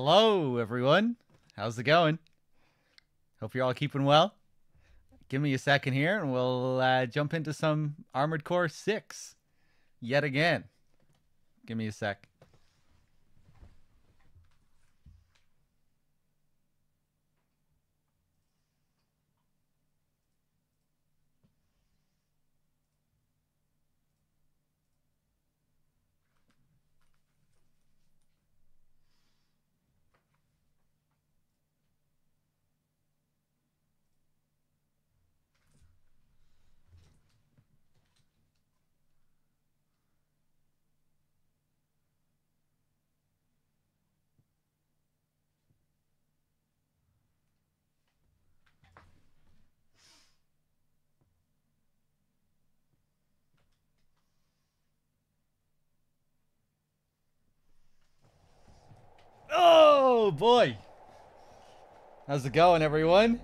Hello, everyone. How's it going? Hope you're all keeping well. Give me a second here and we'll uh, jump into some Armored Core 6 yet again. Give me a sec. Oh boy. How's it going, everyone?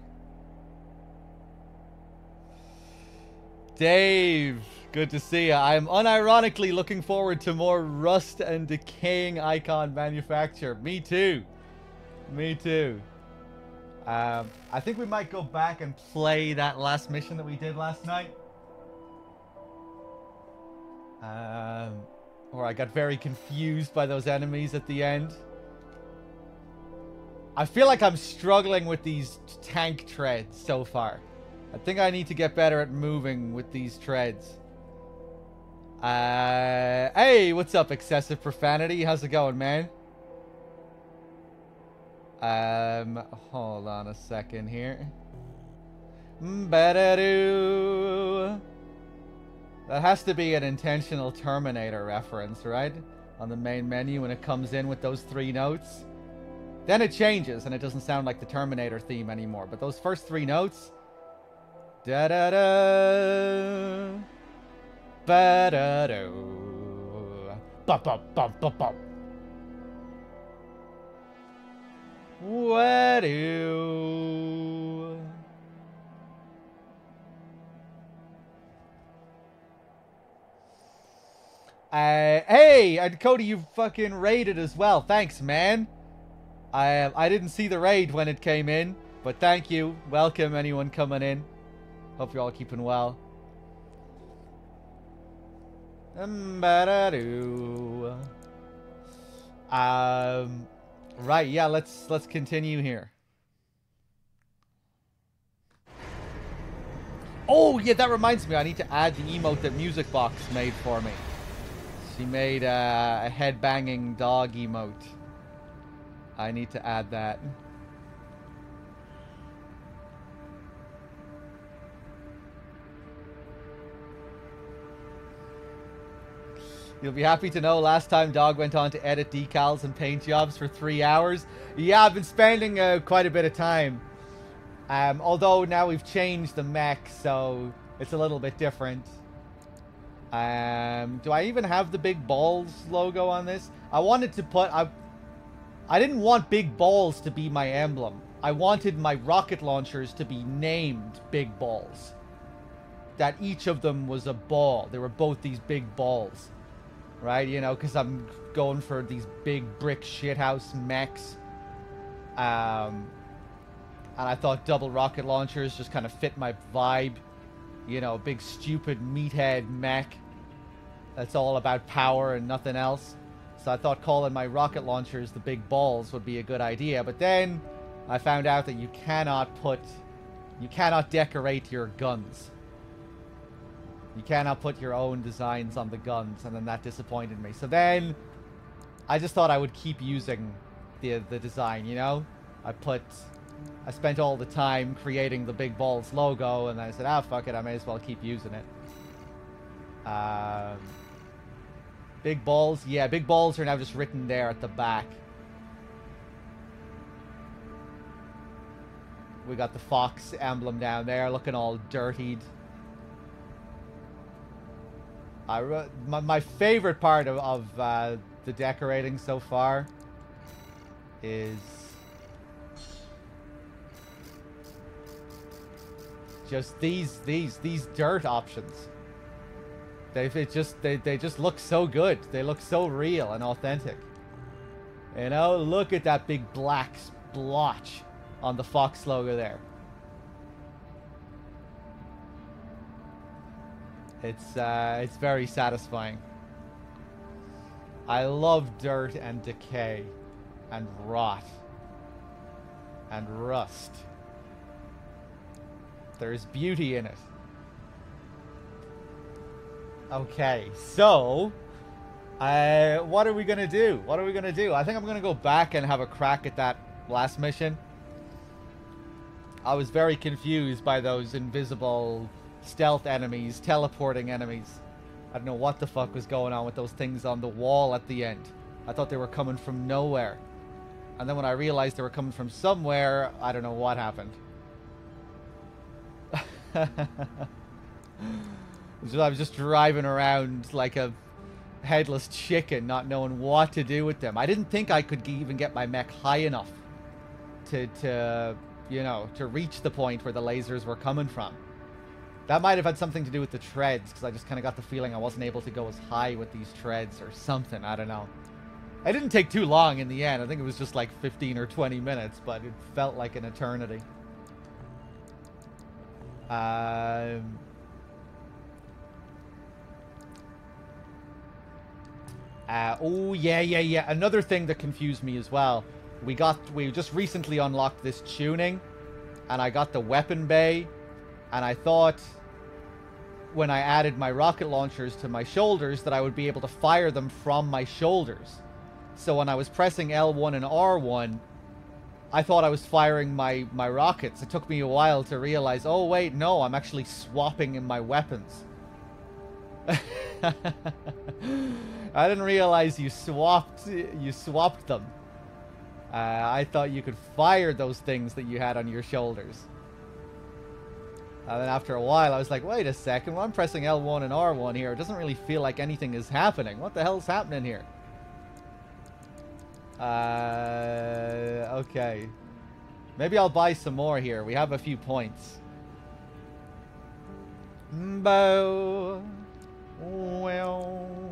Dave, good to see you. I'm unironically looking forward to more rust and decaying icon manufacture. Me too. Me too. Um, I think we might go back and play that last mission that we did last night. Um, where I got very confused by those enemies at the end. I feel like I'm struggling with these tank treads so far. I think I need to get better at moving with these treads. Uh, hey, what's up, excessive profanity? How's it going, man? Um, hold on a second here. That has to be an intentional Terminator reference, right? On the main menu when it comes in with those three notes. Then it changes and it doesn't sound like the Terminator theme anymore. But those first three notes. Da da da. Ba da do. Bop bop bop bop bop. What do? Uh, hey, and Cody, you fucking raided as well. Thanks, man. I I didn't see the raid when it came in, but thank you. Welcome anyone coming in. Hope you're all keeping well. Um, um right, yeah, let's let's continue here. Oh, yeah, that reminds me. I need to add the emote that Music Box made for me. She made uh, a head banging dog emote. I need to add that. You'll be happy to know last time Dog went on to edit decals and paint jobs for three hours. Yeah, I've been spending uh, quite a bit of time. Um, although now we've changed the mech, so it's a little bit different. Um, do I even have the big balls logo on this? I wanted to put... I, I didn't want big balls to be my emblem. I wanted my rocket launchers to be named big balls. That each of them was a ball. They were both these big balls. Right? You know, because I'm going for these big brick shithouse mechs. Um, and I thought double rocket launchers just kind of fit my vibe. You know, big stupid meathead mech. That's all about power and nothing else. So I thought calling my rocket launchers the big balls would be a good idea. But then I found out that you cannot put... You cannot decorate your guns. You cannot put your own designs on the guns. And then that disappointed me. So then I just thought I would keep using the, the design, you know? I put... I spent all the time creating the Big Balls logo, and I said, ah, fuck it, I may as well keep using it. Um... Big balls? Yeah, big balls are now just written there at the back. We got the fox emblem down there looking all dirtied. I my, my favorite part of, of uh, the decorating so far is just these these these dirt options. They just they, they just look so good. They look so real and authentic. You know, look at that big black blotch on the Fox logo there. It's uh, it's very satisfying. I love dirt and decay and rot and rust. There's beauty in it. Okay, so uh, what are we gonna do? What are we gonna do? I think I'm gonna go back and have a crack at that last mission. I was very confused by those invisible stealth enemies, teleporting enemies. I don't know what the fuck was going on with those things on the wall at the end. I thought they were coming from nowhere. And then when I realized they were coming from somewhere, I don't know what happened. so I was just driving around like a headless chicken, not knowing what to do with them. I didn't think I could even get my mech high enough to, to, you know, to reach the point where the lasers were coming from. That might have had something to do with the treads, because I just kind of got the feeling I wasn't able to go as high with these treads or something. I don't know. It didn't take too long in the end. I think it was just like 15 or 20 minutes, but it felt like an eternity. Um... Uh, oh, yeah, yeah, yeah. Another thing that confused me as well. We got, we just recently unlocked this tuning, and I got the weapon bay, and I thought when I added my rocket launchers to my shoulders that I would be able to fire them from my shoulders. So when I was pressing L1 and R1, I thought I was firing my, my rockets. It took me a while to realize, oh wait, no, I'm actually swapping in my weapons. I didn't realize you swapped you swapped them. Uh, I thought you could fire those things that you had on your shoulders. And then after a while, I was like, wait a second, well, I'm pressing L1 and R1 here. It doesn't really feel like anything is happening. What the hell's happening here? Uh, okay. Maybe I'll buy some more here. We have a few points. Mbo. Well.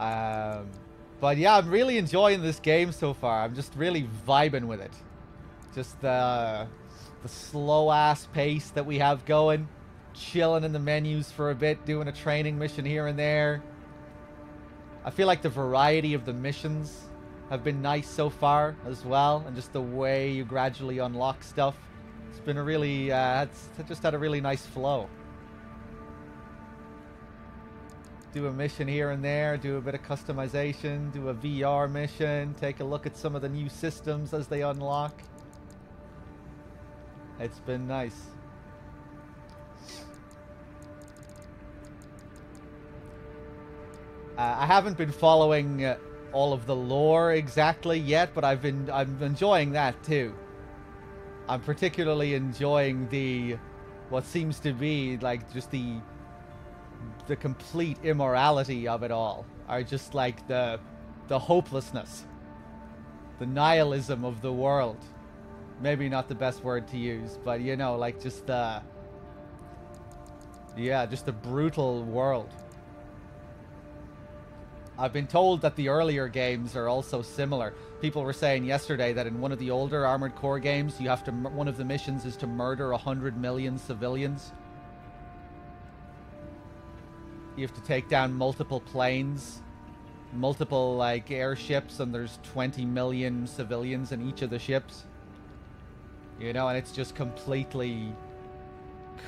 Um, but yeah, I'm really enjoying this game so far. I'm just really vibing with it. Just the, the slow-ass pace that we have going. Chilling in the menus for a bit, doing a training mission here and there. I feel like the variety of the missions have been nice so far as well, and just the way you gradually unlock stuff. It's been a really, uh, it's just had a really nice flow. Do a mission here and there, do a bit of customization, do a VR mission, take a look at some of the new systems as they unlock. It's been nice. Uh, I haven't been following uh, all of the lore exactly yet, but I've been I'm enjoying that too. I'm particularly enjoying the what seems to be like just the the complete immorality of it all. Are just like the the hopelessness, the nihilism of the world. Maybe not the best word to use, but you know, like just the yeah, just the brutal world. I've been told that the earlier games are also similar. People were saying yesterday that in one of the older Armored Core games, you have to one of the missions is to murder 100 million civilians. You have to take down multiple planes, multiple like airships, and there's 20 million civilians in each of the ships. You know, and it's just completely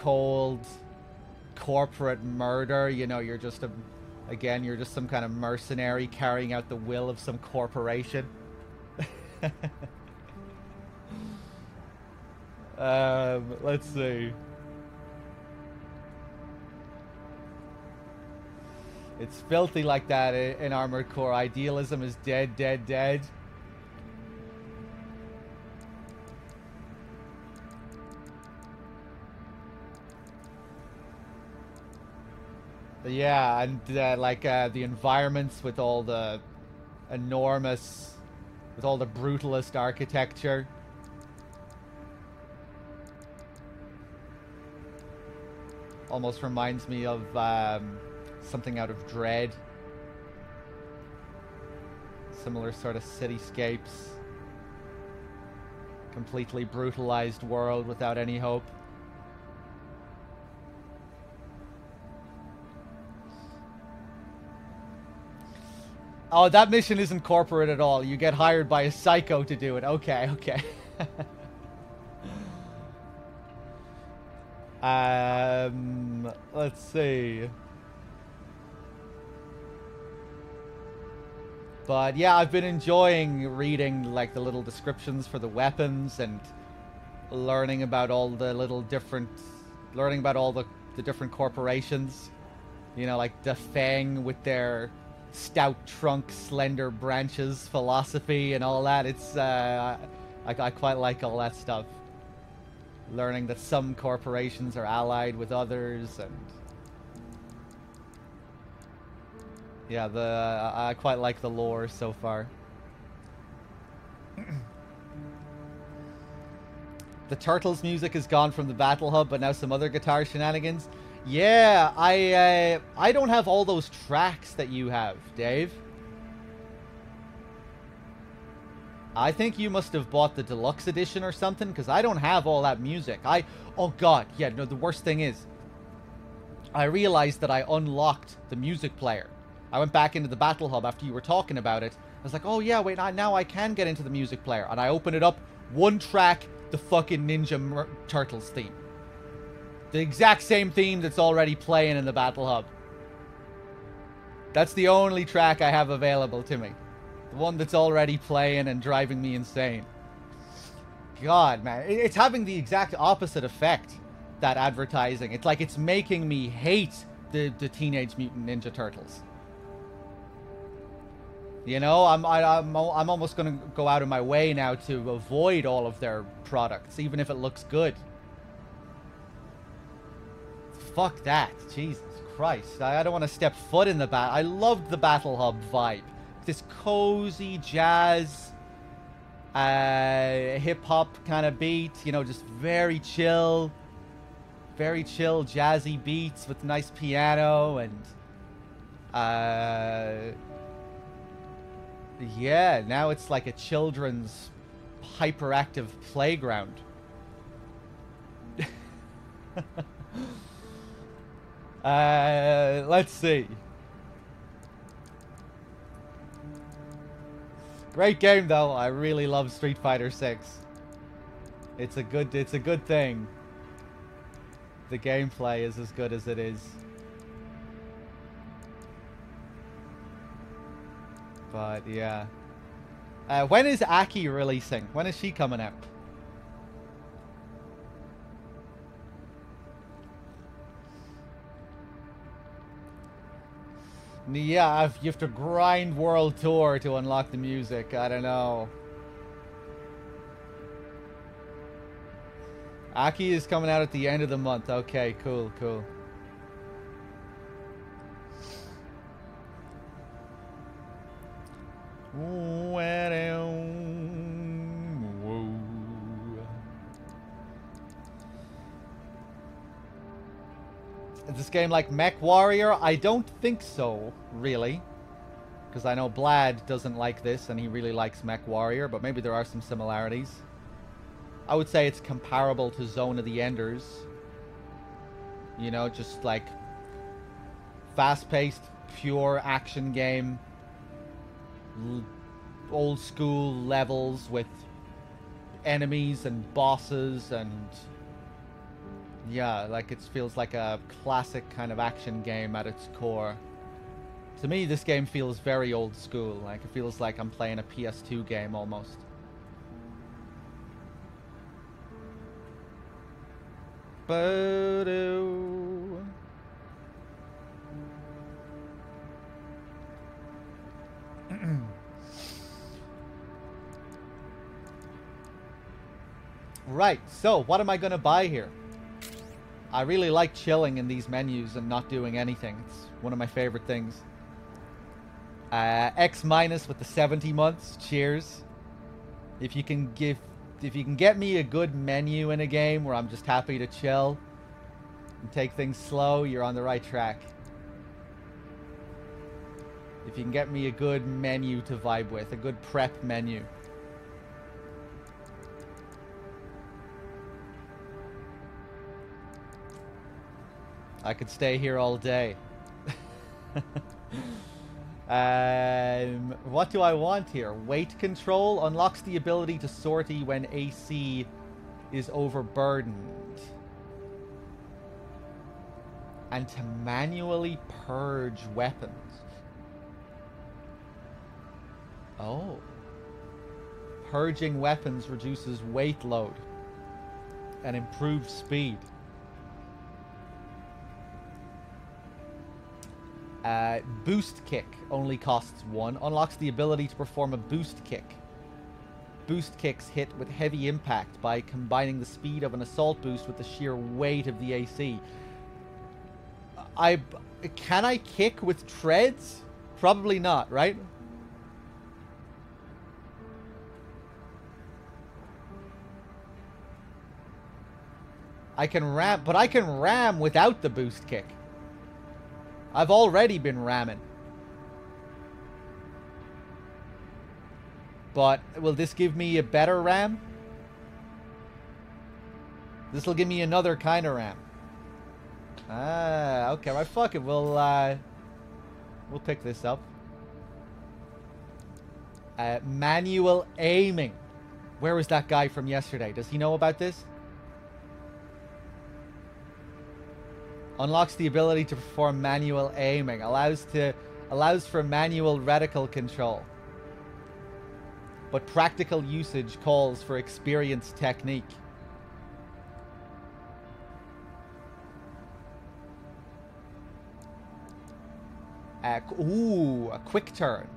cold corporate murder. You know, you're just a Again, you're just some kind of mercenary carrying out the will of some corporation. um, let's see. It's filthy like that in Armored Core. Idealism is dead, dead, dead. Yeah, and uh, like uh, the environments with all the enormous, with all the brutalist architecture. Almost reminds me of um, something out of Dredd. Similar sort of cityscapes. Completely brutalized world without any hope. Oh, that mission isn't corporate at all. You get hired by a psycho to do it. Okay, okay. um, let's see. But yeah, I've been enjoying reading like the little descriptions for the weapons and learning about all the little different, learning about all the, the different corporations. You know, like Dafeng with their stout trunk, slender branches philosophy and all that. It's, uh, I, I quite like all that stuff. Learning that some corporations are allied with others and Yeah, the uh, I quite like the lore so far. the Turtles music is gone from the Battle Hub, but now some other guitar shenanigans. Yeah, I uh, I don't have all those tracks that you have, Dave. I think you must have bought the deluxe edition or something, because I don't have all that music. I, oh god, yeah, no, the worst thing is, I realized that I unlocked the music player. I went back into the Battle Hub after you were talking about it. I was like, oh yeah, wait, now I can get into the music player. And I open it up, one track, the fucking Ninja Mer Turtles theme. The exact same theme that's already playing in the Battle Hub. That's the only track I have available to me. The one that's already playing and driving me insane. God, man. It's having the exact opposite effect, that advertising. It's like it's making me hate the, the Teenage Mutant Ninja Turtles. You know, I'm I, am i I'm almost gonna go out of my way now to avoid all of their products, even if it looks good. Fuck that, Jesus Christ! I, I don't want to step foot in the bat. I loved the Battle Hub vibe, this cozy jazz, uh, hip hop kind of beat. You know, just very chill, very chill, jazzy beats with nice piano and. Uh, yeah, now it's like a children's hyperactive playground. uh, let's see. Great game though. I really love Street Fighter 6. It's a good it's a good thing. The gameplay is as good as it is. But yeah. Uh, when is Aki releasing? When is she coming out? Yeah, you have to grind World Tour to unlock the music. I don't know. Aki is coming out at the end of the month. Okay, cool, cool. Is this game like Mech Warrior? I don't think so, really. Because I know Blad doesn't like this, and he really likes Mech Warrior, but maybe there are some similarities. I would say it's comparable to Zone of the Enders. You know, just like fast-paced, pure action game old school levels with enemies and bosses and yeah, like it feels like a classic kind of action game at its core. To me, this game feels very old school. Like it feels like I'm playing a PS2 game almost. Ba-do. Right, so what am I going to buy here? I really like chilling in these menus and not doing anything. It's one of my favorite things. Uh, X minus with the 70 months. Cheers. If you can give, if you can get me a good menu in a game where I'm just happy to chill and take things slow, you're on the right track. If you can get me a good menu to vibe with, a good prep menu. I could stay here all day. um, what do I want here? Weight control unlocks the ability to sortie when AC is overburdened. And to manually purge weapons. Oh. Purging weapons reduces weight load and improves speed. Uh, boost kick only costs one. Unlocks the ability to perform a boost kick. Boost kicks hit with heavy impact by combining the speed of an assault boost with the sheer weight of the AC. I can I kick with treads? Probably not, right? I can ram, but I can ram without the boost kick. I've already been ramming. But will this give me a better ram? This will give me another kind of ram. Ah, okay. Right, fuck it. We'll, uh... We'll pick this up. Uh, manual aiming. Where was that guy from yesterday? Does he know about this? Unlocks the ability to perform manual aiming. Allows to allows for manual reticle control. But practical usage calls for experienced technique. Ooh, a quick turn.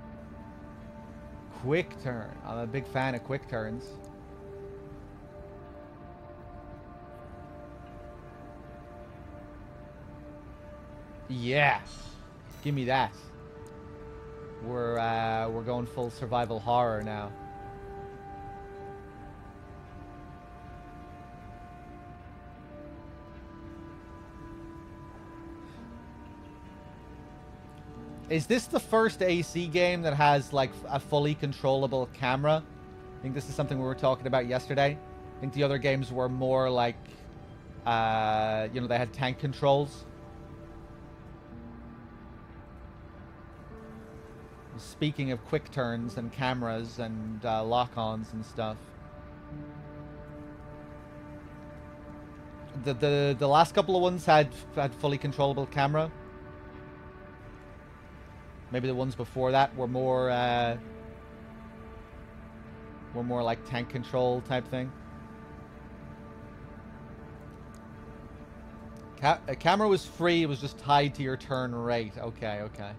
Quick turn. I'm a big fan of quick turns. Yes. Give me that. We're uh, we're going full survival horror now. Is this the first AC game that has like a fully controllable camera? I think this is something we were talking about yesterday. I think the other games were more like, uh, you know, they had tank controls. Speaking of quick turns and cameras and uh, lock-ons and stuff. The, the the last couple of ones had had fully controllable camera. Maybe the ones before that were more uh, were more like tank control type thing. Ca camera was free, it was just tied to your turn rate. Okay, okay.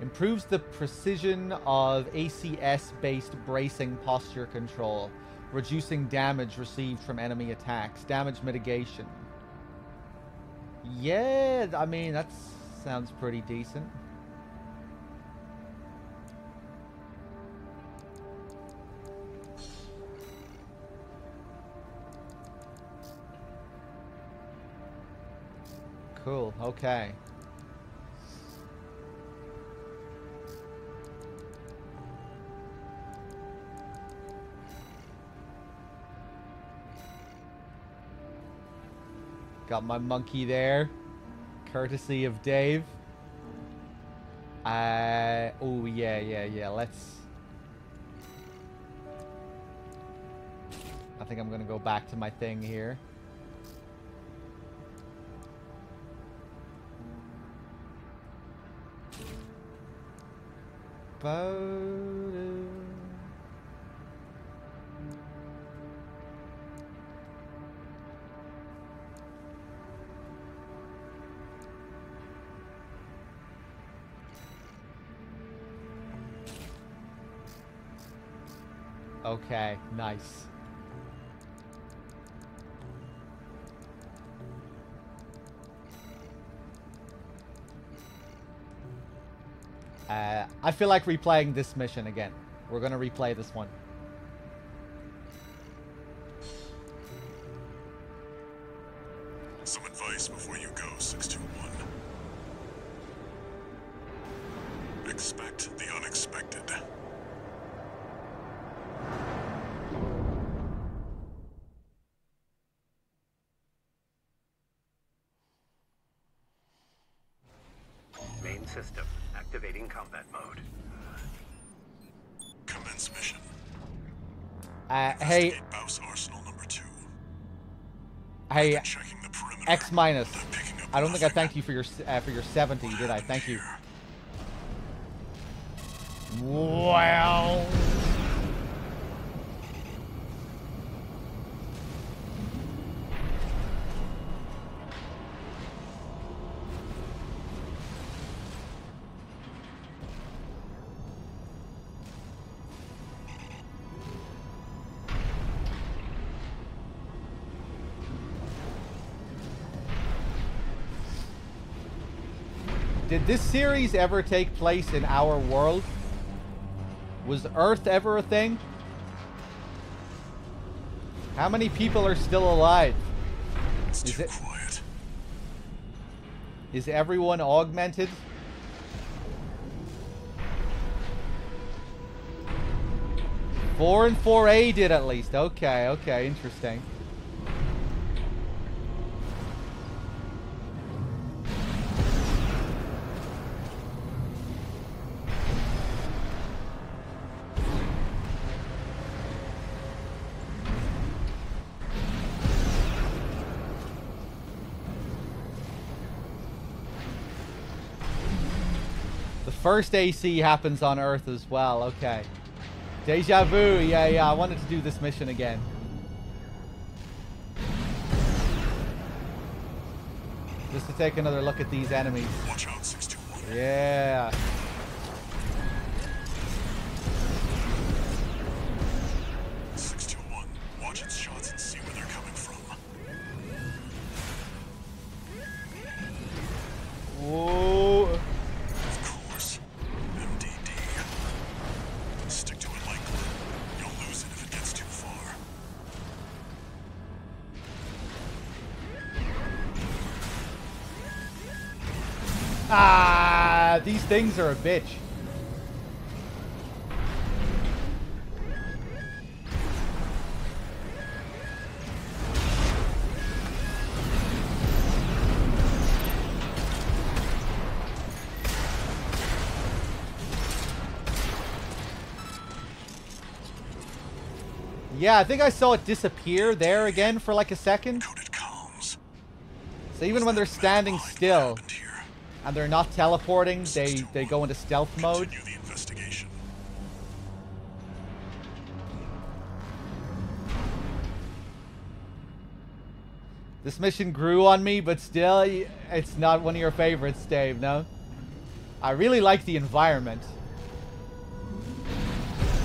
Improves the precision of ACS-based bracing posture control, reducing damage received from enemy attacks. Damage mitigation. Yeah, I mean, that sounds pretty decent. Cool, okay. Got my monkey there. Courtesy of Dave. Uh, oh, yeah, yeah, yeah. Let's... I think I'm going to go back to my thing here. Okay, nice. Uh, I feel like replaying this mission again. We're gonna replay this one. Minus. I don't think I thanked you for your uh, for your 70, did I? Thank you. Well. This series ever take place in our world? Was Earth ever a thing? How many people are still alive? It's Is too it- quiet. Is everyone augmented? Four and four A did at least. Okay, okay, interesting. First AC happens on Earth as well. Okay. Deja vu. Yeah, yeah. I wanted to do this mission again. Just to take another look at these enemies. Out, 621. Yeah. Things are a bitch. Yeah, I think I saw it disappear there again for like a second. So even when they're standing still. And they're not teleporting, they, they go into stealth mode. Continue the investigation. This mission grew on me, but still, it's not one of your favorites, Dave, no? I really like the environment.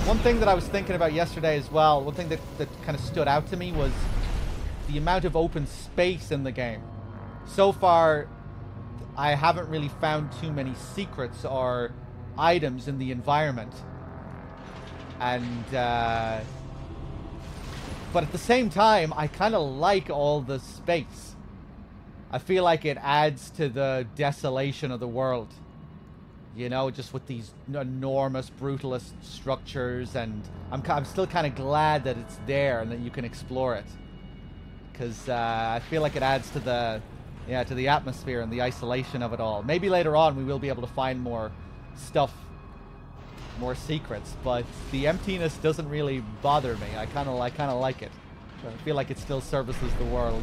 One thing that I was thinking about yesterday as well, one thing that, that kind of stood out to me was the amount of open space in the game. So far, I haven't really found too many secrets or items in the environment. And, uh, but at the same time, I kind of like all the space. I feel like it adds to the desolation of the world. You know, just with these enormous brutalist structures, and I'm, I'm still kind of glad that it's there and that you can explore it. Because uh, I feel like it adds to the, yeah, to the atmosphere and the isolation of it all. Maybe later on we will be able to find more stuff more secrets, but the emptiness doesn't really bother me. I kind of I kind of like it. I feel like it still services the world.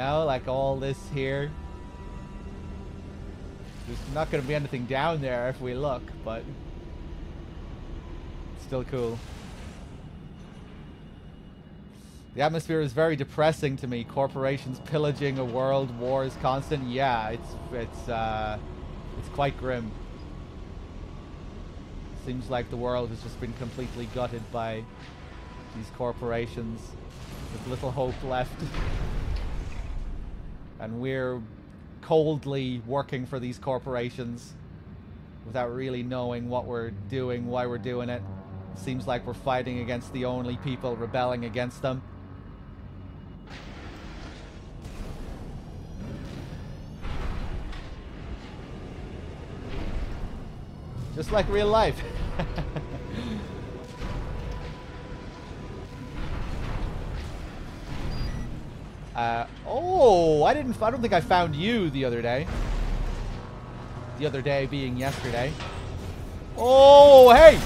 Know, like all this here. There's not going to be anything down there if we look, but still cool. The atmosphere is very depressing to me. Corporations pillaging a world, war is constant. Yeah, it's it's uh, it's quite grim. Seems like the world has just been completely gutted by these corporations with little hope left. and we're coldly working for these corporations without really knowing what we're doing, why we're doing it. Seems like we're fighting against the only people rebelling against them. Just like real life. uh, oh, I didn't. I don't think I found you the other day. The other day being yesterday. Oh, hey!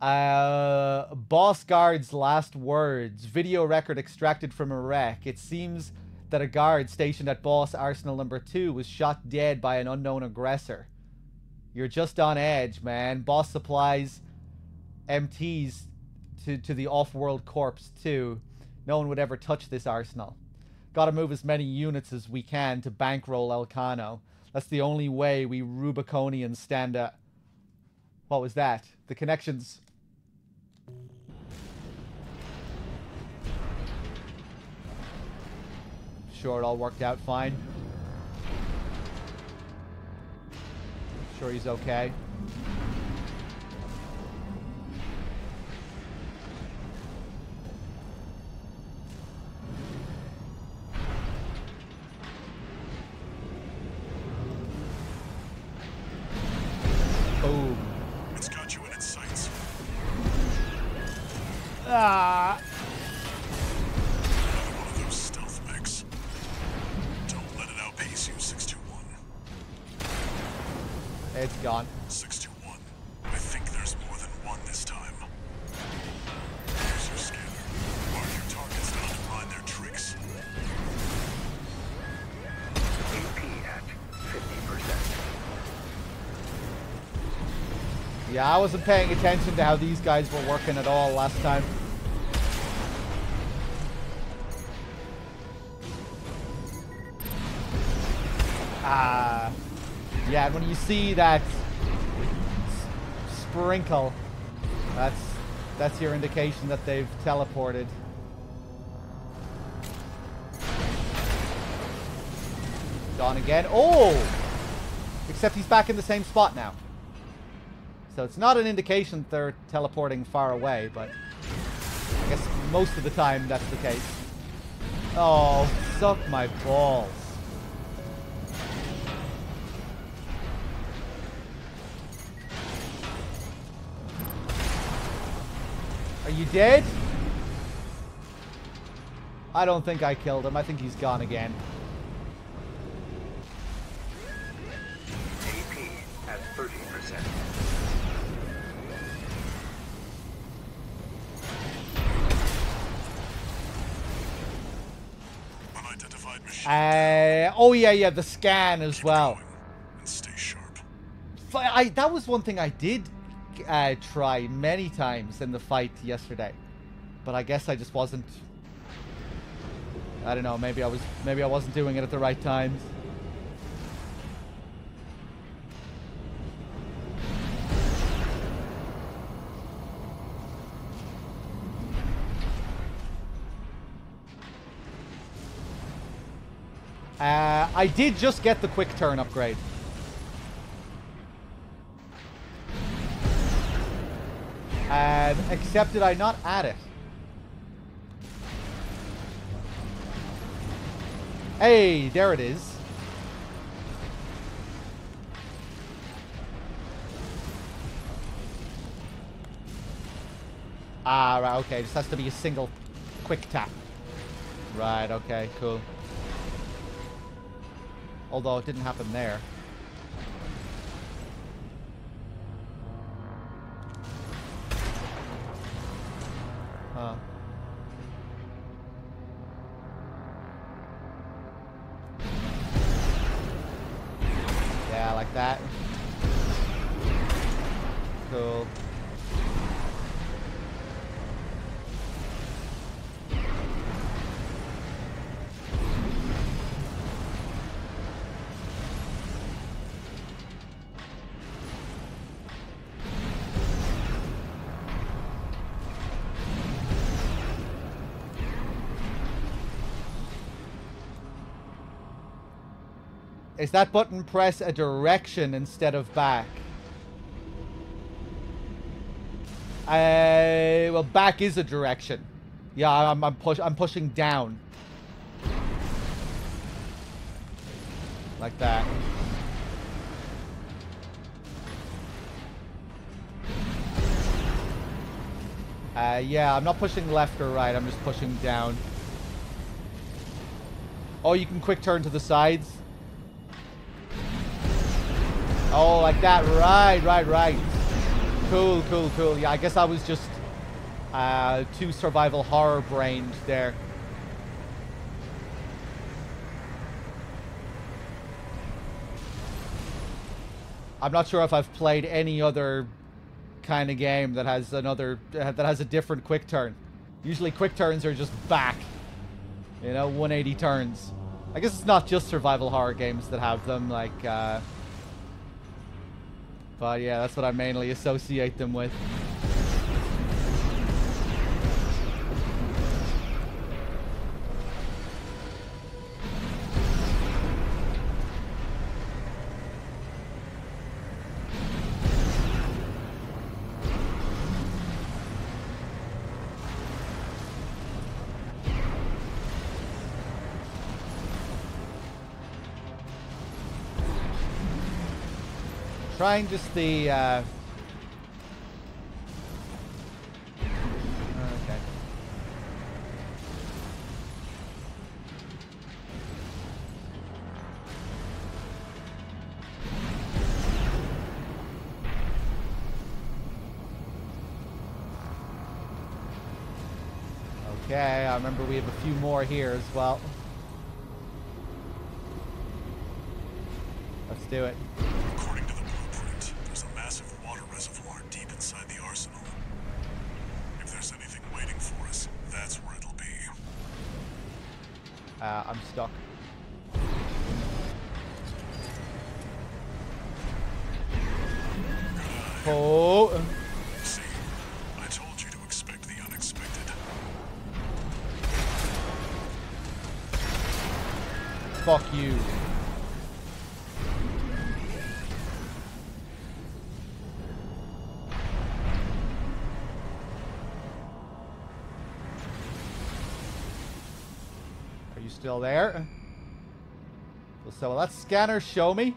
Uh, BAWS guard's last words. Video record extracted from a wreck. It seems that a guard stationed at BAWS arsenal number two was shot dead by an unknown aggressor. You're just on edge, man. BAWS supplies MTs to, to the off-world corpse too. No one would ever touch this arsenal. Gotta move as many units as we can to bankroll Elcano. That's the only way we Rubiconians stand up. What was that? The connections Sure, it all worked out fine. Sure he's okay. Wasn't paying attention to how these guys were working at all last time. Ah. yeah, when you see that sprinkle, that's that's your indication that they've teleported. Gone again. Oh! Except he's back in the same spot now. So it's not an indication that they're teleporting far away, but I guess most of the time that's the case. Oh, suck my balls. Are you dead? I don't think I killed him. I think he's gone again. Oh yeah, yeah, the scan as Keep well. And stay sharp. I, that was one thing I did uh, try many times in the fight yesterday, but I guess I just wasn't. I don't know. Maybe I was. Maybe I wasn't doing it at the right times. I did just get the quick turn upgrade. Um, except did I not add it? Hey, there it is. Ah, right, okay. This has to be a single quick tap. Right, okay, cool. Although it didn't happen there. That button press a direction instead of back? Uh, well, back is a direction. Yeah, I'm, I'm push. I'm pushing down. Like that. Uh, yeah, I'm not pushing left or right. I'm just pushing down. Oh, you can quick turn to the sides. Oh, like that. Right, right, right. Cool, cool, cool. Yeah, I guess I was just uh, too survival horror brained there. I'm not sure if I've played any other kind of game that has another that has a different quick turn. Usually quick turns are just back. You know, 180 turns. I guess it's not just survival horror games that have them, like, uh... But yeah, that's what I mainly associate them with. Just the, uh... Okay. Okay, I remember we have a few more here as well. Let's do it. Still there? So will that scanner show me?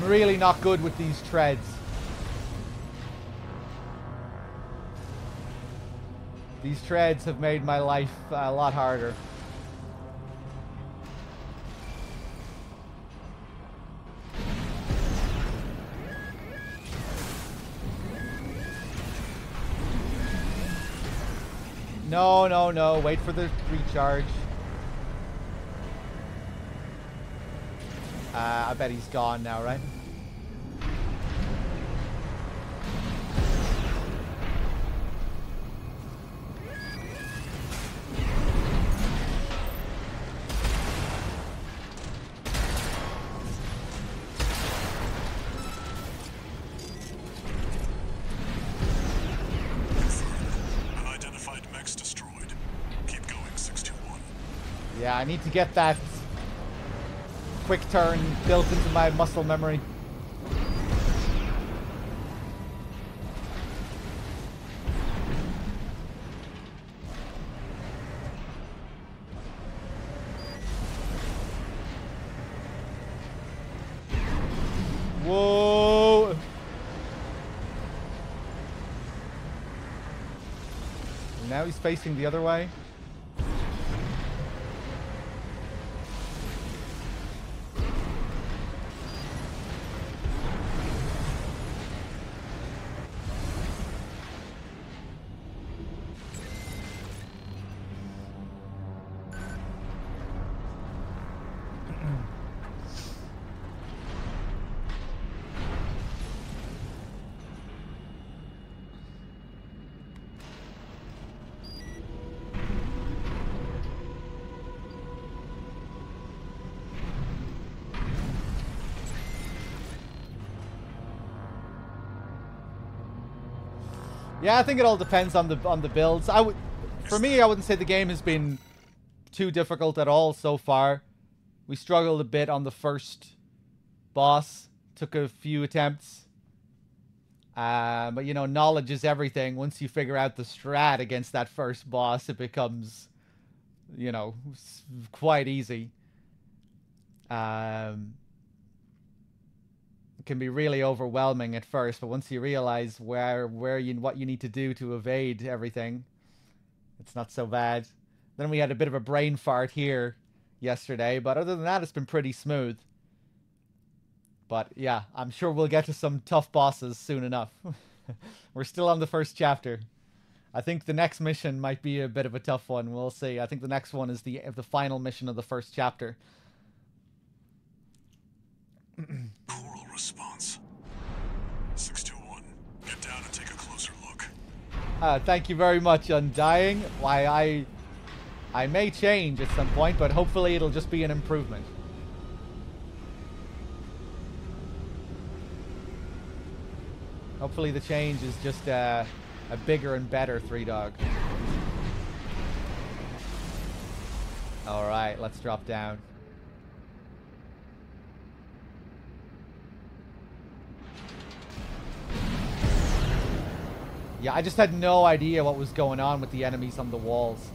I'm really not good with these treads. These treads have made my life uh, a lot harder. No, no, no. Wait for the recharge. Uh, I bet he's gone now, right? Unidentified mechs destroyed. Keep going, 621. Yeah, I need to get that quick turn built into my muscle memory. Whoa! Now he's facing the other way. Yeah, I think it all depends on the on the builds. I would, for me, I wouldn't say the game has been too difficult at all so far. We struggled a bit on the first boss. Took a few attempts. Uh, but you know, knowledge is everything. Once you figure out the strat against that first boss, it becomes, you know, quite easy. Um, can be really overwhelming at first, but once you realize where where you what you need to do to evade everything, it's not so bad. Then we had a bit of a brain fart here yesterday, but other than that, it's been pretty smooth. But yeah, I'm sure we'll get to some tough bosses soon enough. We're still on the first chapter. I think the next mission might be a bit of a tough one. We'll see. I think the next one is the the final mission of the first chapter. Coral response. 621. Get down and take a closer look. Uh, thank you very much, Undying. Why I I may change at some point, but hopefully it'll just be an improvement. Hopefully the change is just uh, a bigger and better Threedogg. Alright, let's drop down. Yeah, I just had no idea what was going on with the enemies on the walls.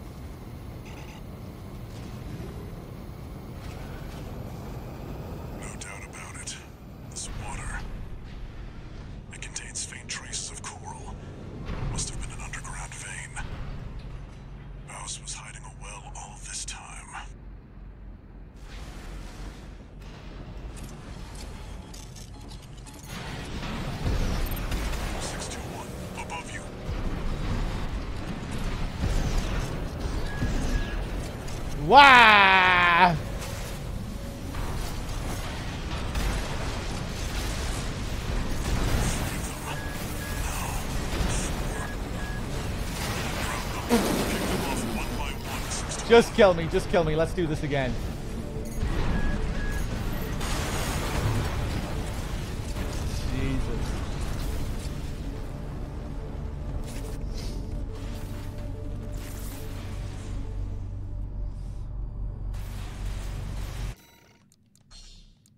Just kill me, just kill me. Let's do this again. Jesus.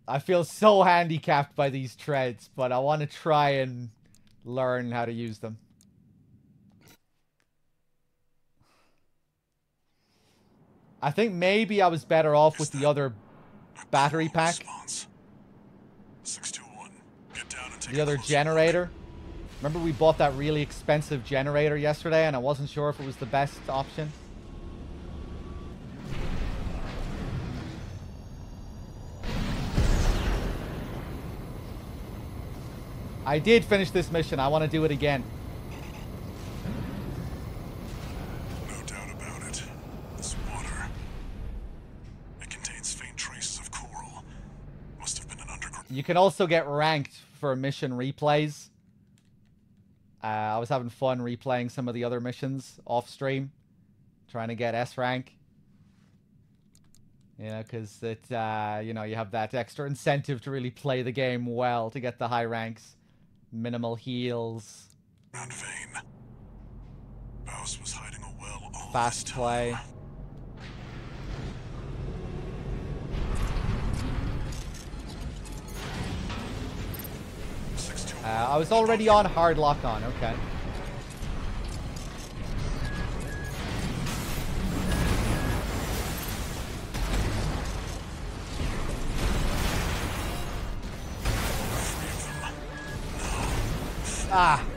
I feel so handicapped by these treads, but I want to try and learn how to use them. I think maybe I was better off with the other battery pack, Response. 621. Get down and take the other generator. Remember we bought that really expensive generator yesterday and I wasn't sure if it was the best option? I did finish this mission. I want to do it again. look. No doubt about it. This water. It contains faint traces of coral. Must have been an underground. You can also get ranked for mission replays. Uh, I was having fun replaying some of the other missions off stream, trying to get S rank. Yeah, because it, uh, you know, you have that extra incentive to really play the game well to get the high ranks, minimal heals, vein. BAWS was hiding a well all fast play. time. Uh, I was already on hard lock on. Okay. Ah.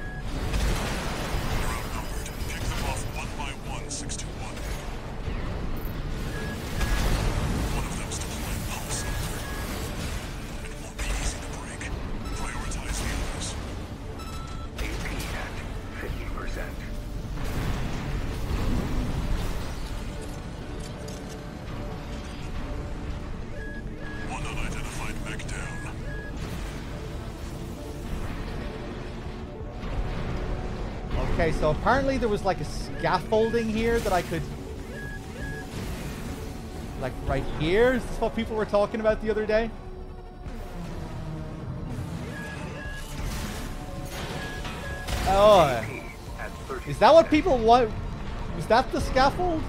So apparently there was like a scaffolding here that I could... Like right here? Is this what people were talking about the other day? Oh, AP at 30 Is that what people want? Is that the scaffold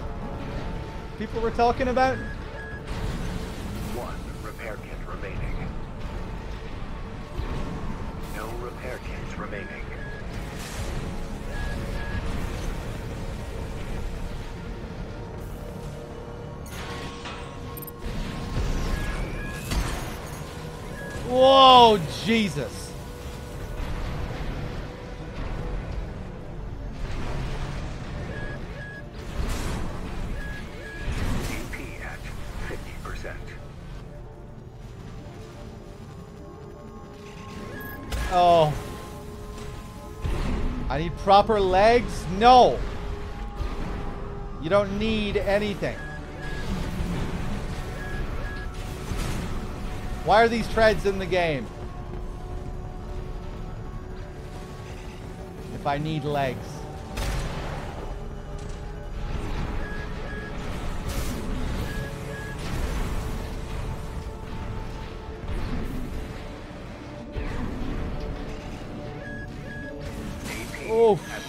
people were talking about? Jesus. At 50%. Oh. I need proper legs? No. You don't need anything. Why are these treads in the game? I need legs.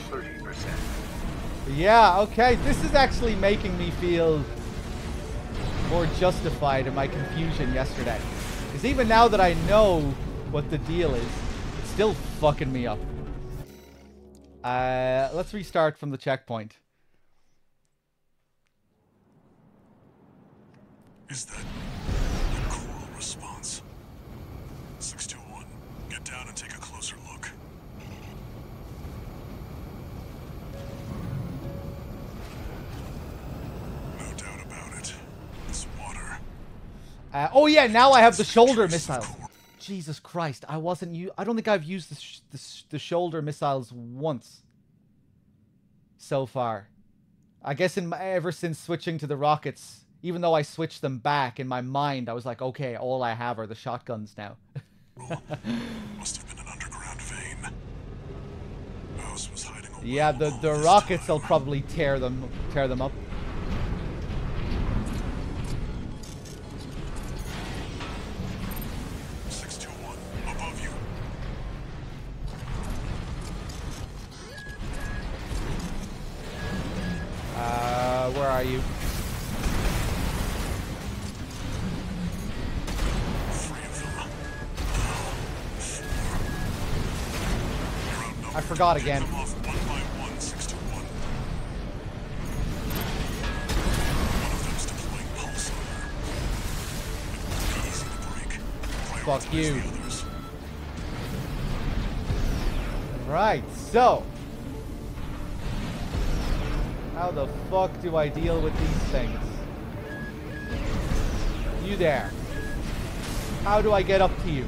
30%. Yeah, okay. This is actually making me feel more justified in my confusion yesterday. Because even now that I know what the deal is, it's still fucking me up. Uh, let's restart from the checkpoint. Is that a coral response? 621, get down and take a closer look. No doubt about it. This water. Uh, oh yeah, now I have the shoulder missiles. Jesus Christ, I wasn't you. I don't think I've used the, sh- the, sh- the shoulder missiles once so far. I guess in my, ever since switching to the rockets, even though I switched them back in my mind, I was like, okay, all I have are the shotguns now. Must have been an underground vein. House was hiding yeah, the the rockets will probably tear them tear them up. To break. Fuck you. Right, so. How the fuck do I deal with these things? You there. How do I get up to you?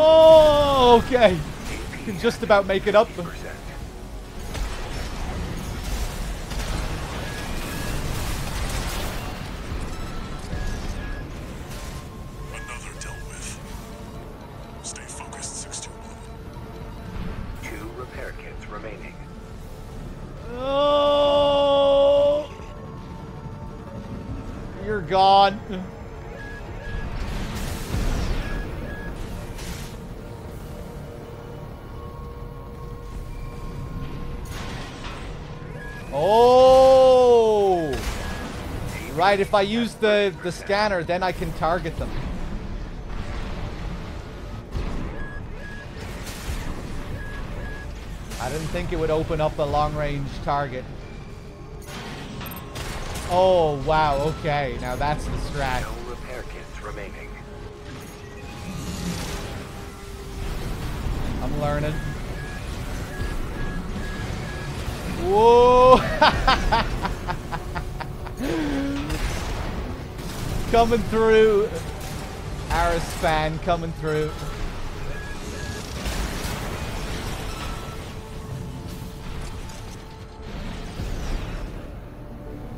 Oh, okay. Can just about make it up. Right, if I use the, the scanner, then I can target them. I didn't think it would open up a long-range target. Oh, wow, okay. Now that's the strat. No repair kits remaining. I'm learning. Whoa! coming through. Aris fan coming through.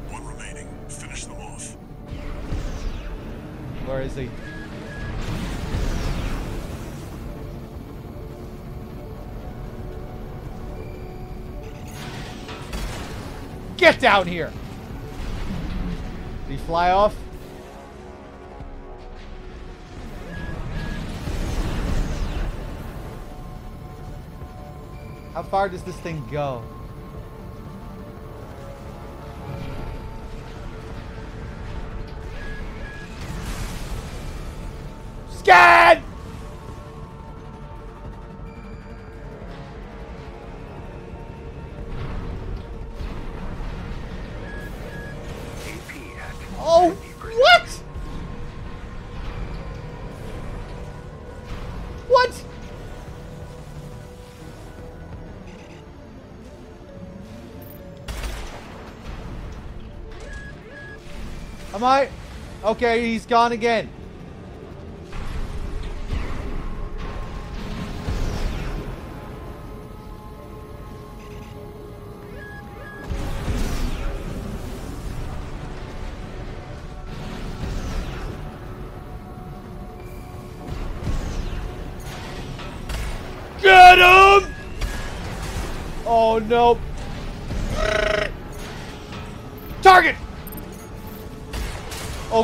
One remaining. Finish them off. Where is he? Get down here! Did he fly off? Far does this thing go? Am I? Okay, he's gone again.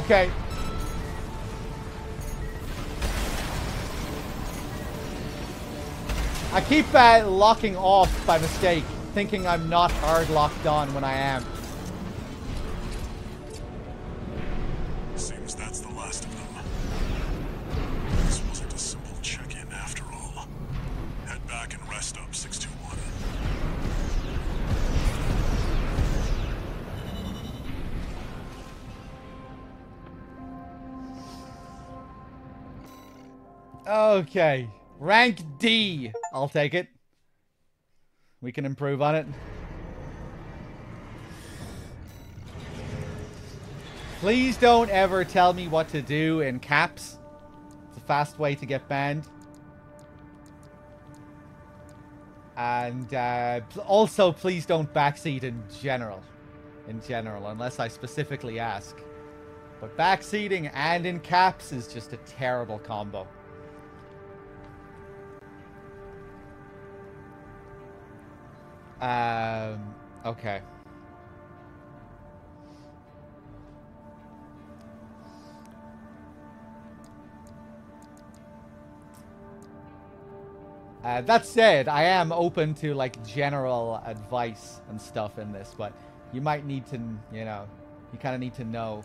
Okay. I keep uh, locking off by mistake, thinking I'm not hard locked on when I am. Okay. Rank D. I'll take it. We can improve on it. Please don't ever tell me what to do in caps. It's a fast way to get banned. And uh, also, please don't backseat in general. In general, unless I specifically ask. But backseating and in caps is just a terrible combo. Um, okay. Uh, that said, I am open to like general advice and stuff in this, but you might need to, you know, you kind of need to know.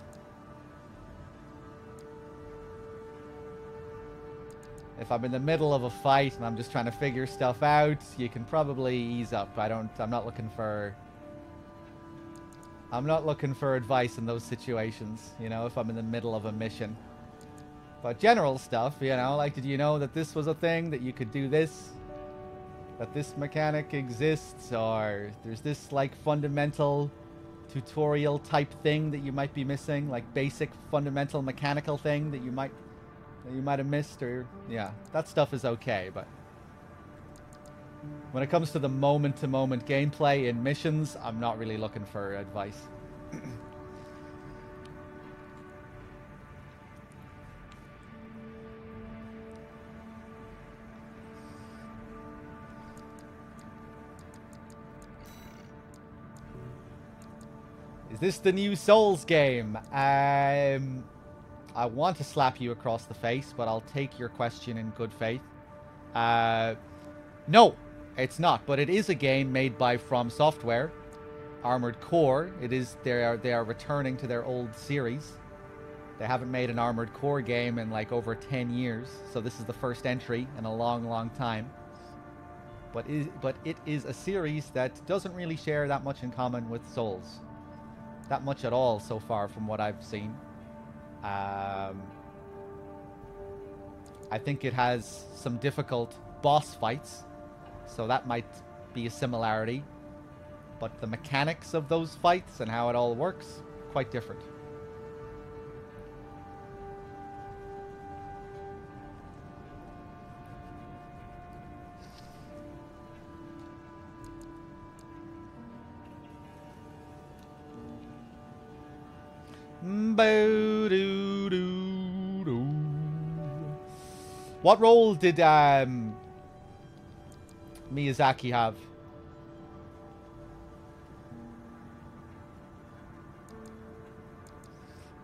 If I'm in the middle of a fight and I'm just trying to figure stuff out, you can probably ease up. I don't, I'm not looking for, I'm not looking for advice in those situations, you know, if I'm in the middle of a mission. But general stuff, you know, like did you know that this was a thing, that you could do this? That this mechanic exists, or there's this like fundamental tutorial type thing that you might be missing, like basic fundamental mechanical thing that you might that you might have missed, or yeah, that stuff is okay, but when it comes to the moment to moment gameplay in missions, I'm not really looking for advice. Is this the new Souls game? Um, I want to slap you across the face, but I'll take your question in good faith. Uh, no, it's not. But it is a game made by From Software, Armored Core. It is they are they are returning to their old series. They haven't made an Armored Core game in like over 10 years, so this is the first entry in a long, long time. But is but it is a series that doesn't really share that much in common with Souls. That much at all so far from what I've seen. Um, I think it has some difficult boss fights, so that might be a similarity. But the mechanics of those fights and how it all works, quite different. What role did um, Miyazaki have?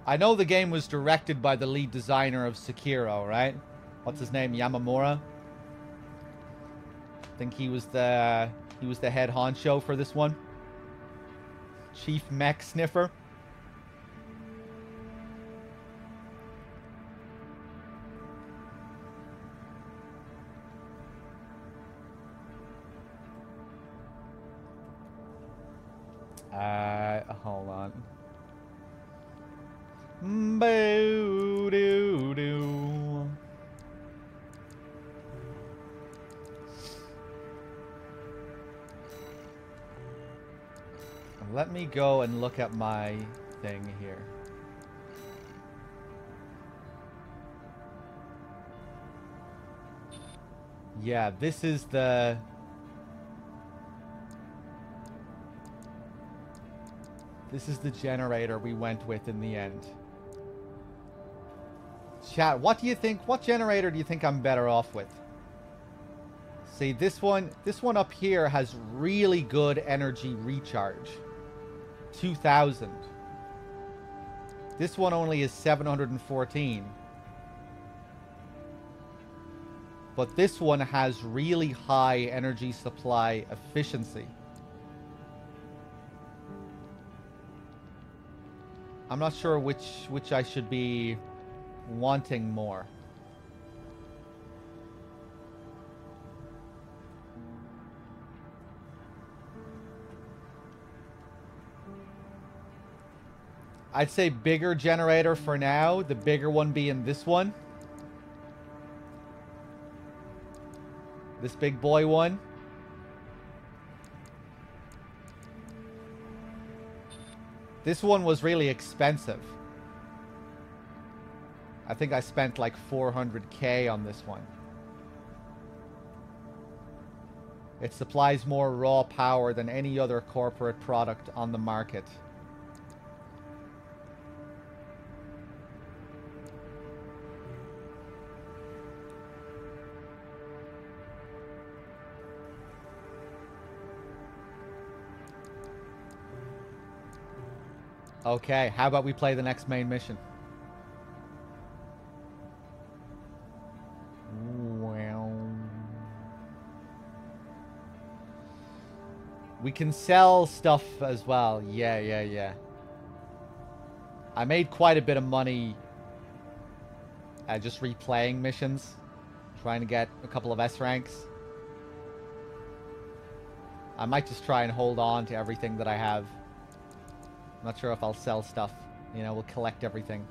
I know the game was directed by the lead designer of Sekiro, right? What's his name? Yamamura? I think he was the he was the head honcho for this one. Chief Mech Sniffer. Uh, hold on. Boo doo doo. Let me go and look at my thing here. Yeah, this is the... This is the generator we went with in the end. Chat, what do you think? What generator do you think I'm better off with? See, this one, this one up here has really good energy recharge. 2,000. This one only is 714. But this one has really high energy supply efficiency. I'm not sure which which I should be wanting more. I'd say bigger generator for now, the bigger one being this one. This big boy one. This one was really expensive. I think I spent like 400k on this one. It supplies more raw power than any other corporate product on the market. Okay, how about we play the next main mission? Well... We can sell stuff as well. Yeah, yeah, yeah. I made quite a bit of money uh, just replaying missions. Trying to get a couple of S ranks. I might just try and hold on to everything that I have. Not sure if I'll sell stuff. You know, we'll collect everything.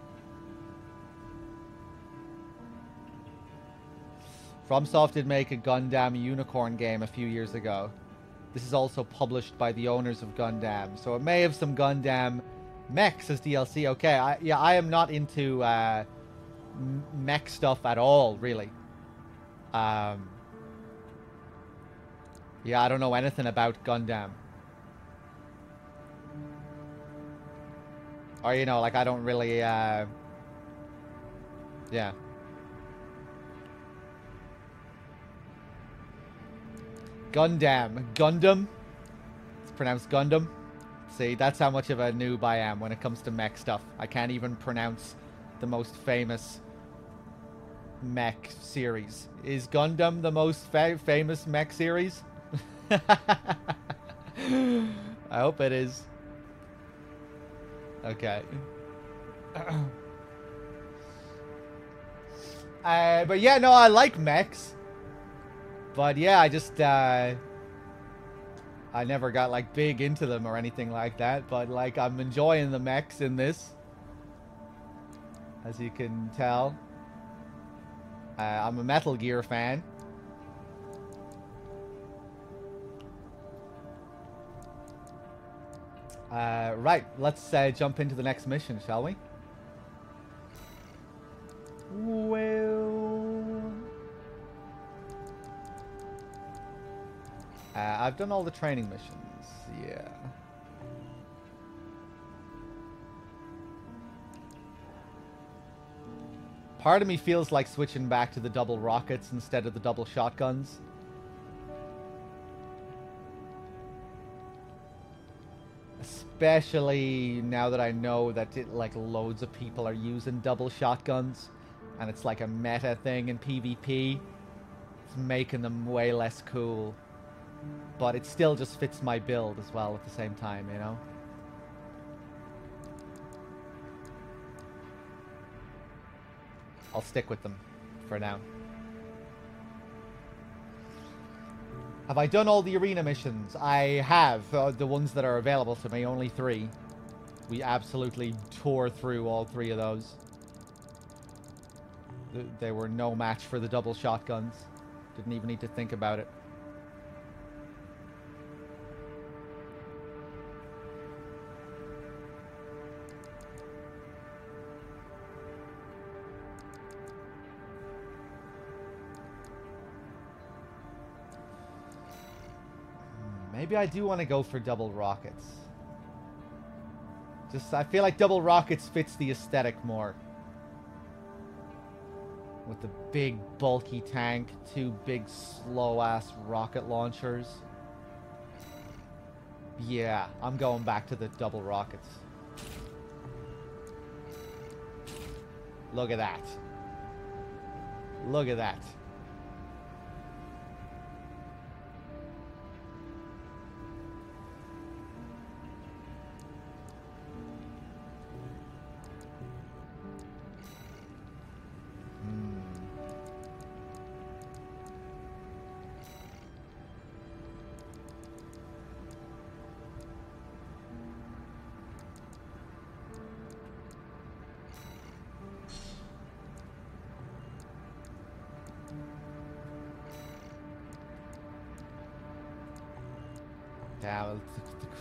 FromSoft did make a Gundam Unicorn game a few years ago. This is also published by the owners of Gundam, so it may have some Gundam mechs as DLC. Okay, I, yeah, I am not into uh, mech stuff at all, really. Um, yeah, I don't know anything about Gundam. Or, you know, like, I don't really, uh... Yeah. Gundam. Gundam? It's pronounced Gundam. See, that's how much of a noob I am when it comes to mech stuff. I can't even pronounce the most famous mech series. Is Gundam the most fa famous mech series? I hope it is. Okay. uh, but yeah, no, I like mechs. But yeah, I just, uh, I never got like big into them or anything like that. But like, I'm enjoying the mechs in this. As you can tell. Uh, I'm a Metal Gear fan. Uh, right, let's uh, jump into the next mission, shall we? Well... Uh, I've done all the training missions, yeah. Part of me feels like switching back to the double rockets instead of the double shotguns. Especially now that I know that it, like loads of people are using double shotguns and it's like a meta thing in PvP. It's making them way less cool. But it still just fits my build as well at the same time, you know? I'll stick with them for now. Have I done all the arena missions? I have. Uh, the ones that are available to me, only three. We absolutely tore through all three of those. Th- They were no match for the double shotguns. Didn't even need to think about it. Maybe I do want to go for double rockets. Just, I feel like double rockets fits the aesthetic more. With the big, bulky tank, two big, slow-ass rocket launchers. Yeah, I'm going back to the double rockets. Look at that. Look at that.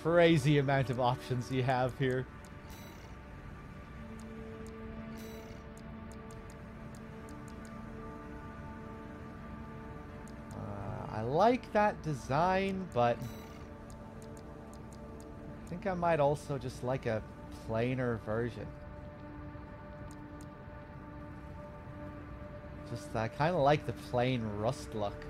Crazy amount of options you have here. Uh, I like that design, but I think I might also just like a plainer version. Just I kind of like the plain rust look.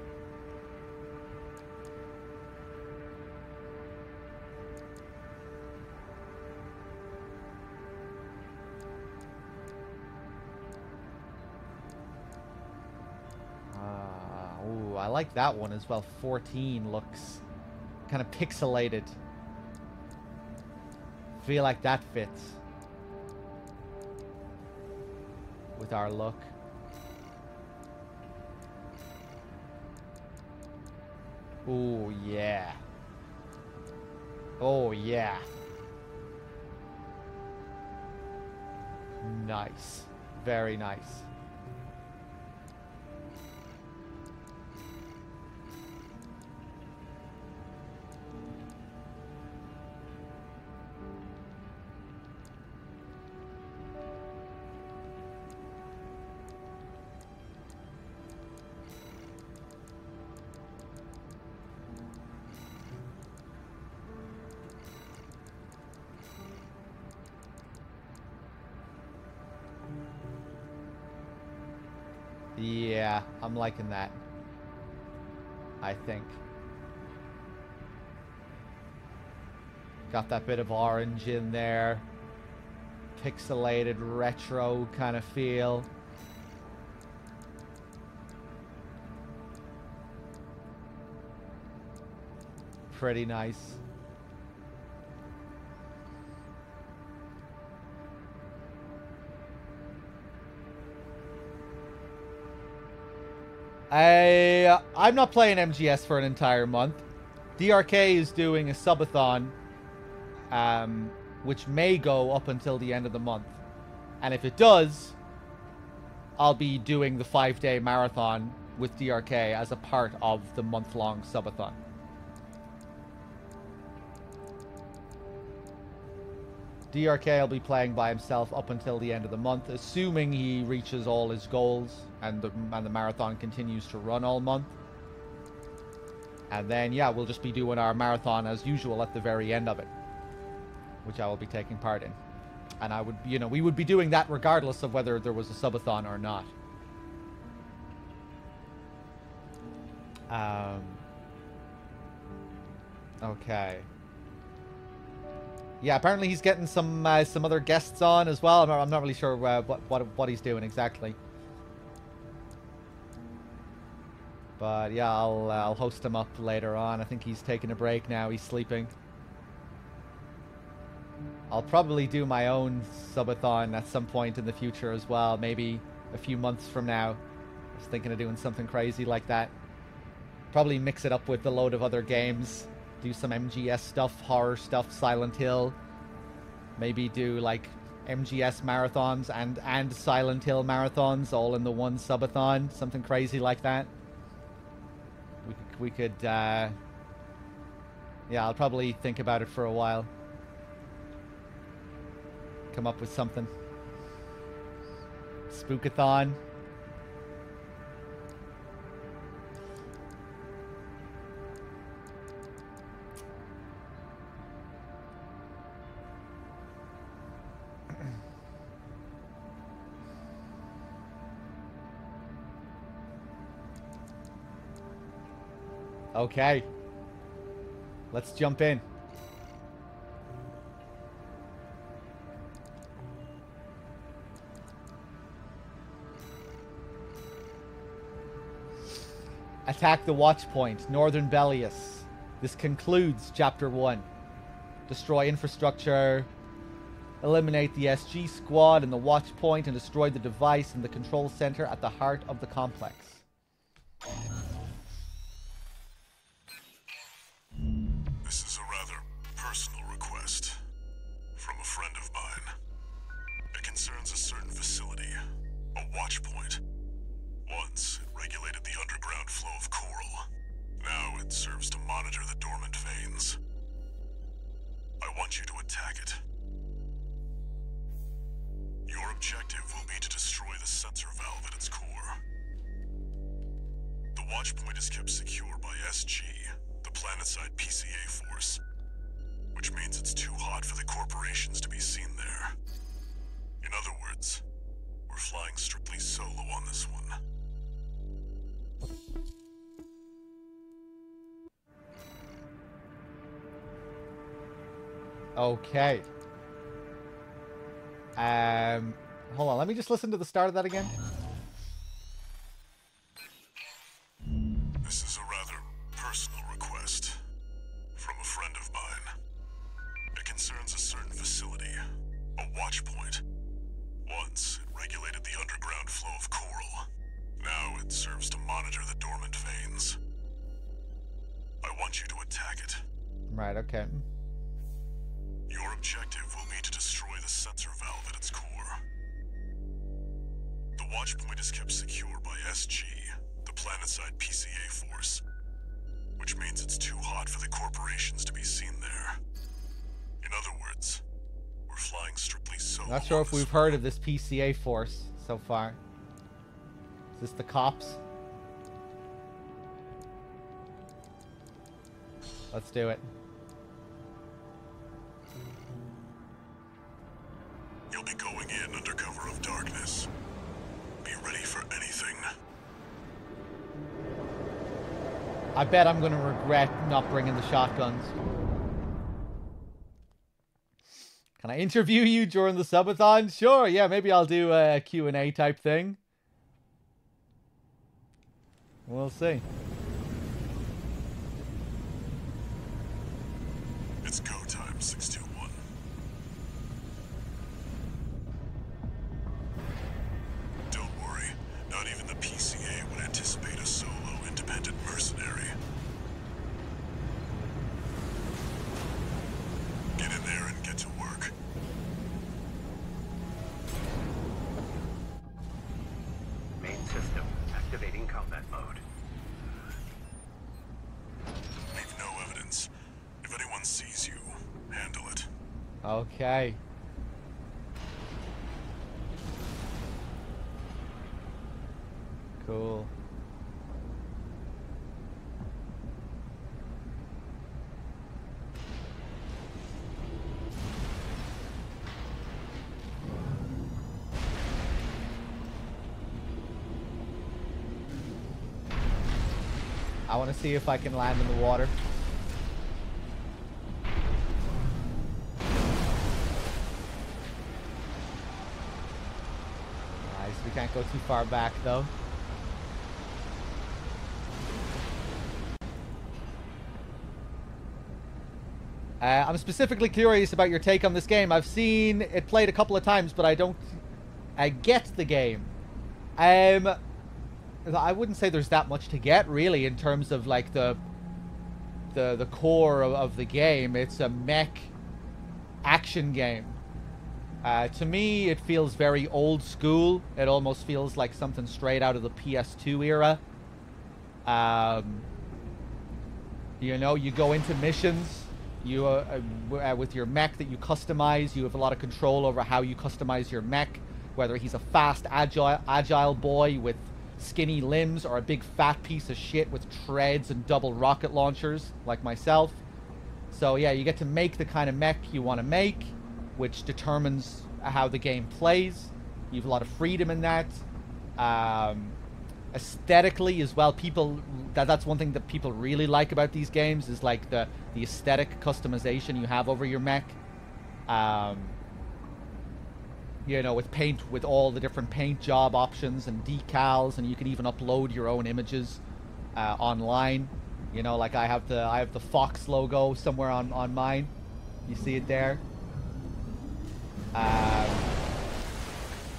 Like that one as well. 14 looks kind of pixelated. Feel like that fits with our look. Oh yeah. Oh yeah. Nice. Very nice. Liking that. I think. Got that bit of orange in there. Pixelated retro kind of feel. Pretty nice. I'm not playing MGS for an entire month. DRK is doing a subathon, um, which may go up until the end of the month, and if it does, I'll be doing the five day marathon with DRK as a part of the month long subathon. DRK will be playing by himself up until the end of the month, assuming he reaches all his goals and the and the marathon continues to run all month. And then yeah, we'll just be doing our marathon as usual at the very end of it, which I will be taking part in. And I would, you know, we would be doing that regardless of whether there was a subathon or not. Um. Okay. Yeah, apparently he's getting some uh, some other guests on as well. I'm not, I'm not really sure uh, what what what he's doing exactly. But yeah, I'll uh, I'll host him up later on. I think he's taking a break now. He's sleeping. I'll probably do my own subathon at some point in the future as well. Maybe a few months from now. I was thinking of doing something crazy like that. Probably mix it up with a load of other games. Do some MGS stuff, horror stuff, Silent Hill. Maybe do like MGS marathons and and Silent Hill marathons all in the one subathon. Something crazy like that. We could, we could uh, yeah, I'll probably think about it for a while. Come up with something. Spookathon. Okay. Let's jump in. Attack the watch point, Northern Belius. This concludes Chapter 1. Destroy infrastructure, eliminate the SG squad and the watch point, and destroy the device in the control center at the heart of the complex. Listen to the start of that again. Sure if we've heard of this PCA force so far. Is this the cops? Let's do it. You'll be going in under cover of darkness. Be ready for anything. I bet I'm gonna regret not bringing the shotguns. Can I interview you during the subathon? Sure, yeah, maybe I'll do a Q&A type thing. We'll see. Okay. Cool. I want to see if I can land in the water. go too far back though. Uh, I'm specifically curious about your take on this game. I've seen it played a couple of times, but I don't I get the game. Um, I wouldn't say there's that much to get really in terms of like the the the core of, of the game. It's a mech action game. Uh, to me, it feels very old school. It almost feels like something straight out of the PS2 era. Um, you know, you go into missions. You uh, uh, with your mech that you customize. You have a lot of control over how you customize your mech. Whether he's a fast, agile, agile boy with skinny limbs or a big fat piece of shit with treads and double rocket launchers like myself. So yeah, you get to make the kind of mech you want to make, which determines how the game plays. You have a lot of freedom in that. Um, aesthetically as well, people that that's one thing that people really like about these games is like the the aesthetic customization you have over your mech. Um, you know, with paint, with all the different paint job options and decals, and you can even upload your own images uh, online. You know, like I have the I have the Fox logo somewhere on on mine. You see it there. Um,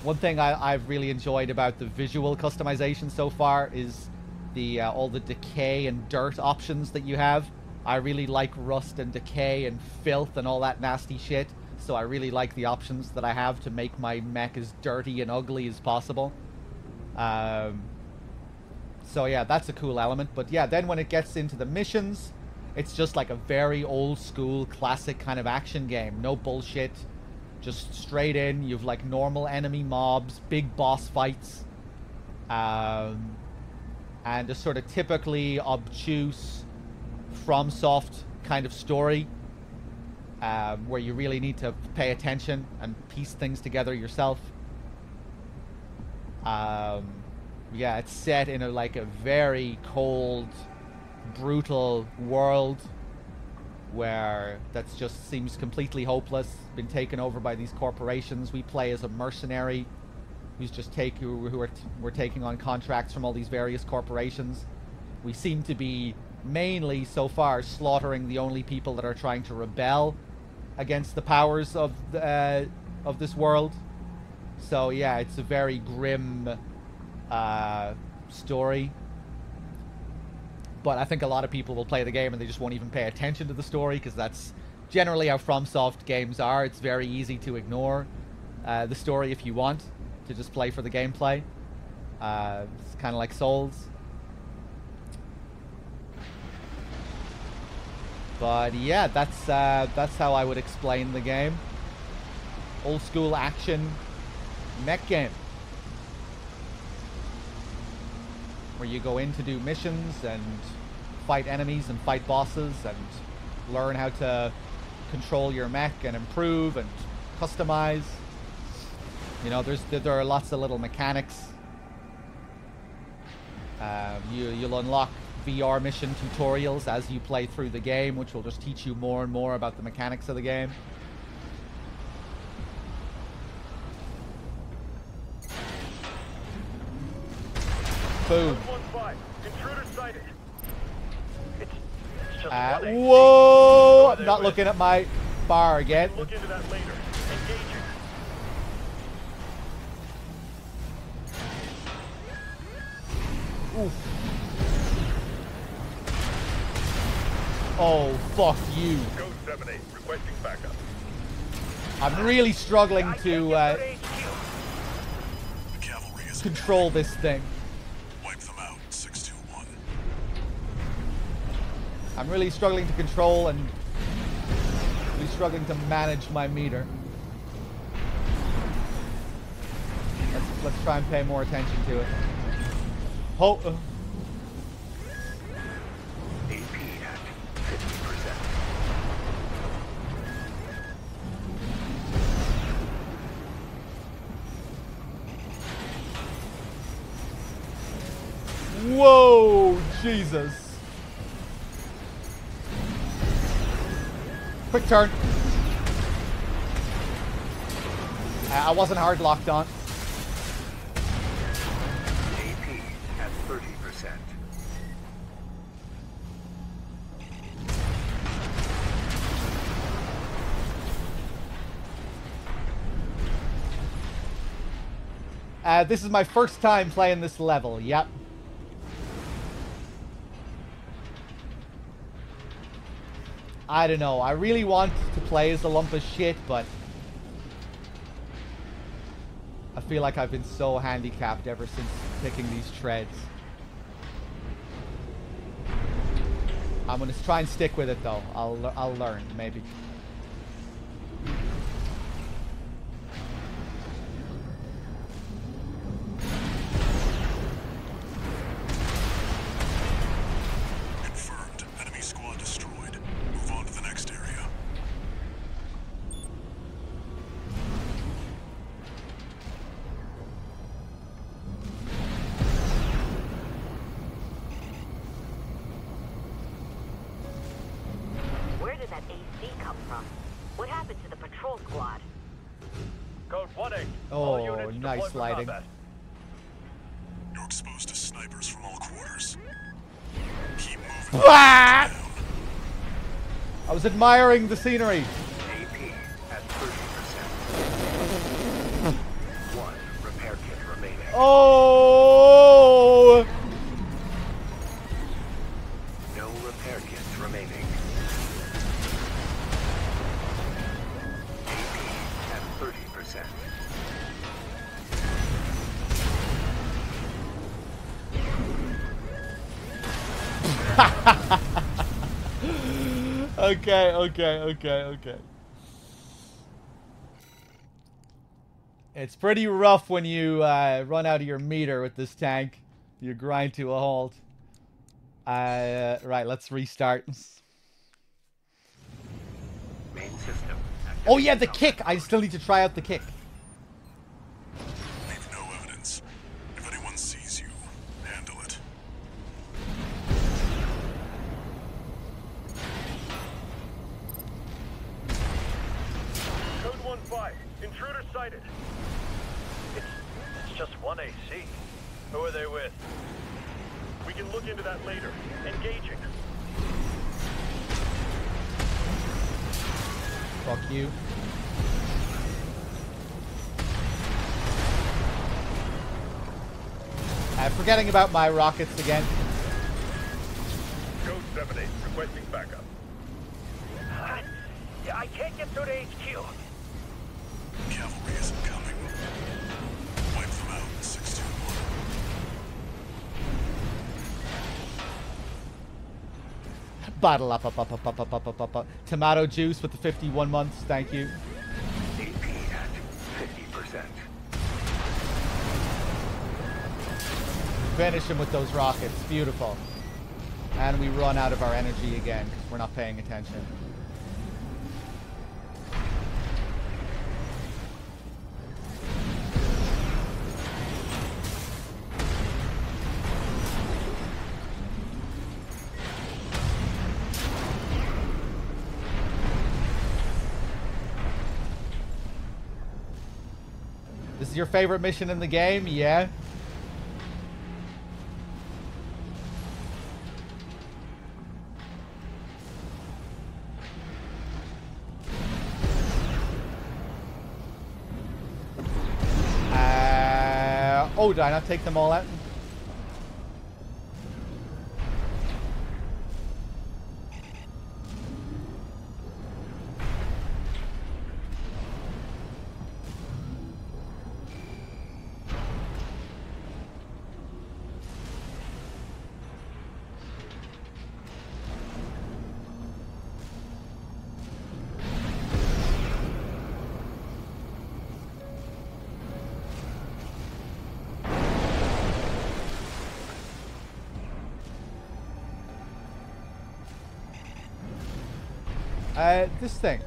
one thing I, I've really enjoyed about the visual customization so far is the uh, all the decay and dirt options that you have. I really like rust and decay and filth and all that nasty shit so I really like the options that I have to make my mech as dirty and ugly as possible. Um, so yeah, that's a cool element. But yeah, then when it gets into the missions, it's just like a very old school, classic kind of action game. No bullshit. Just straight in. You've like normal enemy mobs, big boss fights. Um, and a sort of typically obtuse FromSoft kind of story um, where you really need to pay attention and piece things together yourself. Um, yeah, it's set in a like a very cold, brutal world where that just seems completely hopeless. Been taken over by these corporations. We play as a mercenary who's just take who, who are we're taking on contracts from all these various corporations. We seem to be mainly so far slaughtering the only people that are trying to rebel against the powers of the, uh, of this world. So yeah, it's a very grim uh, story. But I think a lot of people will play the game and they just won't even pay attention to the story because that's generally how FromSoft games are. It's very easy to ignore uh, the story if you want to just play for the gameplay. Uh, it's kind of like Souls. But yeah, that's uh, that's how I would explain the game. Old school action mech game. Where you go in to do missions and fight enemies and fight bosses and learn how to control your mech and improve and customize. You know, there's there are lots of little mechanics. Uh, you you'll unlock VR mission tutorials as you play through the game, which will just teach you more and more about the mechanics of the game. Boom. Uh, whoa! I'm not looking at my bar again. Look into that later. Engaging. Oof. Oh, fuck you. Go 7-8, requesting backup. I'm really struggling to uh, The cavalry is control this thing. I'm really struggling to control and really struggling to manage my meter. Let's, let's try and pay more attention to it. Ho- uh, AP at 50%. Whoa, Jesus. Quick turn. I wasn't hard locked on. AP at 30%. Uh, this is my first time playing this level, yep. I don't know. I really want to play as a lump of shit, but I feel like I've been so handicapped ever since picking these treads. I'm gonna try and stick with it though. I'll I'll learn maybe. Nice deployed for lighting. combat. You're exposed to snipers from all quarters. Keep moving. Ah! I was admiring the scenery. Okay, okay, okay, okay. It's pretty rough when you uh, run out of your meter with this tank. You grind to a halt. Uh, right, let's restart. Main system. Oh yeah, the kick! I still need to try out the kick. About my rockets again. Code 7-8. Requesting backup. I can't get through to HQ. Cavalry isn't coming. Wipe them out, 621. Bottle up, up, up, up, up, up, up, up, up, up. Tomato juice with the 51 months. Thank you. Finish him with those rockets. Beautiful. And we run out of our energy again because we're not paying attention. This is your favorite mission in the game? Yeah. Oh, did I not take them all out? Uh, this thing.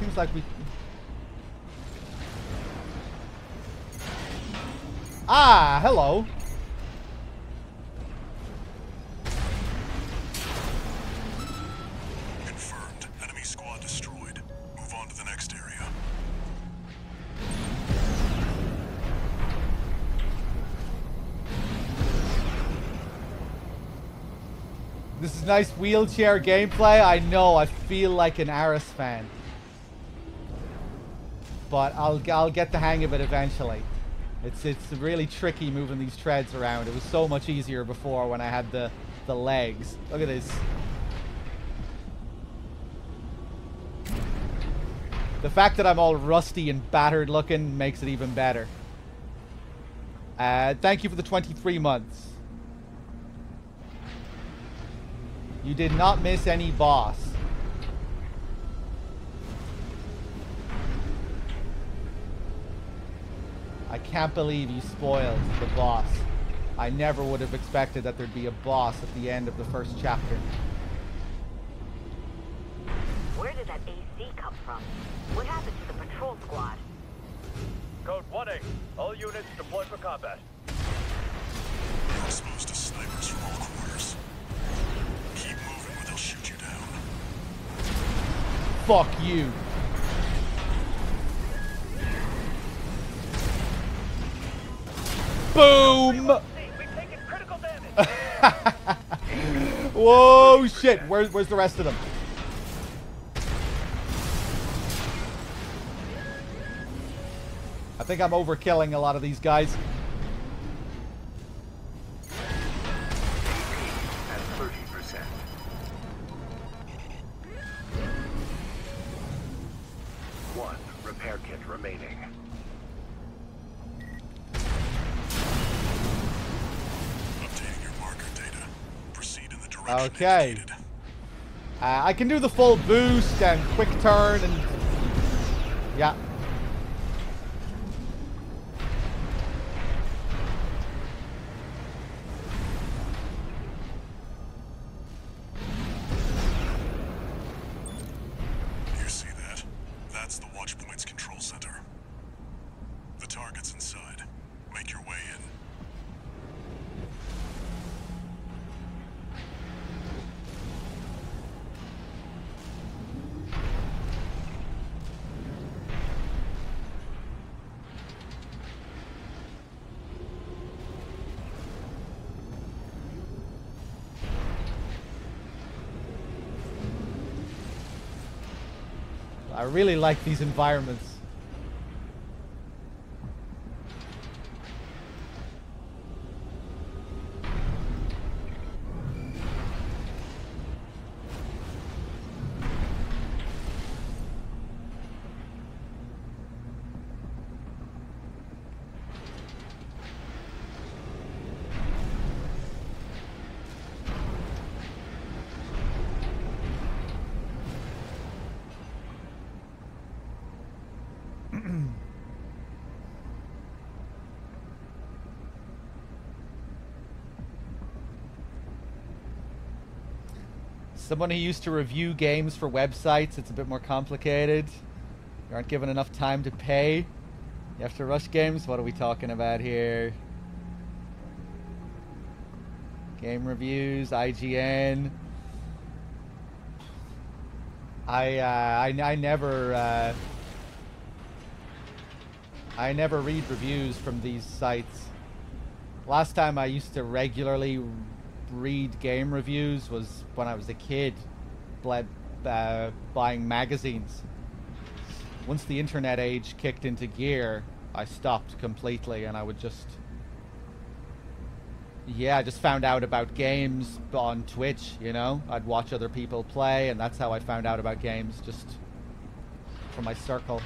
Seems like we... Ah, hello. Nice wheelchair gameplay. I know, I feel like an Aris fan. But I'll, I'll get the hang of it eventually. It's it's really tricky moving these treads around. It was so much easier before when I had the the legs. Look at this. The fact that I'm all rusty and battered looking makes it even better. Uh, thank you for the 23 months. You did not miss any boss. I can't believe you spoiled the boss. I never would have expected that there'd be a boss at the end of the first chapter. You. Boom! See, we've taken critical damage. Whoa, shit. Where's, where's the rest of them? I think I'm overkilling a lot of these guys. Okay. Uh, I can do the full boost and quick turn and... Yeah. Really like these environments. Someone who used to review games for websites, it's a bit more complicated. You aren't given enough time to pay. You have to rush games. What are we talking about here? Game reviews, IGN. I uh, I, I never uh, I never read reviews from these sites. Last time I used to regularly read game reviews was when I was a kid, bled, uh, buying magazines. Once the internet age kicked into gear, I stopped completely, and I would just, yeah, I just found out about games on Twitch. You know, I'd watch other people play, and that's how I found out about games, just from my circle.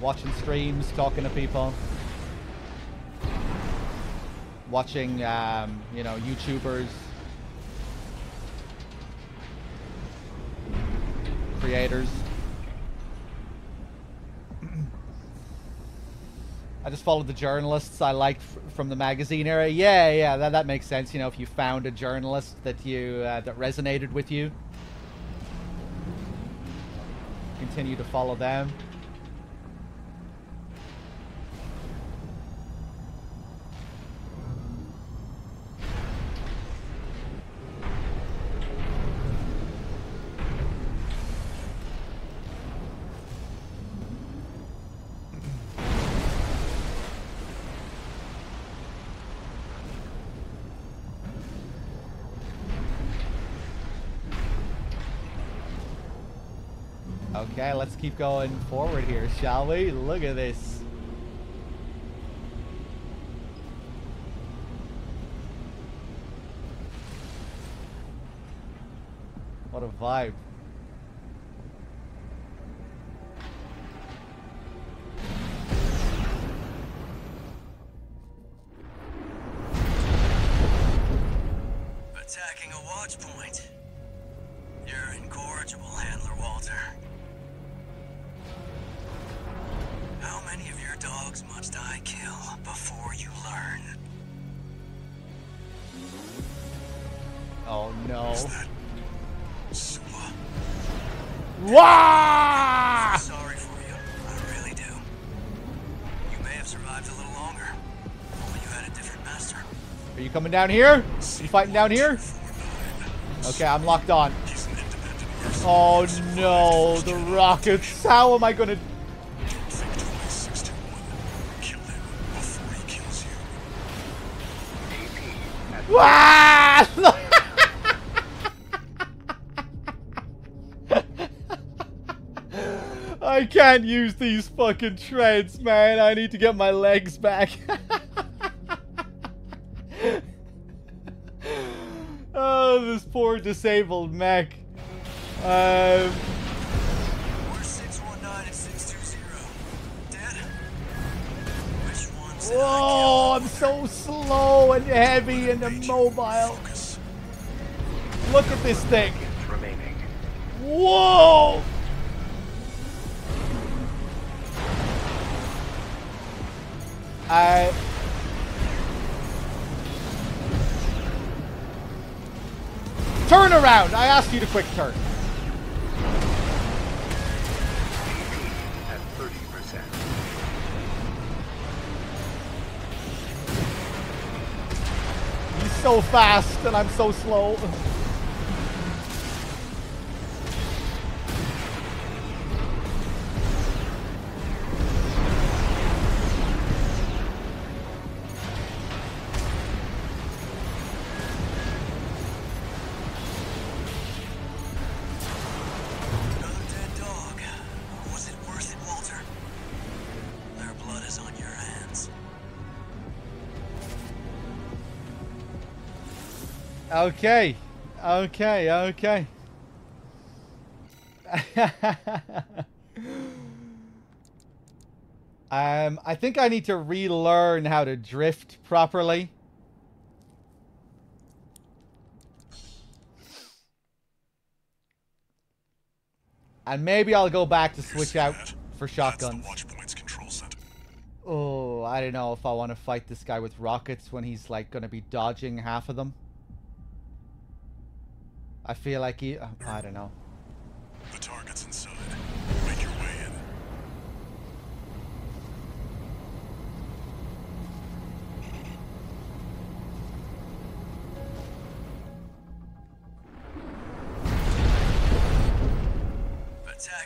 Watching streams, talking to people watching, um, you know, YouTubers, creators. I just followed the journalists I liked from the magazine era. Yeah, yeah, that, that makes sense. You know, if you found a journalist that you uh, that resonated with you, continue to follow them. Okay, let's keep going forward here, shall we? Look at this. What a vibe. Down here? You fighting down here? Okay, I'm locked on. Oh no, the rockets. How am I gonna... Don't think twice, 621. Kill him before he kills you. AP at Wah! I can't use these fucking treads, man. I need to get my legs back. one's did I whoa. I'm so slow and heavy and immobile. Look at this thing. Whoa! I. Turn around! I asked you to quick turn. At 30%. He's so fast and I'm so slow. Okay. Okay, okay. um, I think I need to relearn how to drift properly. And maybe I'll go back to switch out for shotguns. the Watchpoint's control center. Oh, I don't know if I want to fight this guy with rockets when he's like going to be dodging half of them. I feel like he. uh, I don't know. The target's inside. Make your way in.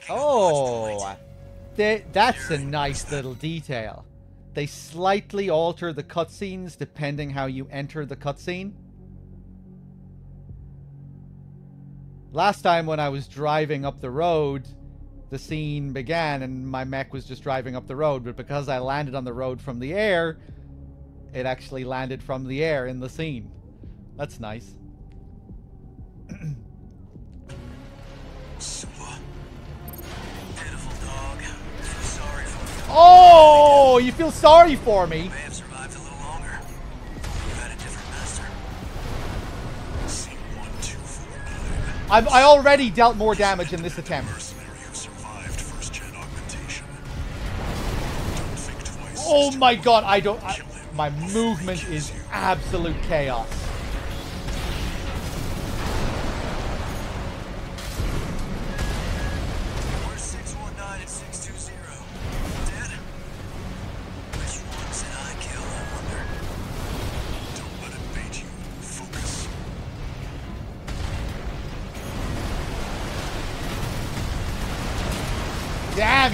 Oh, they, that's a nice little detail. They slightly alter the cutscenes depending how you enter the cutscene. Last time when I was driving up the road, the scene began and my mech was just driving up the road, but because I landed on the road from the air, it actually landed from the air in the scene. That's nice. Sulla. Pitiful dog. Feel sorry for you. Oh, you feel sorry for me? I've, I already dealt more damage in this attempt. Mercenary who survived first gen augmentation. Don't think twice. Oh my god, I don't. I, my movement is absolute chaos.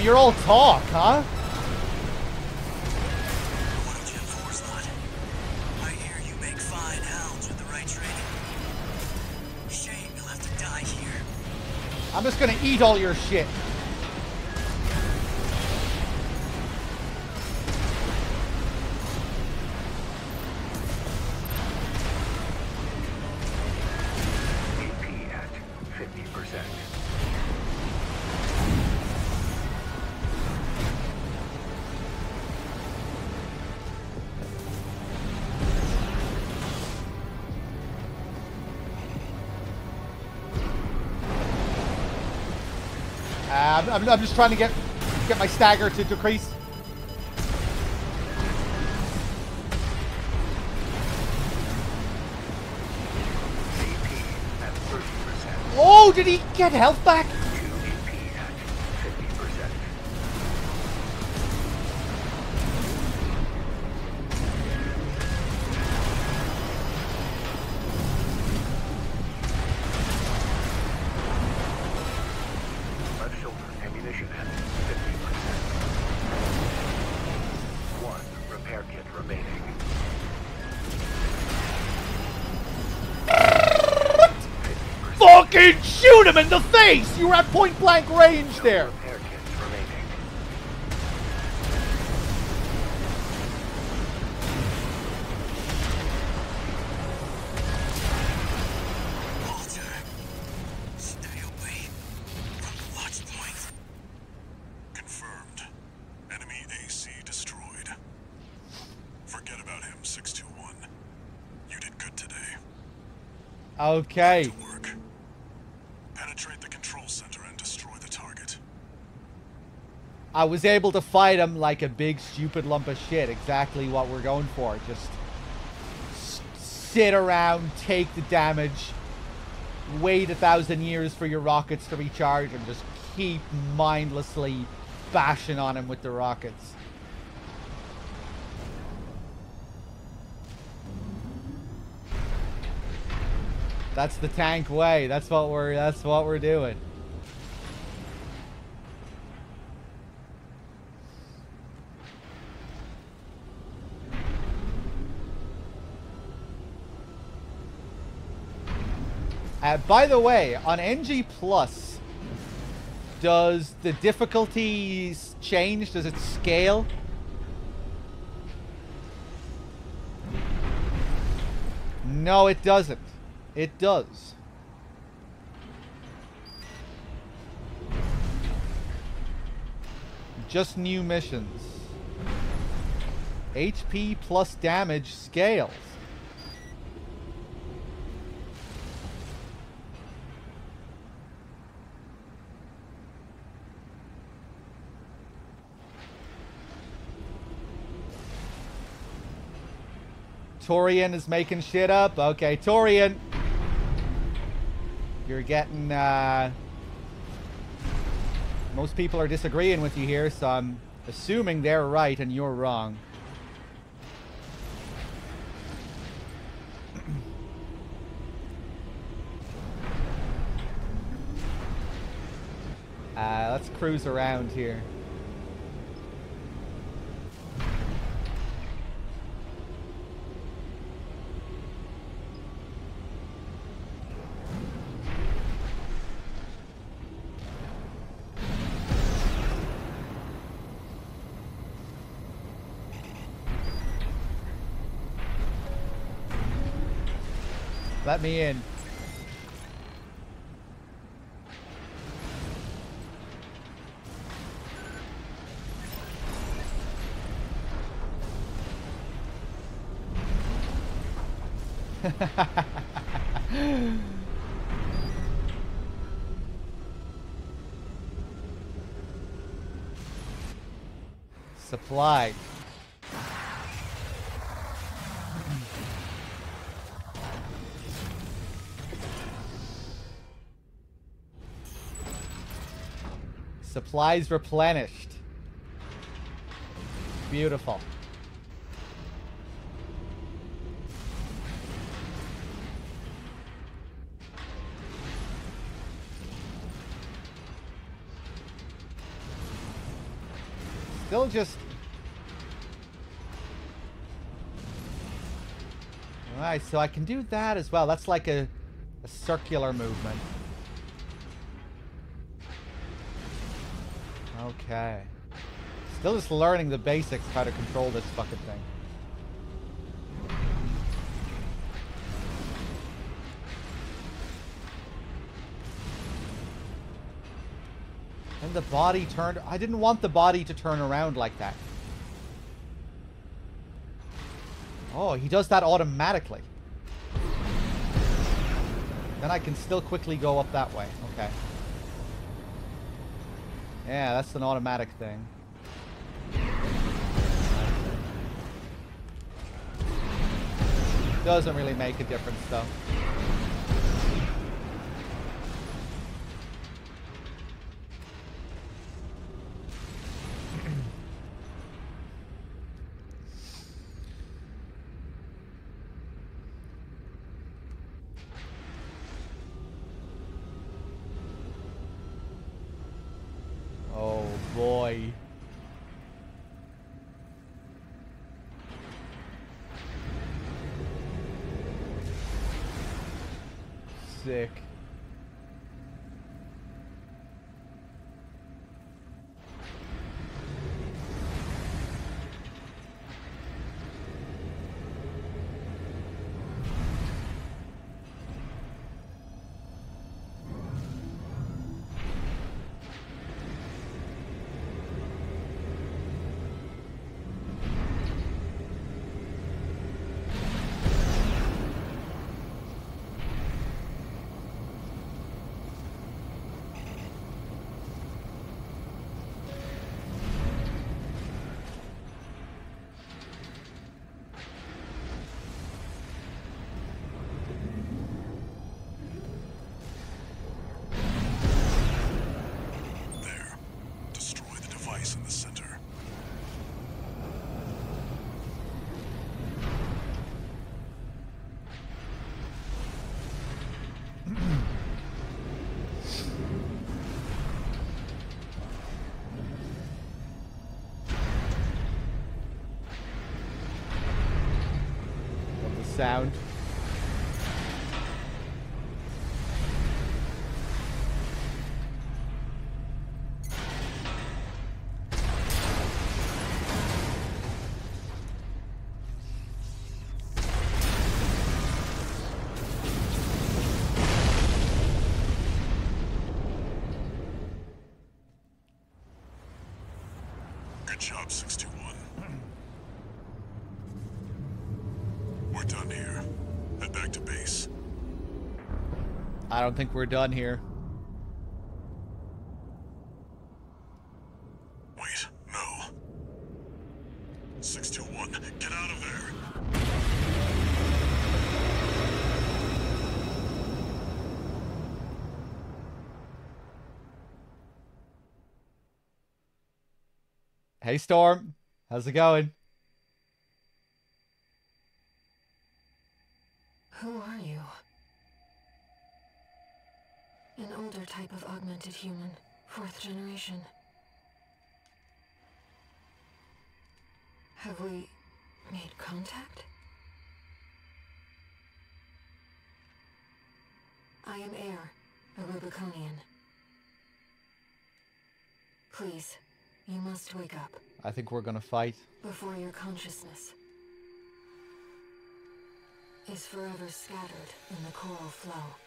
Have all talk, huh? I'm just gonna eat all your shit. I'm, I'm, just trying to get get my stagger to decrease. AP at 30%. Oh, did he get health back? Were at point blank range there. Repair kits remaining. Walter, stay away from the watch point. Confirmed. Enemy AC destroyed. Forget about him, 621. You did good today. Okay. To work. Penetrate the control center and destroy the target. I was able to fight him like a big stupid lump of shit. Exactly what we're going for. Just sit around, take the damage, wait a thousand years for your rockets to recharge, and just keep mindlessly bashing on him with the rockets. That's the tank way. That's what we're that's what we're doing. Uh, by the way, on NG Plus, does the difficulties change? Does it scale? No, it doesn't. It does. Just new missions. HP plus damage scales. Torian is making shit up. Okay, Torian. You're getting, uh... Most people are disagreeing with you here, so I'm assuming they're right and you're wrong. Uh, let's cruise around here. Me in. Supply. Supplies replenished. Beautiful. Still just... Alright, so I can do that as well. That's like a, a circular movement. Okay. Still just learning the basics how to control this fucking thing. And the body turned... I didn't want the body to turn around like that. Oh, he does that automatically. Then I can still quickly go up that way. Okay. Yeah, that's an automatic thing. Doesn't really make a difference though. oh boy. Sick. There. Destroy the device in the center. Love the sound. Don't think we're done here. Wait, no. 621, get out of there! Hey Storm, how's it going? Who are you? An older type of augmented human, generation. Have we made contact? I am Ayre, a Rubiconian. Please, you must wake up I think we're gonna fight. before your consciousness is forever scattered in the coral flow.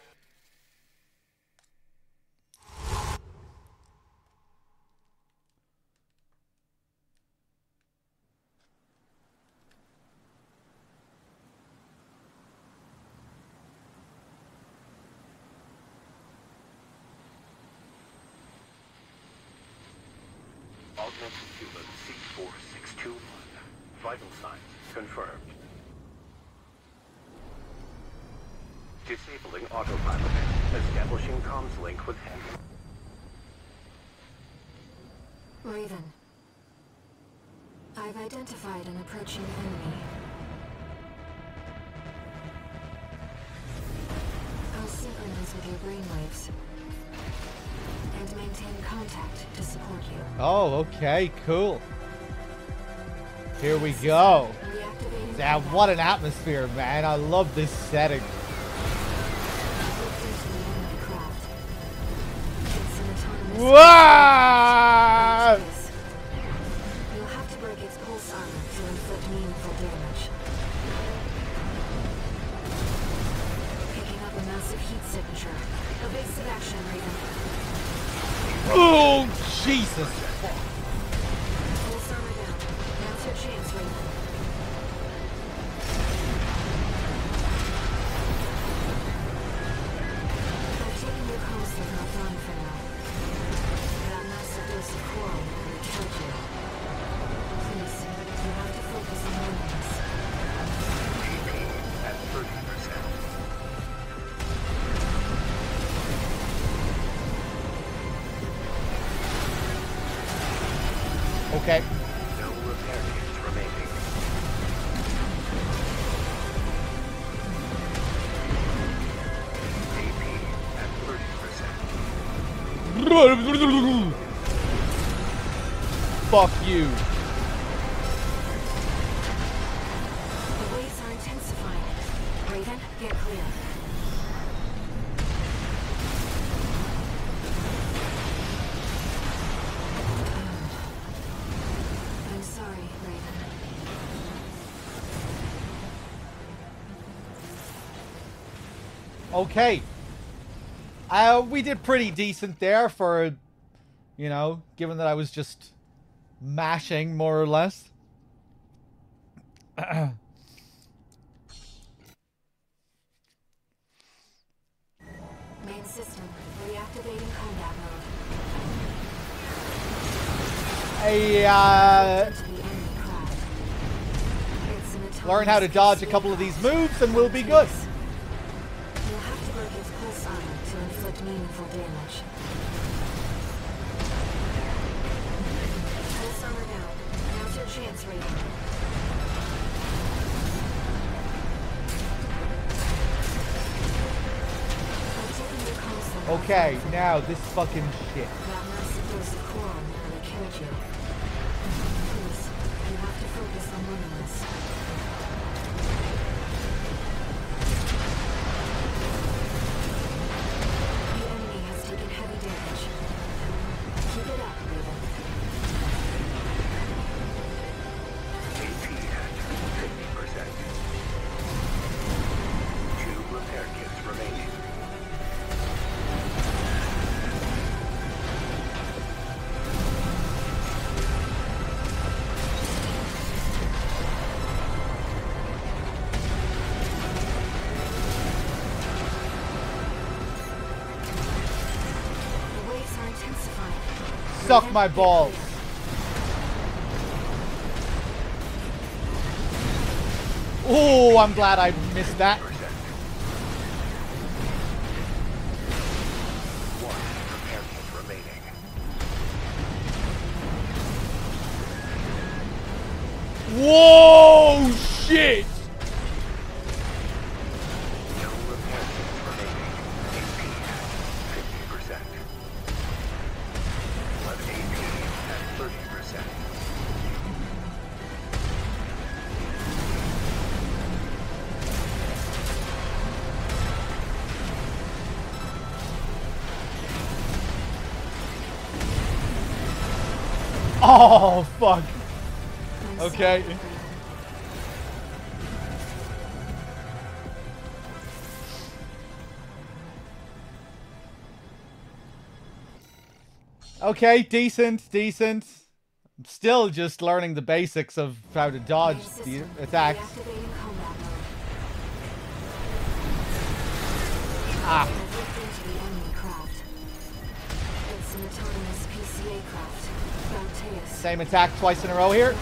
Link with Henry. Raven. I've identified an approaching enemy. I'll synchronize with your brainwaves. And maintain contact to support you. Oh, okay, cool. Here we go. Reactivating Yeah, what an atmosphere, man. I love this setting. Wow! You'll have to break its pulse armor to inflict meaningful damage. Picking up a massive heat signature. Evasive action, Raven. Oh, Jesus! Okay. Uh, we did pretty decent there for, you know, given that I was just mashing more or less. Main system reactivating combat mode. Uh, learn how to dodge a couple of these moves and we'll be good. Okay, now this fucking shit. suck my balls. Oh, I'm glad I missed that. Whoa, shit! Oh, fuck. Okay. Okay, decent, decent. I'm still just learning the basics of how to dodge the attacks. Ah. Same attack twice in a row here.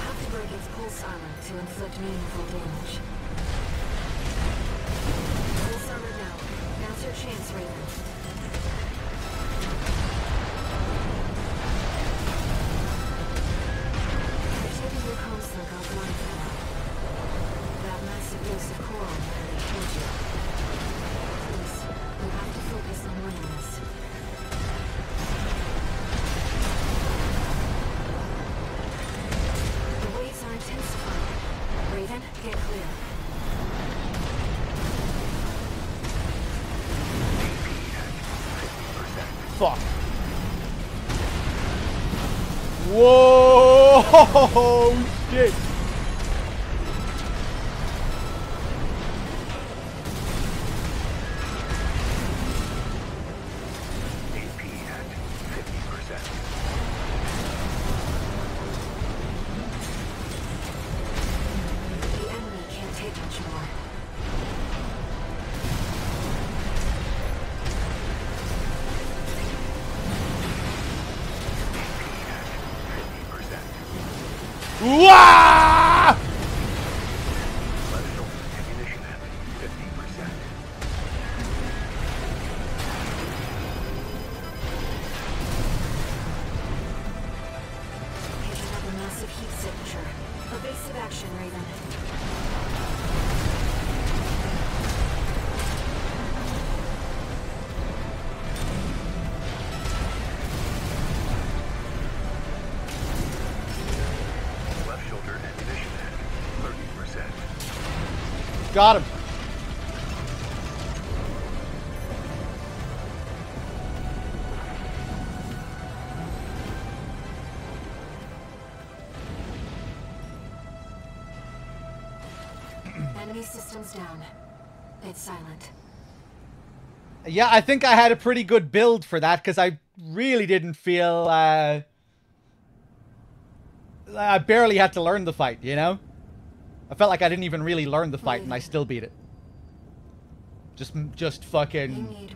Got him. Enemy systems down. It's silent. Yeah, I think I had a pretty good build for that because I really didn't feel. Uh, I barely had to learn the fight, you know? I felt like I didn't even really learn the fight and I still beat it. Just, just fucking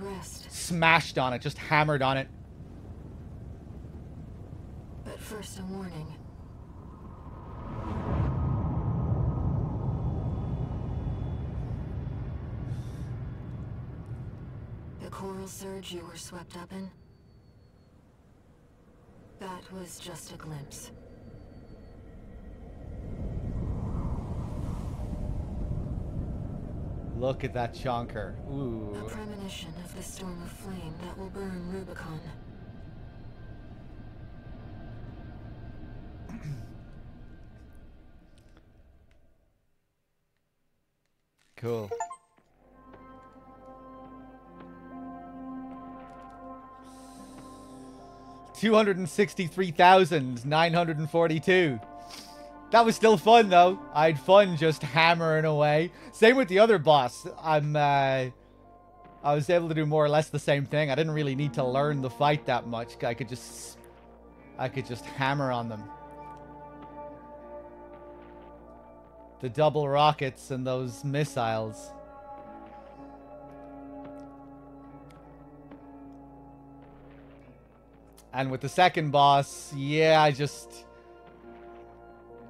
smashed on it, just hammered on it. But first, a warning. The coral surge you were swept up in? That was just a glimpse. Look at that chonker. Ooh. A premonition of the storm of flame that will burn Rubicon. Cool. Two hundred and sixty-three thousand nine hundred and forty-two. That was still fun though. I had fun just hammering away. Same with the other boss. I'm uh I was able to do more or less the same thing. I didn't really need to learn the fight that much. I could just I could just hammer on them. The double rockets and those missiles. And with the second boss, yeah, I just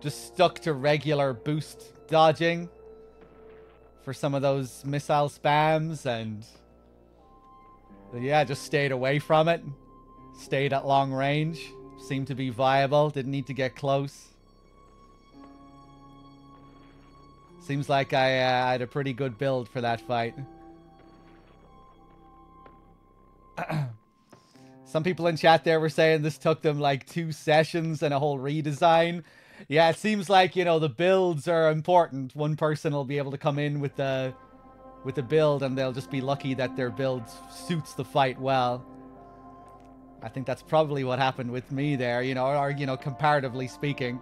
just stuck to regular boost dodging for some of those missile spams and yeah, just stayed away from it. Stayed at long range. Seemed to be viable. Didn't need to get close. Seems like I uh, had a pretty good build for that fight. Some people in chat there were saying this took them like two sessions and a whole redesign. Yeah, it seems like, you know, the builds are important. One person will be able to come in with the with the build and they'll just be lucky that their build suits the fight well. I think that's probably what happened with me there, you know, or, you know, comparatively speaking.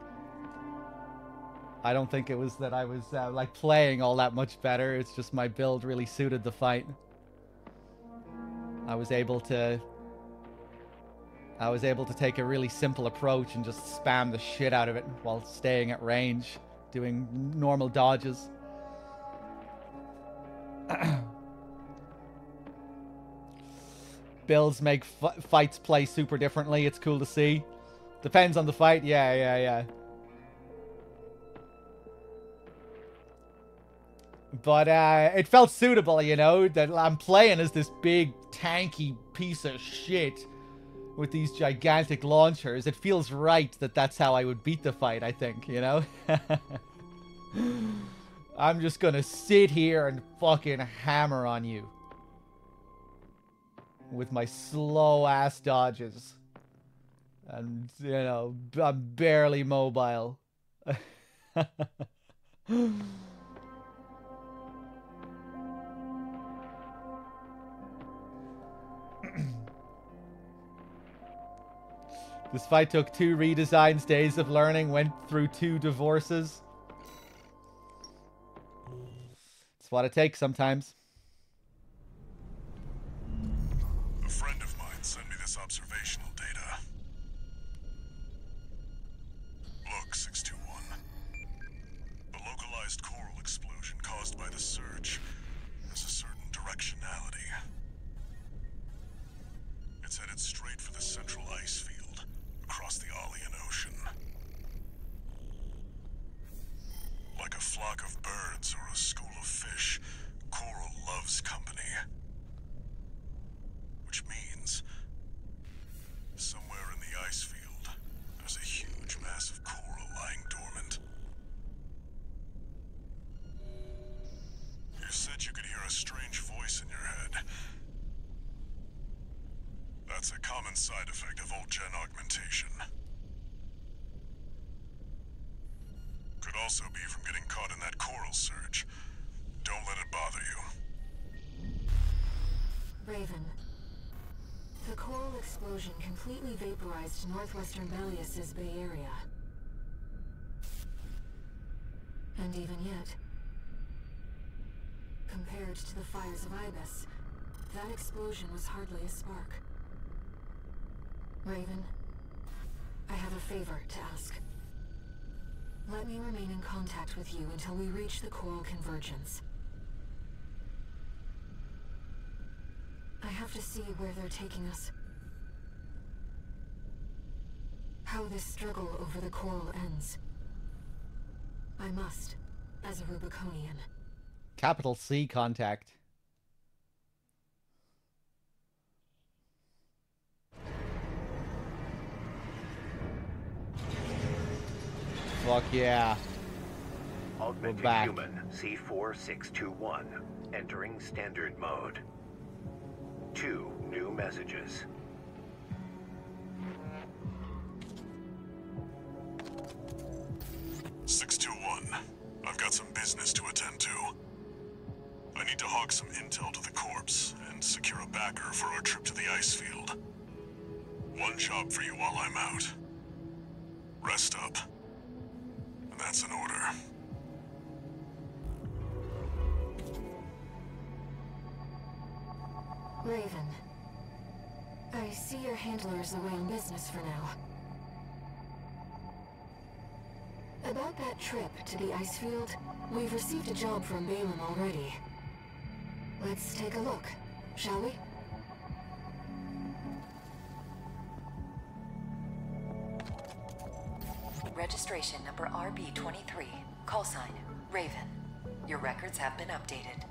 I don't think it was that I was uh, like playing all that much better. It's just my build really suited the fight. I was able to I was able to take a really simple approach and just spam the shit out of it while staying at range, doing normal dodges. Builds make fights play super differently. It's cool to see. Depends on the fight. Yeah, yeah, yeah. But uh, it felt suitable, you know, that I'm playing as this big, tanky piece of shit with these gigantic launchers. It feels right that that's how I would beat the fight, I think, you know? I'm just gonna sit here and fucking hammer on you. With my slow ass dodges. And, you know, I'm barely mobile. This fight took two redesigns, days of learning, went through two divorces. It's what it takes sometimes. That explosion was hardly a spark. Raven, I have a favor to ask. Let me remain in contact with you until we reach the coral convergence. I have to see where they're taking us. How this struggle over the coral ends. I must, as a Rubiconian. Capital C contact. Fuck yeah. Augmenting back. human C4621. Entering standard mode. Two new messages. Six two one. I've got some business to attend to. I need to hawk some intel to the corpse and secure a backer for our trip to the ice field. One job for you while I'm out. Rest up. That's an order. Raven. I see your handler's away on business for now. About that trip to the ice field, we've received a job from Balam already. Let's take a look, shall we? Registration number RB23. Call sign Raven. Your records have been updated.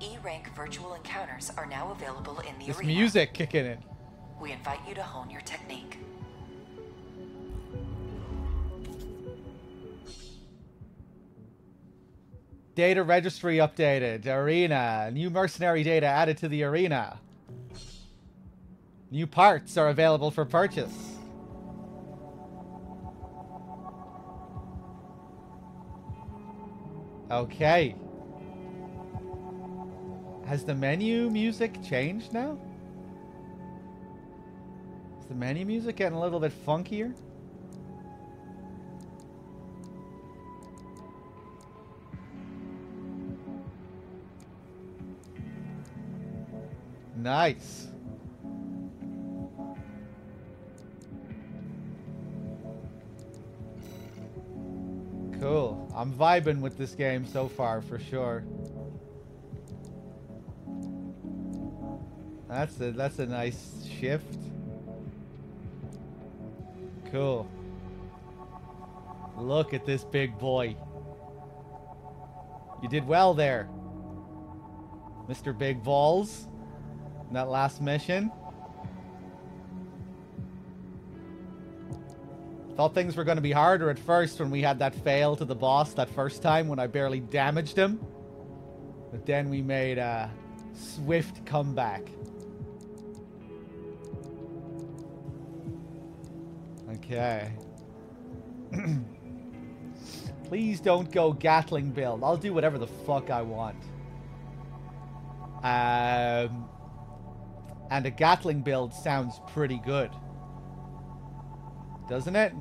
E rank virtual encounters are now available in the This arena. music kicking in. We invite you to hone your technique. Data registry updated. Arena. New mercenary data added to the arena. New parts are available for purchase. Okay. Has the menu music changed now? Is the menu music getting a little bit funkier? Nice. Cool. I'm vibing with this game so far for sure. That's a that's a nice shift. Cool. Look at this big boy. You did well there. Mr. Big Balls. in That last mission. Thought things were going to be harder at first when we had that fail to the boss that first time when I barely damaged him. But then we made a swift comeback. Okay. Please don't go Gatling build. I'll do whatever the fuck I want. Um, and a Gatling build sounds pretty good. Doesn't it?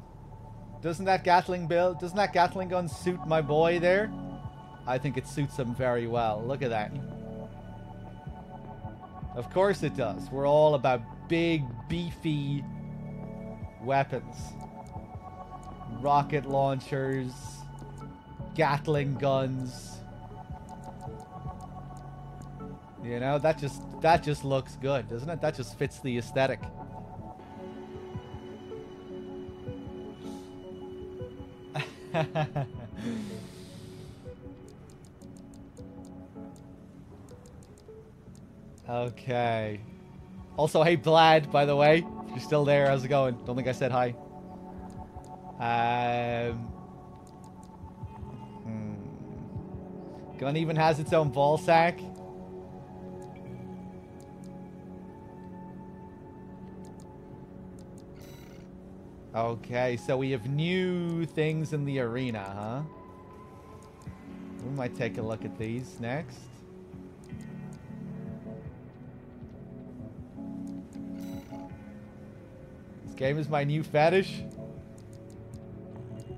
Doesn't that Gatling build, doesn't that Gatling gun suit my boy there? I think it suits him very well. Look at that. Of course it does. We're all about big, beefy weapons. Rocket launchers, Gatling guns. You know, that just that just looks good, doesn't it? That just fits the aesthetic. okay. Also, hey Vlad, by the way, you're still there, how's it going? Don't think I said hi. Um, hmm. Gun even has its own ball sack. Okay, so we have new things in the arena, huh? We might take a look at these next. This game is my new fetish.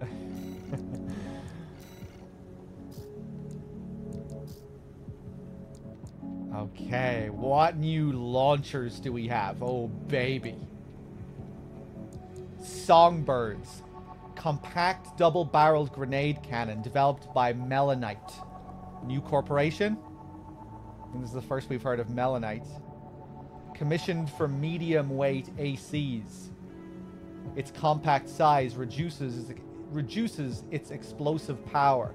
okay, what new launchers do we have? Oh, baby. Songbirds. Compact double-barreled grenade cannon developed by Melinite. New corporation? This is the first we've heard of Melinite. Commissioned for medium weight ACs. Its compact size reduces reduces its explosive power,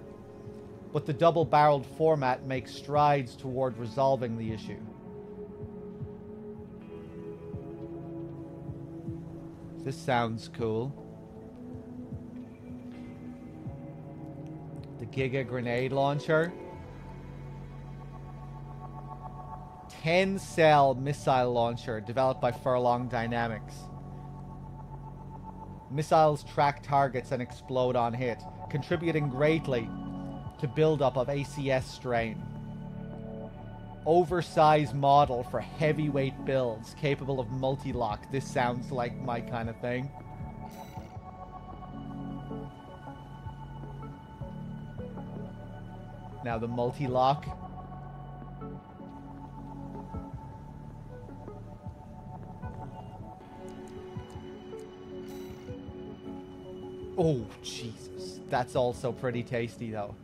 but the double-barreled format makes strides toward resolving the issue. This sounds cool. The Giga grenade launcher. 10 cell missile launcher developed by Furlong Dynamics. Missiles track targets and explode on hit, contributing greatly to buildup of ACS strain. Oversized model for heavyweight builds capable of multi-lock. This sounds like my kind of thing. Now the multi-lock. Oh, Jesus. That's also pretty tasty, though.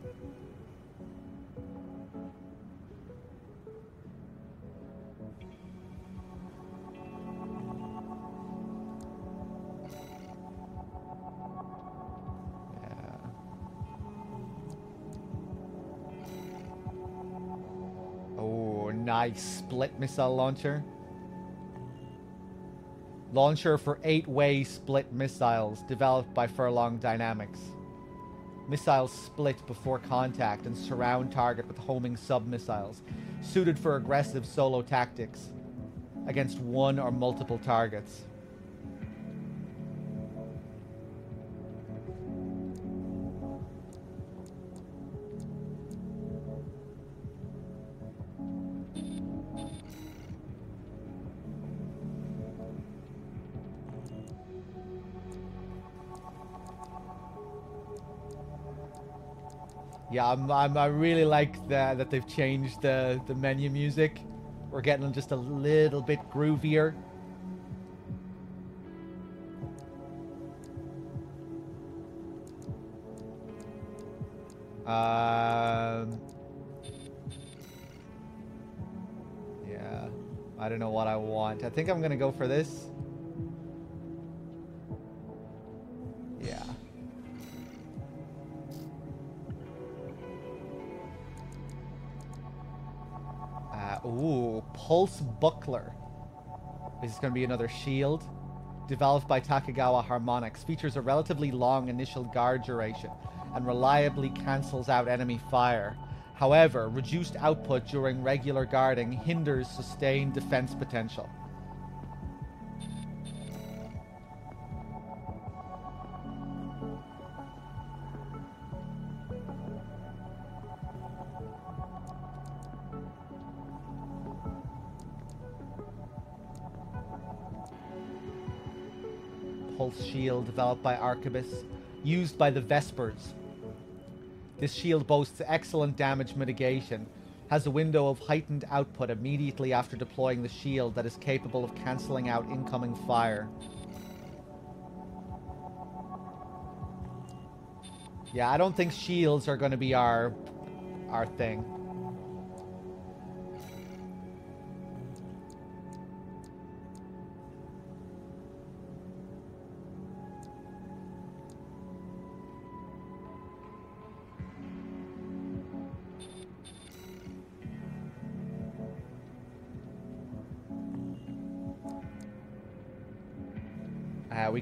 Nice. Split missile launcher. Launcher for eight-way split missiles developed by Furlong Dynamics. Missiles split before contact and surround target with homing sub-missiles, suited for aggressive solo tactics against one or multiple targets. Yeah, I'm, I'm, I really like that that they've changed the the menu music. We're getting them just a little bit groovier. Um. Yeah, I don't know what I want. I think I'm gonna go for this. Ooh, Pulse Buckler. This is going to be another shield. Developed by Takigawa Harmonics, Features a relatively long initial guard duration and reliably cancels out enemy fire. However, reduced output during regular guarding hinders sustained defense potential. Shield developed by Arquebus, used by the Vespers. This shield boasts excellent damage mitigation, has a window of heightened output immediately after deploying the shield that is capable of cancelling out incoming fire. Yeah, I don't think shields are going to be our our thing.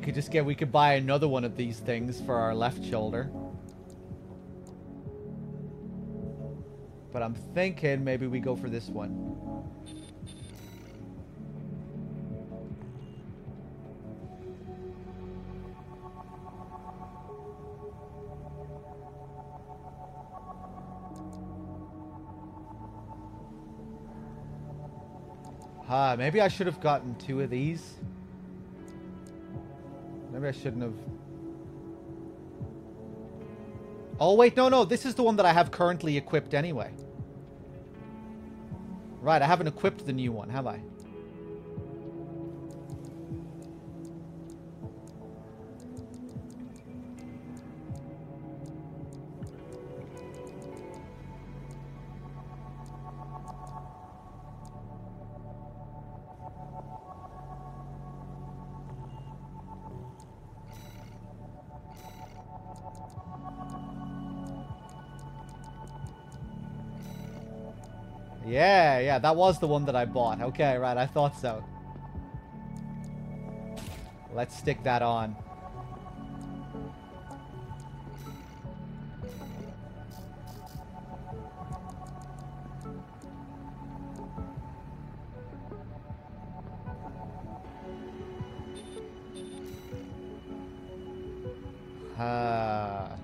could just get, we could buy another one of these things for our left shoulder. But I'm thinking maybe we go for this one. Ah, uh, maybe I should have gotten two of these. Maybe I shouldn't have. Oh, wait, no, no. This is the one that I have currently equipped anyway. Right, I haven't equipped the new one, have I? Yeah, that was the one that I bought. Okay, right, I thought so. Let's stick that on. Ah.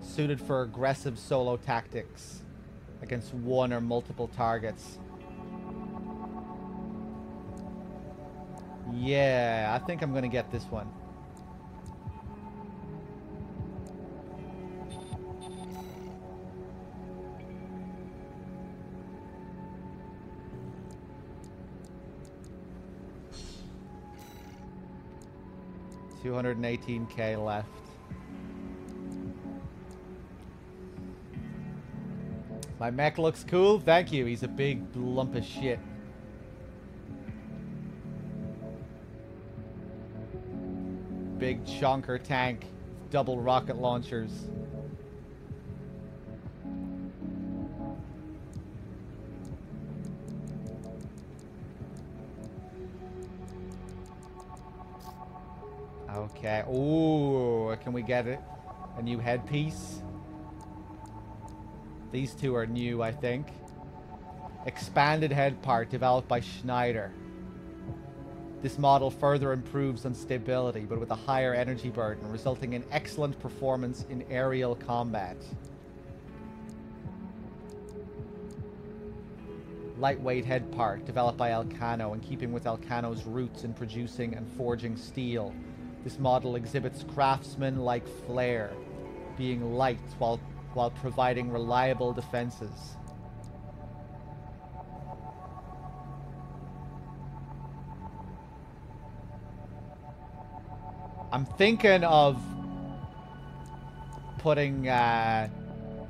Suited for aggressive solo tactics against one or multiple targets. Yeah, I think I'm gonna get this one. Two hundred and eighteen K left. My mech looks cool. Thank you. He's a big lump of shit. Big chonker tank. Double rocket launchers. Okay. Ooh, can we get it? A new headpiece? These two are new, I think. Expanded head part developed by Schneider. This model further improves on stability, but with a higher energy burden, resulting in excellent performance in aerial combat. Lightweight head part developed by Elcano in keeping with Elcano's roots in producing and forging steel. This model exhibits craftsman-like flair, being light while while providing reliable defenses. I'm thinking of putting uh,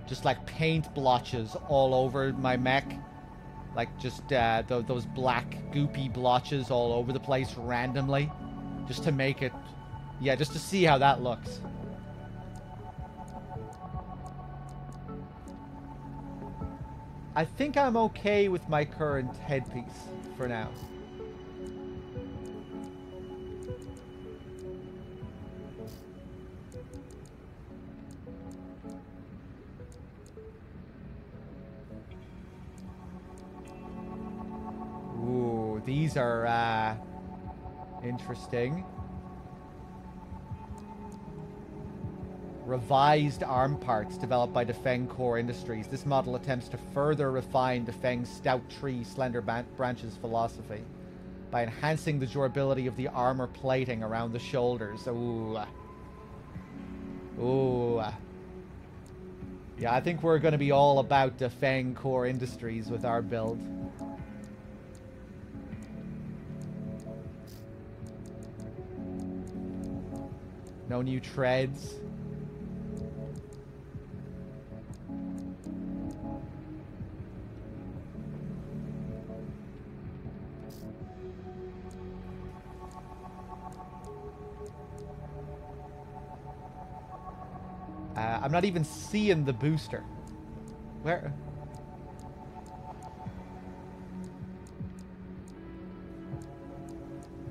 just like paint blotches all over my mech. Like just uh, th those black goopy blotches all over the place randomly. Just to make it... Yeah, just to see how that looks. I think I'm okay with my current headpiece for now. Ooh, these are uh, interesting. Revised arm parts developed by Dafeng Core Industries. This model attempts to further refine Dafeng's stout tree, slender branches philosophy by enhancing the durability of the armor plating around the shoulders. Ooh. Ooh. Yeah, I think we're going to be all about Dafeng Core Industries with our build. No new treads. Not even seeing the booster. Where?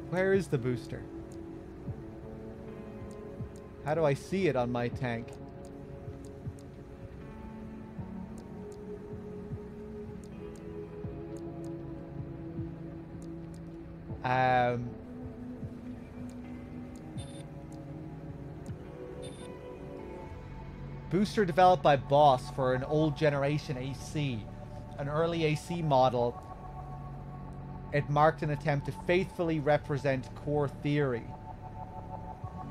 Where is the booster? How do I see it on my tank? Um... Booster developed by BAWS for an old generation AC. an early AC model, it marked an attempt to faithfully represent core theory.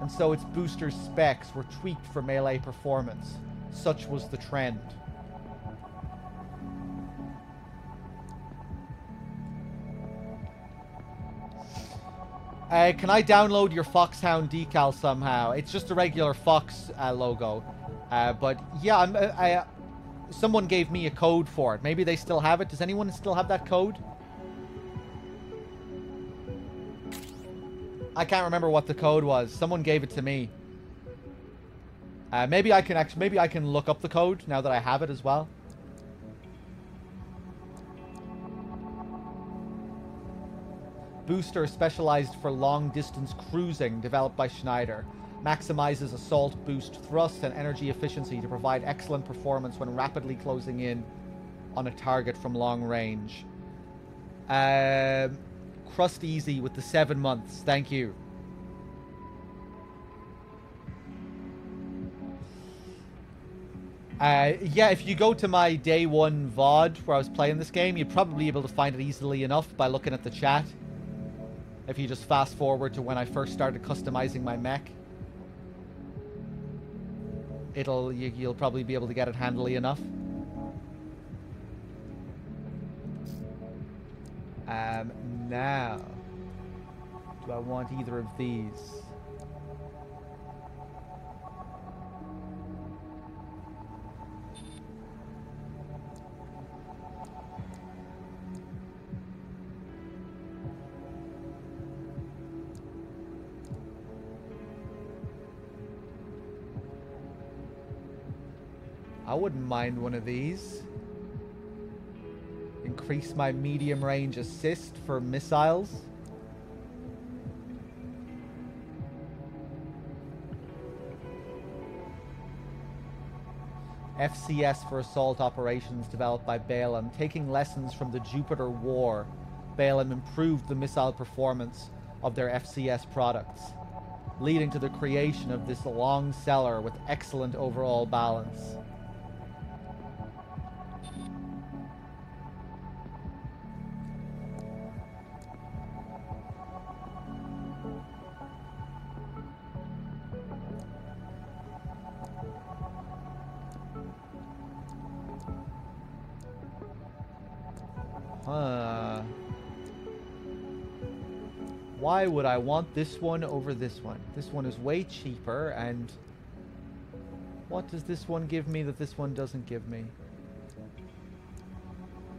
And so its booster specs were tweaked for melee performance. Such was the trend. Uh, can I download your Foxhound decal somehow? It's just a regular Fox uh, logo. Uh, but yeah, I'm, uh, I, someone gave me a code for it. Maybe they still have it. Does anyone still have that code? I can't remember what the code was. Someone gave it to me. Uh, maybe I can actually, maybe I can look up the code now that I have it as well. Booster specialized for long distance cruising, developed by Schneider. Maximizes assault boost thrust and energy efficiency to provide excellent performance when rapidly closing in on a target from long range. Um, crust easy with the seven months. Thank you. Uh, yeah, if you go to my day one VOD where I was playing this game, you'd probably be able to find it easily enough by looking at the chat. If you just fast forward to when I first started customizing my mech. It'll, you, you'll probably be able to get it handily enough. Um, now, do I want either of these? Wouldn't mind one of these. Increase my medium range assist for missiles. FCS for assault operations developed by Balam. Taking lessons from the Jupiter War, Balam improved the missile performance of their FCS products, leading to the creation of this long seller with excellent overall balance. I want this one over this one? This one is way cheaper and... What does this one give me that this one doesn't give me?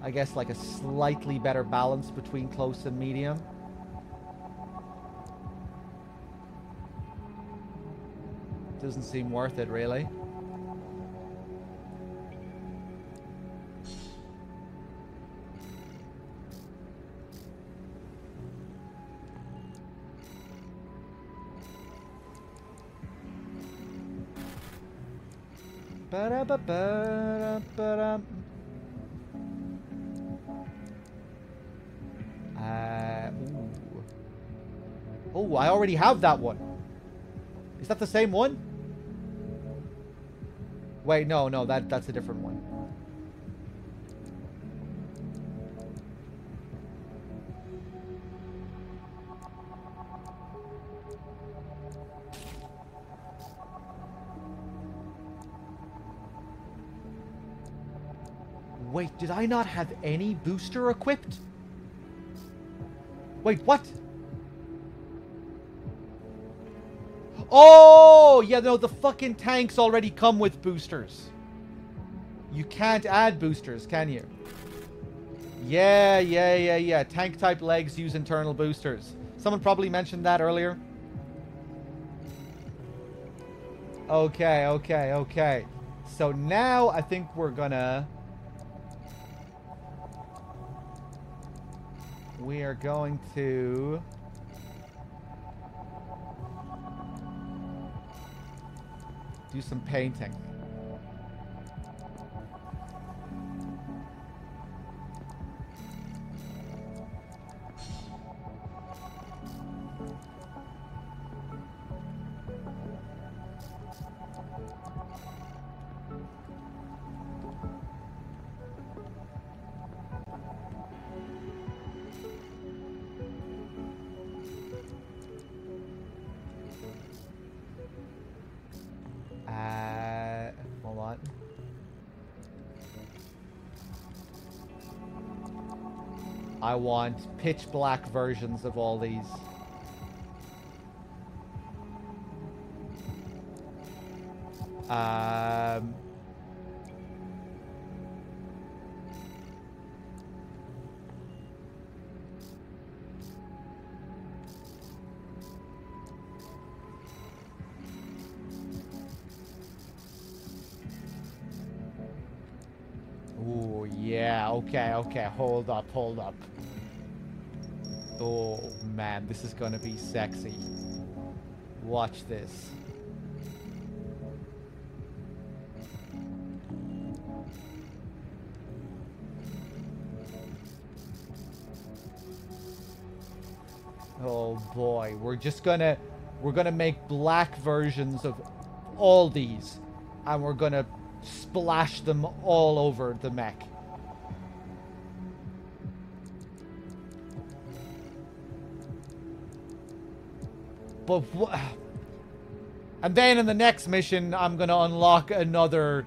I guess like a slightly better balance between close and medium. Doesn't seem worth it really. Have that one. Is that the same one? Wait, no, no, that that's a different one. Wait, did I not have any booster equipped? Wait, what? Oh, yeah, no, the fucking tanks already come with boosters. You can't add boosters, can you? Yeah, yeah, yeah, yeah. Tank type legs use internal boosters. Someone probably mentioned that earlier. Okay, okay, okay. So now I think we're gonna... We are going to... Do some painting. I want pitch black versions of all these. Um, Ooh, yeah, okay, okay, hold up, hold up. Oh, man, this is gonna be sexy. Watch this. Oh boy, we're just gonna we're gonna make black versions of all these and we're gonna splash them all over the mech. But and then in the next mission, I'm gonna unlock another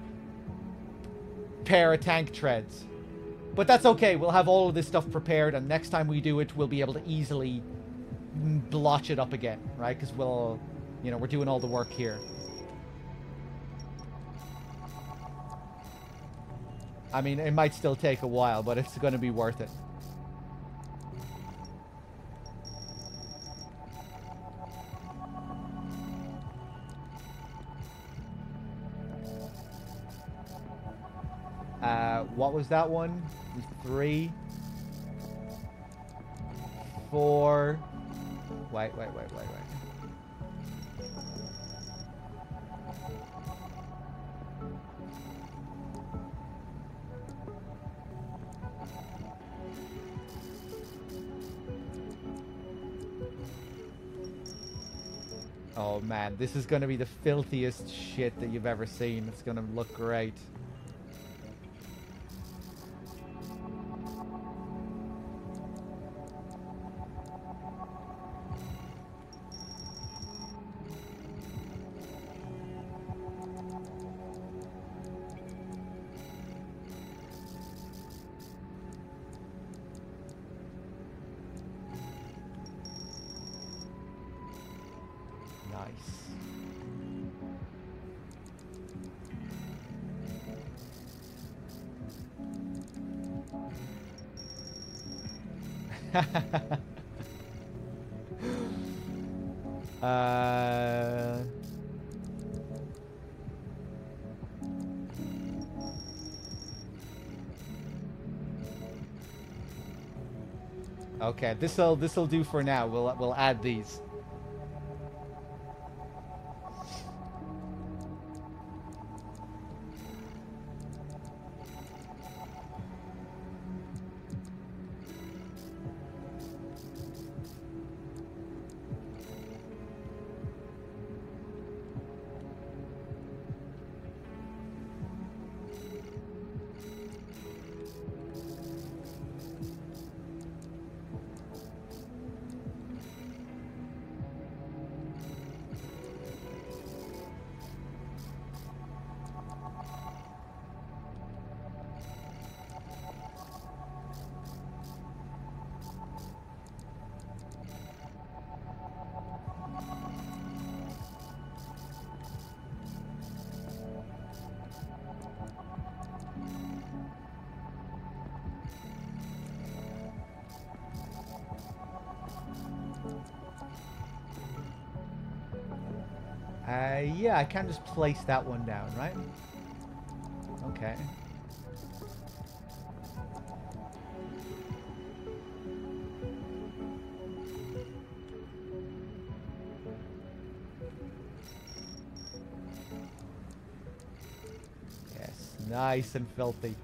pair of tank treads. But that's okay. We'll have all of this stuff prepared, and next time we do it, we'll be able to easily blotch it up again, right? Because we'll, you know, we're doing all the work here. I mean, it might still take a while, but it's going to be worth it. That one? Three, four. Wait, wait, wait, wait, wait. Oh man, this is gonna be the filthiest shit that you've ever seen. It's gonna look great. Okay, this'll this'll do for now. We'll we'll add these. I can just place that one down, right? Okay. Yes, nice and filthy.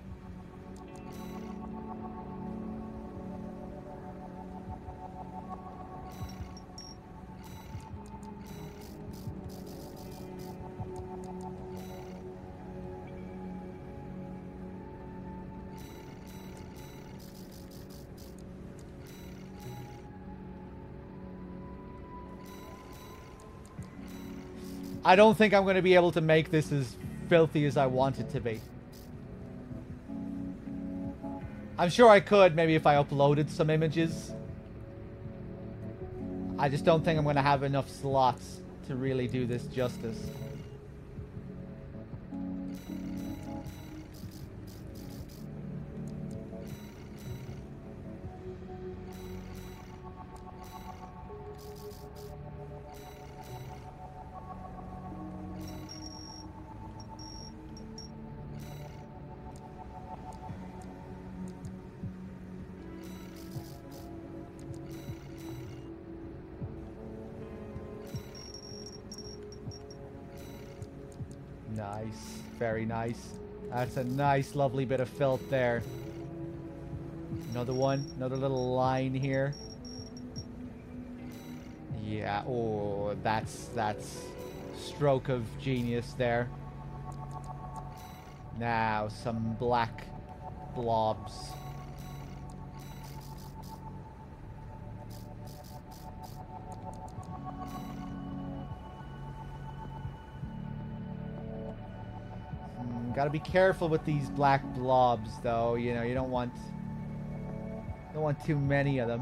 I don't think I'm going to be able to make this as filthy as I want it to be. I'm sure I could maybe if I uploaded some images. I just don't think I'm going to have enough slots to really do this justice. Nice. Very nice. That's a nice, lovely bit of filth there. Another one. Another little line here. Yeah. Oh, that's that's stroke of genius there. Now some black blobs. Gotta be careful with these black blobs, though. You know, you don't want don't want too many of them.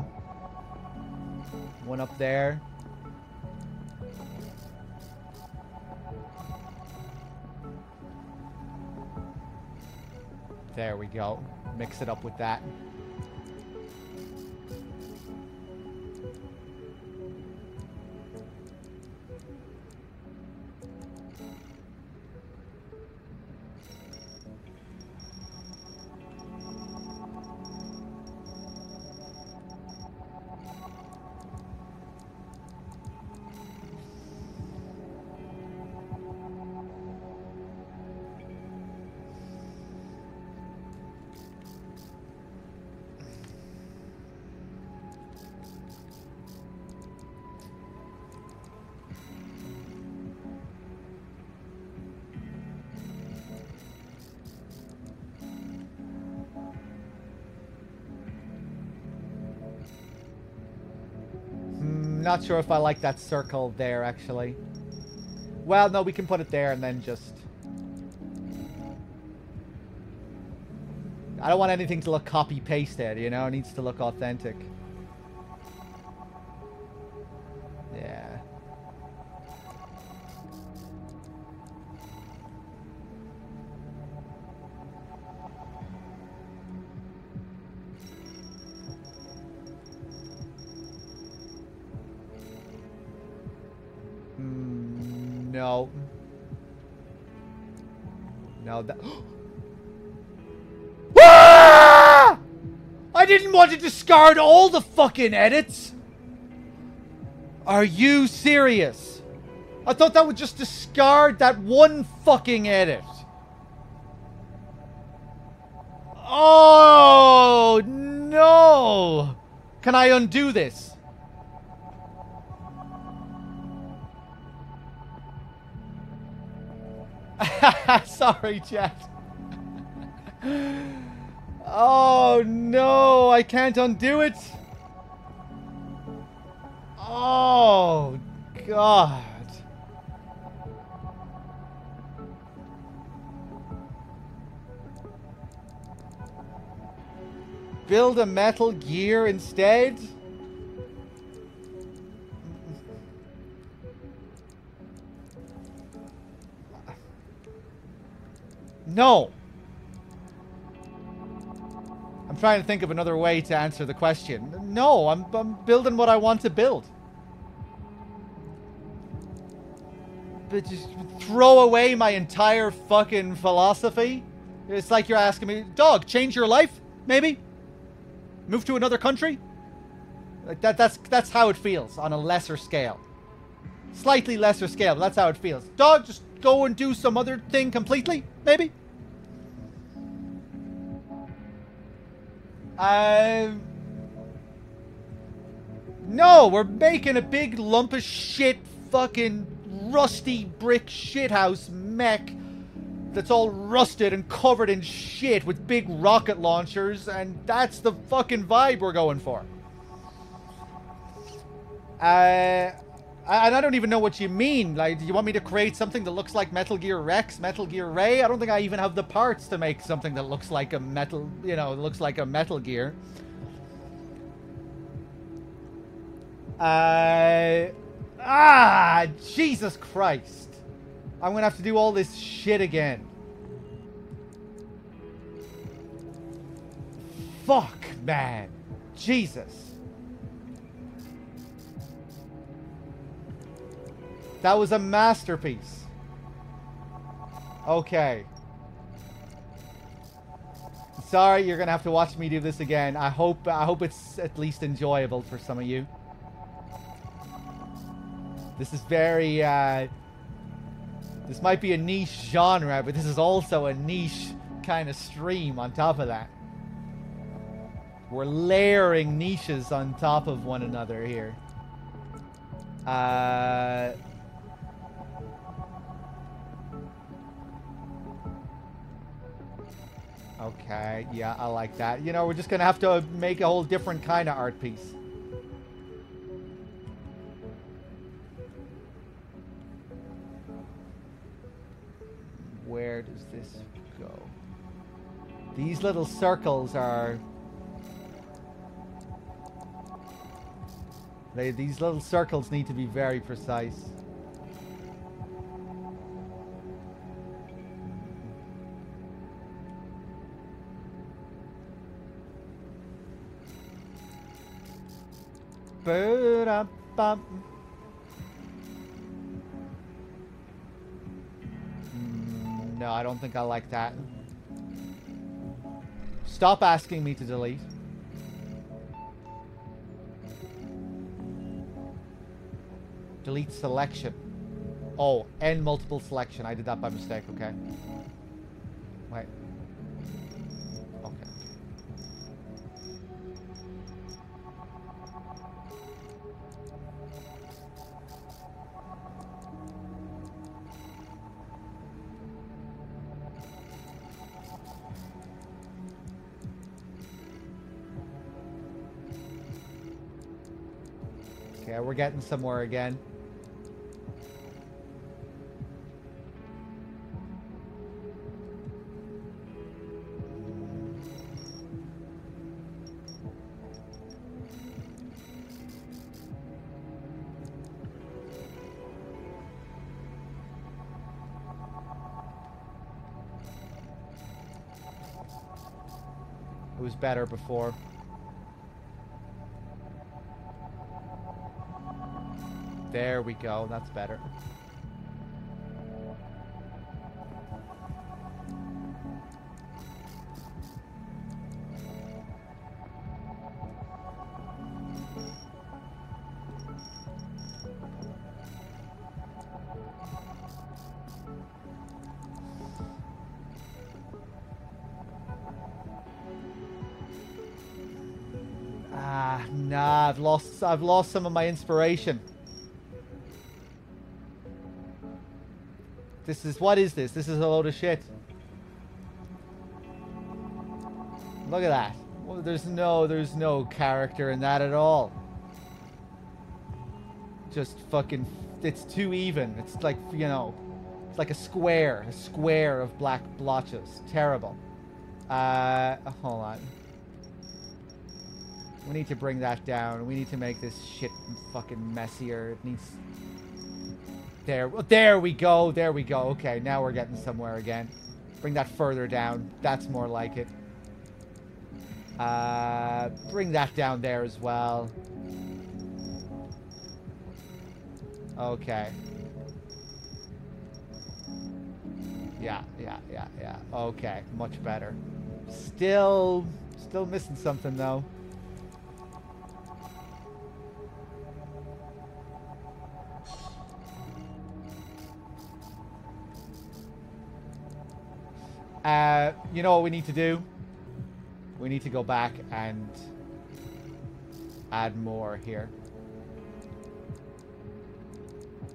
One up there. There we go. Mix it up with that. Not sure if I like that circle there, actually. Well, no, we can put it there and then just... I don't want anything to look copy-pasted, you know? It needs to look authentic. All the fucking edits! Are you serious? I thought that would just discard that one fucking edit. Oh, no! Can I undo this? Sorry, chat. Oh no, I can't undo it. Oh god. Build a Metal Gear instead? No. Trying to think of another way to answer the question. No, I'm, I'm building what I want to build. But just throw away my entire fucking philosophy? It's like you're asking me, dog, change your life? Maybe? Move to another country? Like that that's that's how it feels on a lesser scale. Slightly lesser scale, that's how it feels. Dog, just go and do some other thing completely? Maybe? Um. No, we're making a big lump of shit fucking rusty brick shithouse mech that's all rusted and covered in shit with big rocket launchers, and that's the fucking vibe we're going for. Uh, I- And I don't even know what you mean. Like, do you want me to create something that looks like Metal Gear Rex, Metal Gear Ray? I don't think I even have the parts to make something that looks like a metal, you know, looks like a Metal Gear. Uh, ah, Jesus Christ. I'm gonna have to do all this shit again. Fuck, man. Jesus. That was a masterpiece. Okay. Sorry, you're gonna have to watch me do this again. I hope I hope it's at least enjoyable for some of you. This is very uh this might be a niche genre, but this is also a niche kind of stream on top of that. We're layering niches on top of one another here. Uh Okay, yeah, I like that. You know, we're just gonna have to make a whole different kind of art piece. Where does this go? These little circles are... They, these little circles need to be very precise. Mm, No, I don't think I like that. Stop asking me to delete. Delete selection. Oh, and multiple selection. I did that by mistake, okay. Okay, we're getting somewhere again. It was better before. There we go. That's better. Ah, nah, I've lost I've lost some of my inspiration. This is what is this? This is a load of shit. Look at that. Well, there's no there's no character in that at all. Just fucking it's too even. It's like, you know, it's like a square, a square of black blotches. Terrible. Uh hold on. We need to bring that down. We need to make this shit fucking messier. It needs there, there we go. There we go. Okay, now we're getting somewhere again. Bring that further down. That's more like it. Uh, bring that down there as well. Okay. Yeah, yeah, yeah, yeah. Okay, much better. Still, still missing something though. Uh, you know what we need to do? We need to go back and add more here.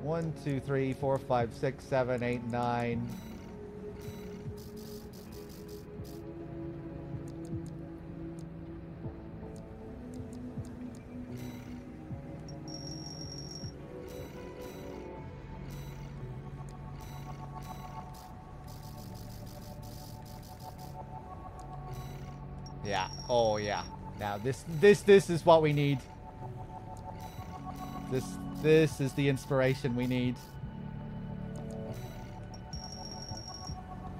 One, two, three, four, five, six, seven, eight, nine. This this this is what we need. This this is the inspiration we need.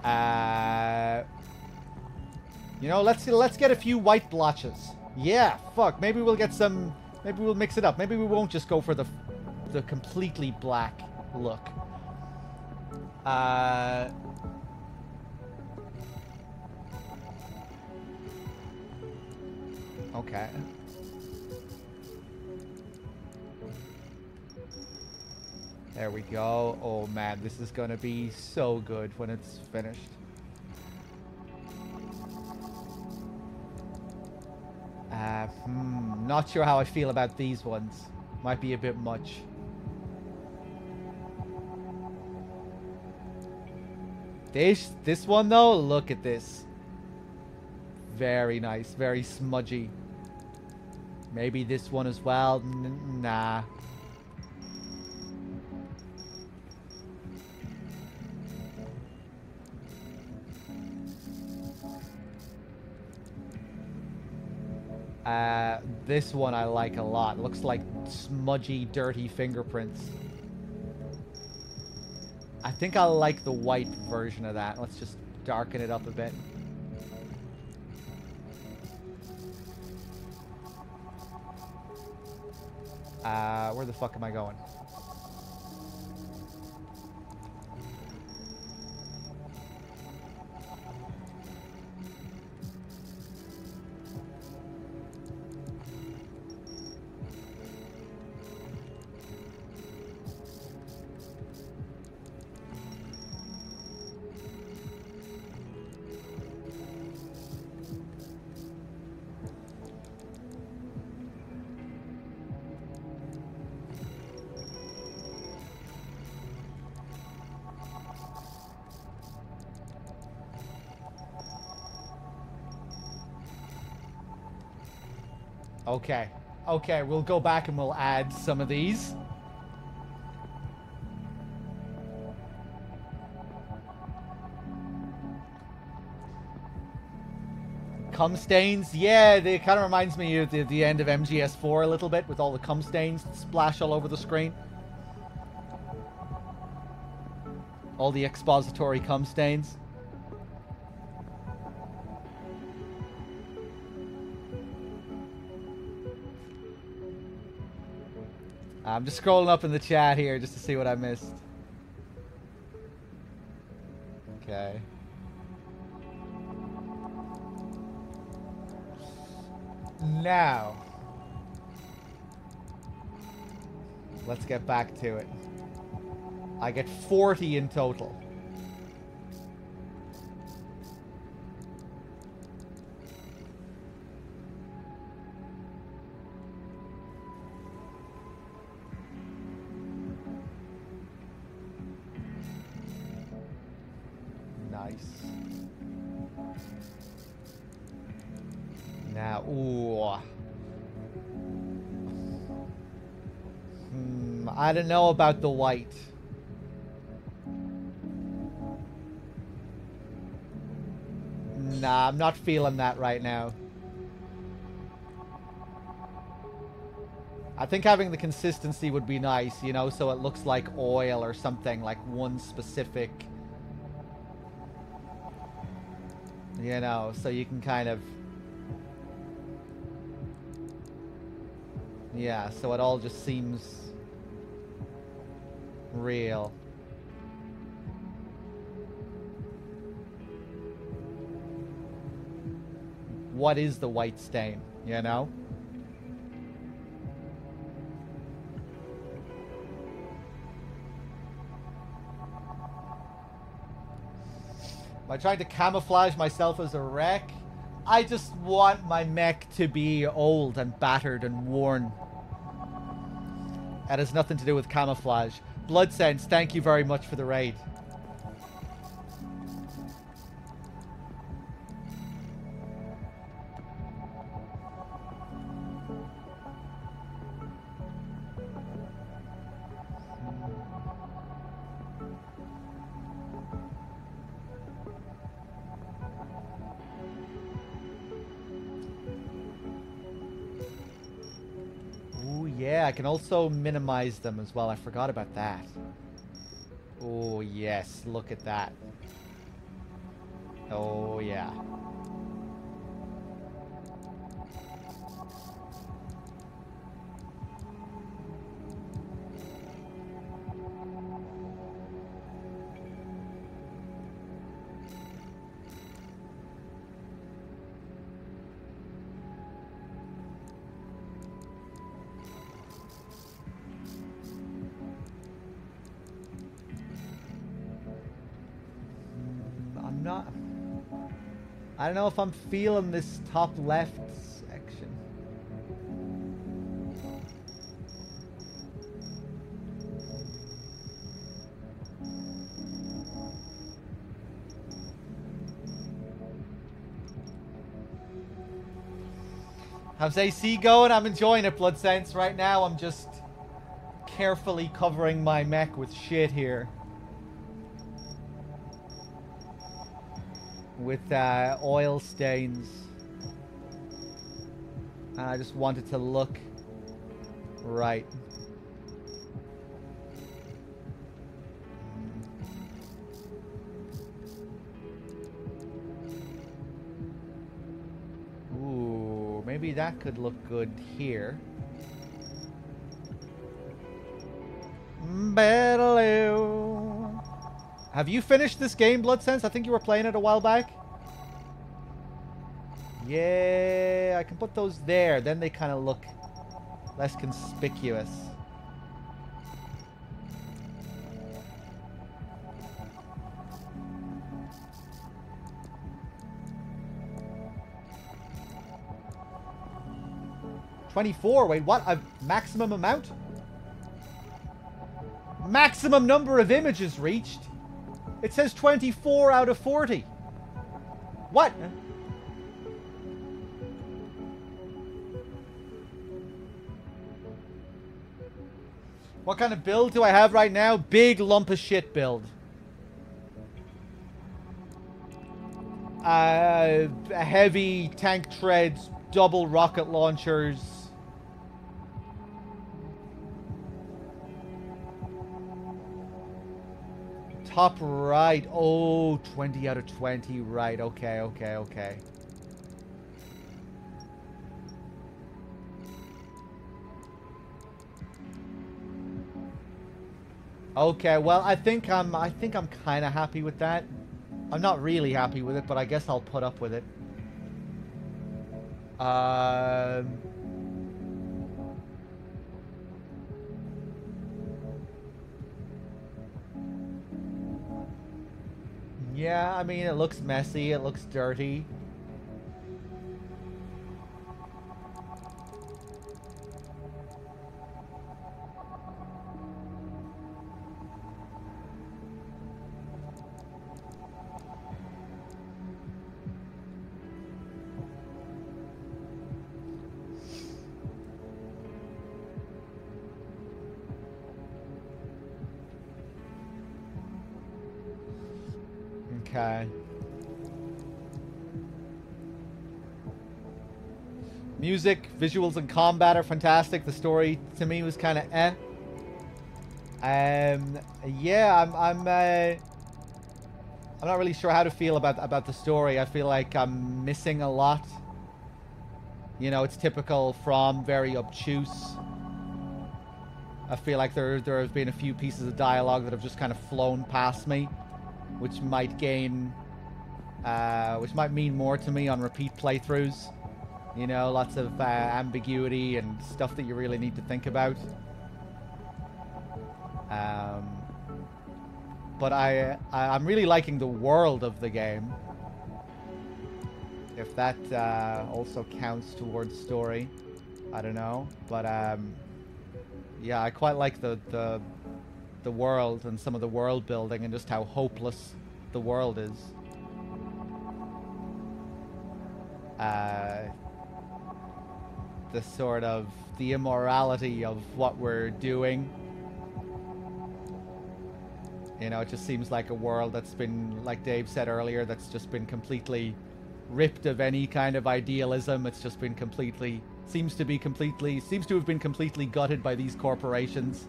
Uh You know, let's let's get a few white blotches. Yeah, fuck. Maybe we'll get some maybe we'll mix it up. Maybe we won't just go for the the completely black look. Uh Okay. There we go. Oh man, this is gonna be so good when it's finished. Uh, hmm, not sure how I feel about these ones. Might be a bit much. This, this one though, look at this. Very nice, very smudgy. Maybe this one as well. N nah. Uh, this one I like a lot. Looks like smudgy, dirty fingerprints. I think I like the white version of that. Let's just darken it up a bit. Uh, where the fuck am I going? Okay. Okay, we'll go back and we'll add some of these. Cum stains, yeah, it kind of reminds me of the, the end of MGS4 a little bit with all the cum stains that splash all over the screen. All the expository cum stains. I'm just scrolling up in the chat here just to see what I missed. Okay. Now. Let's get back to it. I get 40 in total. I don't know about the white. Nah, I'm not feeling that right now. I think having the consistency would be nice, you know, so it looks like oil or something, like one specific... You know, so you can kind of... Yeah, so it all just seems... real. What is the white stain, you know? Am I trying to camouflage myself as a wreck? I just want my mech to be old and battered and worn. That has nothing to do with camouflage. Blood Sense, thank you very much for the raid. Also minimize them as well. I forgot about that. Oh, yes. Look at that. Oh, yeah. Know if I'm feeling this top left section. How's AC going? I'm enjoying it, Blood Sense. Right now, I'm just carefully covering my mech with shit here. With uh, oil stains. And I just wanted to look right. Ooh, maybe that could look good here. Battle. Have you finished this game, Bloodsense? I think you were playing it a while back. Yeah, I can put those there. Then they kind of look less conspicuous. Twenty-four. Wait, what? A maximum amount? Maximum number of images reached. It says 24 out of 40. What? What kind of build do I have right now? Big lump of shit build. Uh, heavy tank treads, double rocket launchers. Top right. Oh, 20 out of 20. Right. Okay, okay, okay. Okay, well, I think I'm I think I'm kind of happy with that. I'm not really happy with it, but I guess I'll put up with it. Um Yeah, I mean, it looks messy, it looks dirty. Visuals, and combat are fantastic. The story to me was kind of eh. Um, yeah, I'm, I'm, uh, I'm not really sure how to feel about about the story. I feel like I'm missing a lot. You know, it's typical from very obtuse. I feel like there there have been a few pieces of dialogue that have just kind of flown past me, which might gain, uh, which might mean more to me on repeat playthroughs. You know, lots of uh, ambiguity and stuff that you really need to think about. Um, but I, I I'm really liking the world of the game. If that uh, also counts towards story, I don't know. But um, yeah, I quite like the the the world and some of the world building and just how hopeless the world is. Uh, the sort of the immorality of what we're doing. You know, it just seems like a world that's been, like Dave said earlier, that's just been completely ripped of any kind of idealism. It's just been completely seems to be completely seems to have been completely gutted by these corporations.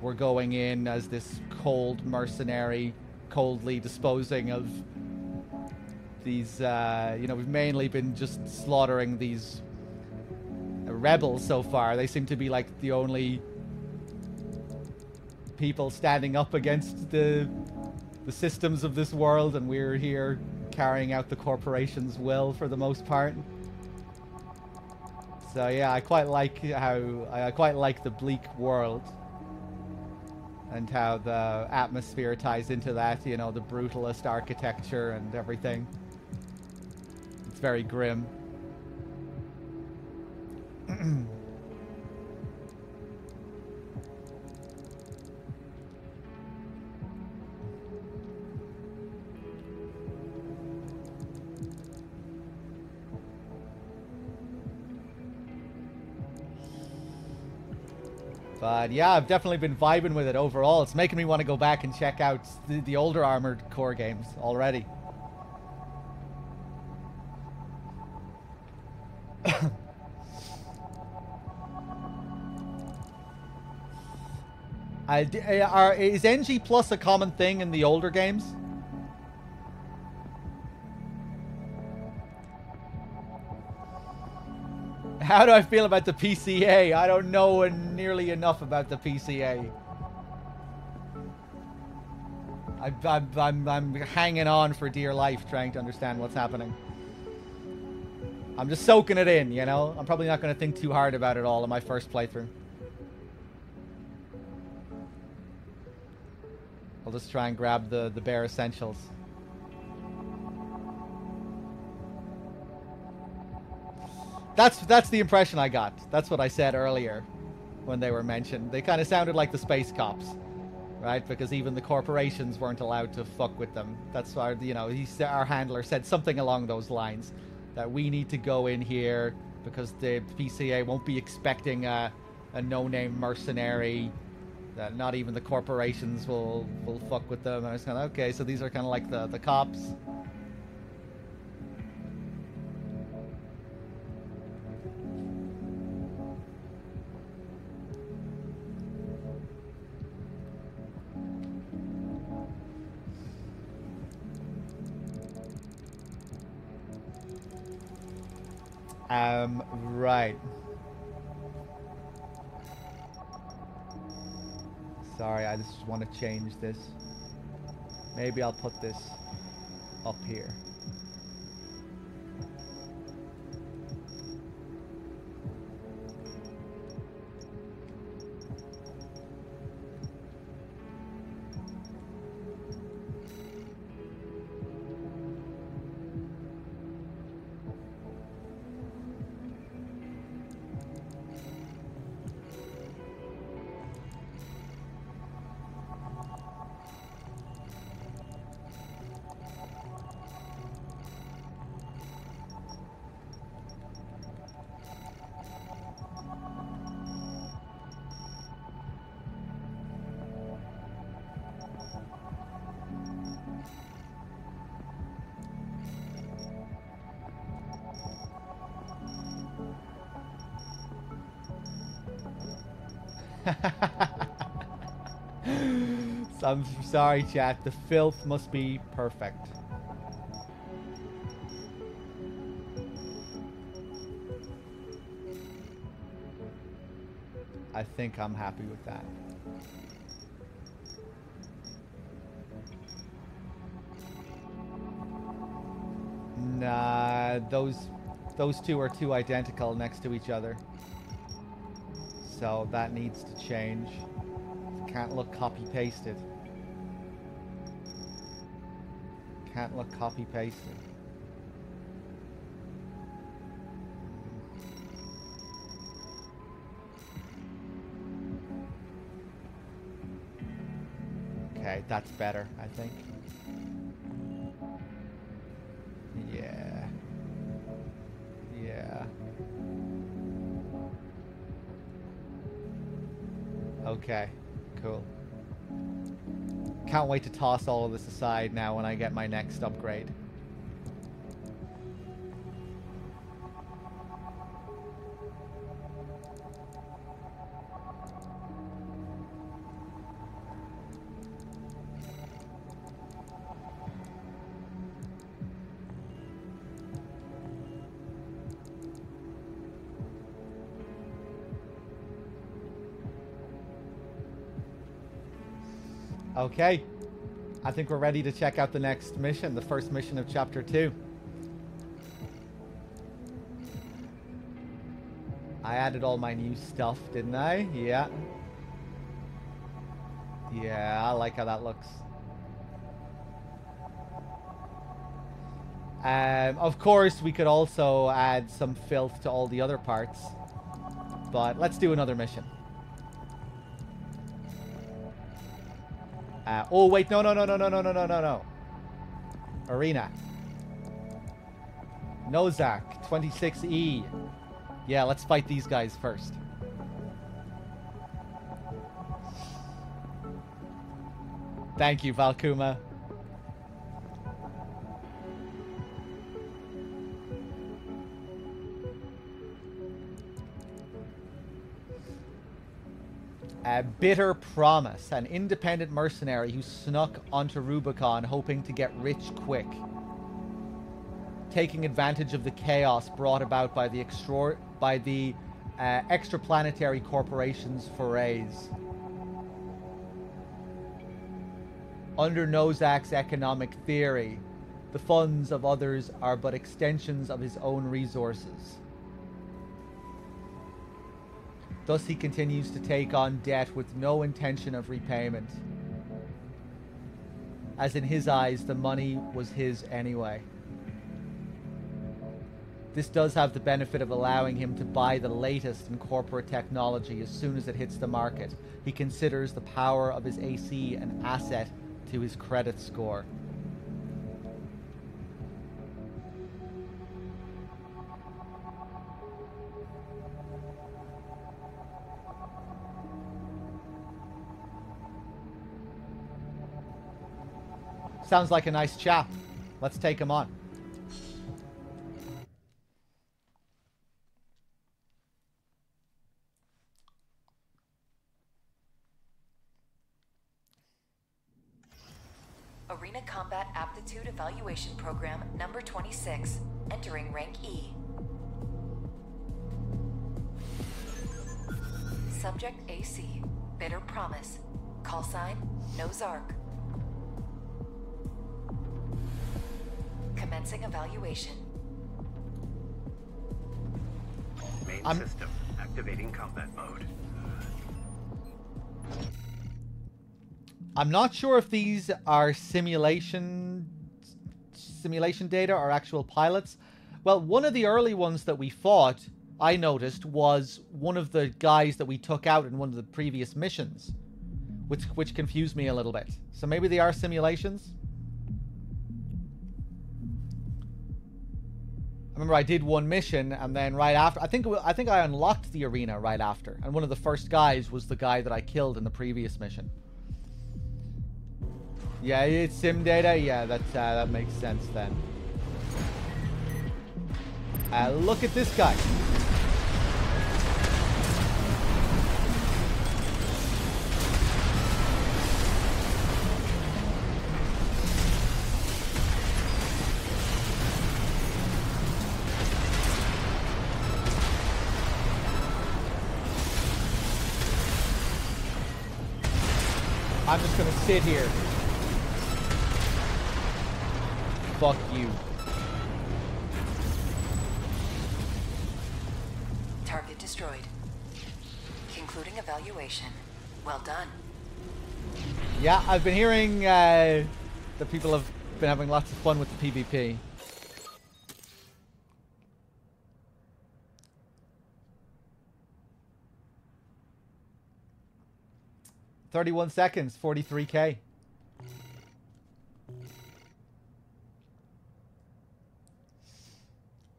We're going in as this cold mercenary, coldly disposing of these. Uh, you know, we've mainly been just slaughtering these rebels so far. They seem to be like the only people standing up against the the systems of this world, and we're here carrying out the corporation's will for the most part. So yeah, I quite like how I quite like the bleak world and how the atmosphere ties into that. You know, the brutalist architecture and everything. It's very grim. But yeah, I've definitely been vibing with it overall. It's making me want to go back and check out the, the older Armored Core games already. I, uh, are, is NG Plus a common thing in the older games? How do I feel about the PCA? I don't know nearly enough about the PCA. I, I'm, I'm, I'm hanging on for dear life trying to understand what's happening. I'm just soaking it in, you know? I'm probably not going to think too hard about it all in my first playthrough. I'll just try and grab the, the bare essentials. That's that's the impression I got. That's what I said earlier when they were mentioned. They kind of sounded like the space cops, right? Because even the corporations weren't allowed to fuck with them. That's why you know he our handler said something along those lines that we need to go in here because the PCA won't be expecting a, a no-name mercenary. That not even the corporations will will fuck with them. And I was kind of okay. So these are kind of like the the cops. Um, right. Sorry, I just want to change this. Maybe I'll put this up here. I'm sorry, chat. The filth must be perfect. I think I'm happy with that. Nah, those those two are too identical next to each other. So that needs to change. Can't look copy pasted. Can't look copy pasted. Okay, that's better, I think. Okay, cool. Can't wait to toss all of this aside now when I get my next upgrade. Okay. I think we're ready to check out the next mission, the first mission of chapter 2. I added all my new stuff, didn't I? Yeah. Yeah, I like how that looks. Um, of course, we could also add some filth to all the other parts. But let's do another mission. Uh, oh, wait, no, no, no, no, no, no, no, no, no, no. Arena. Nozak, 26E. Yeah, let's fight these guys first. Thank you, Valkuma. Bitter promise, an independent mercenary who snuck onto Rubicon hoping to get rich quick. Taking advantage of the chaos brought about by the extra by the uh, extraplanetary corporations' forays. Under Nozak's economic theory, the funds of others are but extensions of his own resources. Thus, he continues to take on debt with no intention of repayment. As in his eyes, the money was his anyway. This does have the benefit of allowing him to buy the latest in corporate technology as soon as it hits the market. He considers the power of his AC an asset to his credit score. Sounds like a nice chap. Let's take him on. Arena Combat Aptitude Evaluation Program number 26, entering rank E. Subject AC, Bitter Promise. Call sign, Nozark. Commencing evaluation. Main I'm- system activating combat mode. I'm not sure if these are simulation simulation data or actual pilots. Well, one of the early ones that we fought, I noticed, was one of the guys that we took out in one of the previous missions, which which confused me a little bit. So maybe they are simulations. Remember I did one mission, and then right after, I think I think I unlocked the arena right after, and one of the first guys was the guy that I killed in the previous mission. Yeah, it's sim data. Yeah, that uh, that makes sense then. Uh, look at this guy. Sit here. Fuck you. Target destroyed. Concluding evaluation. Well done. Yeah, I've been hearing uh, that people have been having lots of fun with the PvP. Thirty-one seconds, forty-three k.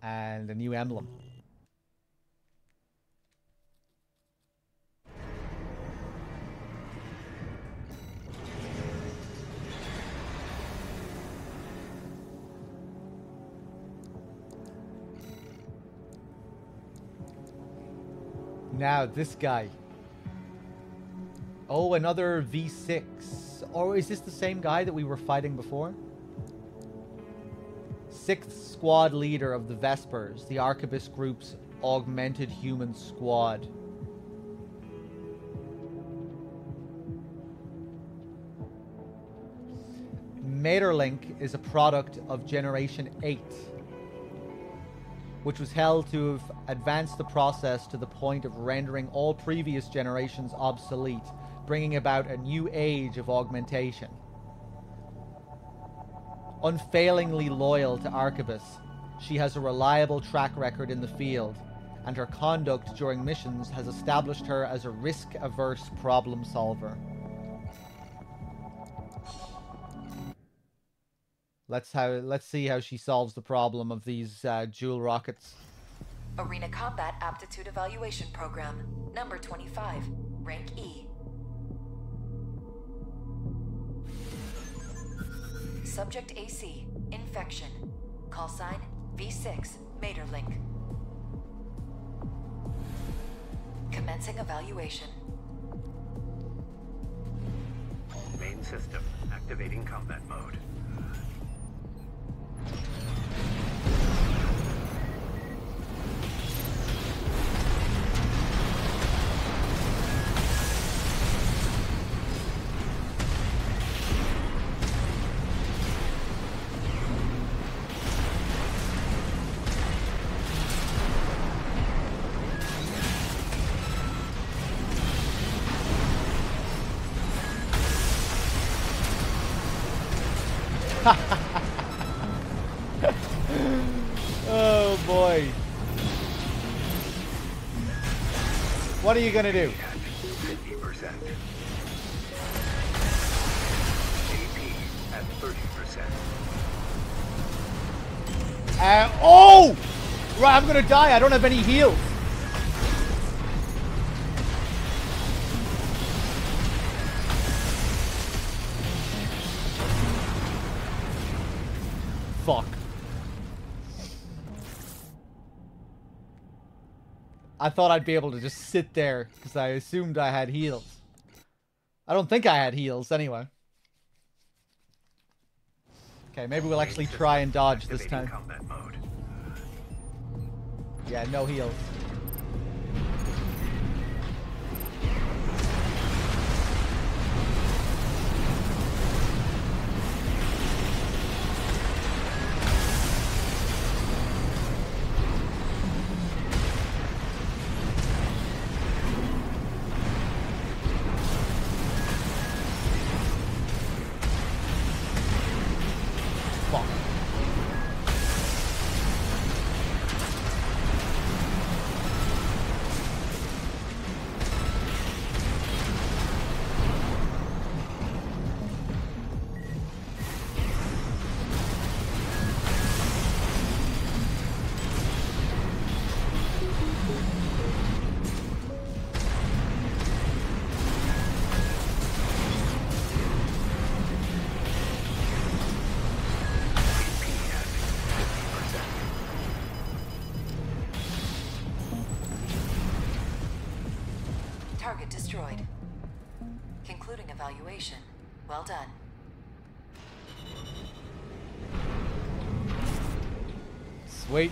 And a new emblem. Now, this guy. Oh, another V6. Or is this the same guy that we were fighting before? Sixth squad leader of the Vespers, the Arquebus Group's augmented human squad. Maeterlinck is a product of Generation 8, which was held to have advanced the process to the point of rendering all previous generations obsolete, bringing about a new age of augmentation. Unfailingly loyal to Arquebus, she has a reliable track record in the field, and her conduct during missions has established her as a risk-averse problem solver. Let's how let's see how she solves the problem of these uh, jewel rockets. Arena Combat Aptitude Evaluation Program, number 25, rank E. Subject AC, infection. Call sign V6, Maeterlinck. Commencing evaluation. Main system activating combat mode. What are you gonna do? 50%. AP at 30%. Uh, oh! Right, I'm gonna die. I don't have any heals. Thought I'd be able to just sit there because I assumed I had heals. I don't think I had heals anyway. Okay, maybe we'll actually try and dodge this time. Yeah, no heals. Well done. Sweet.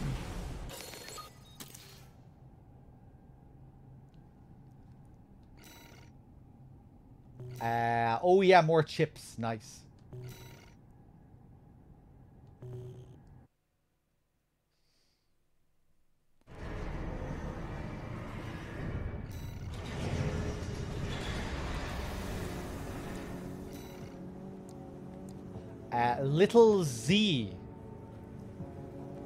Uh, oh yeah, more chips. Nice. Uh, Little Z.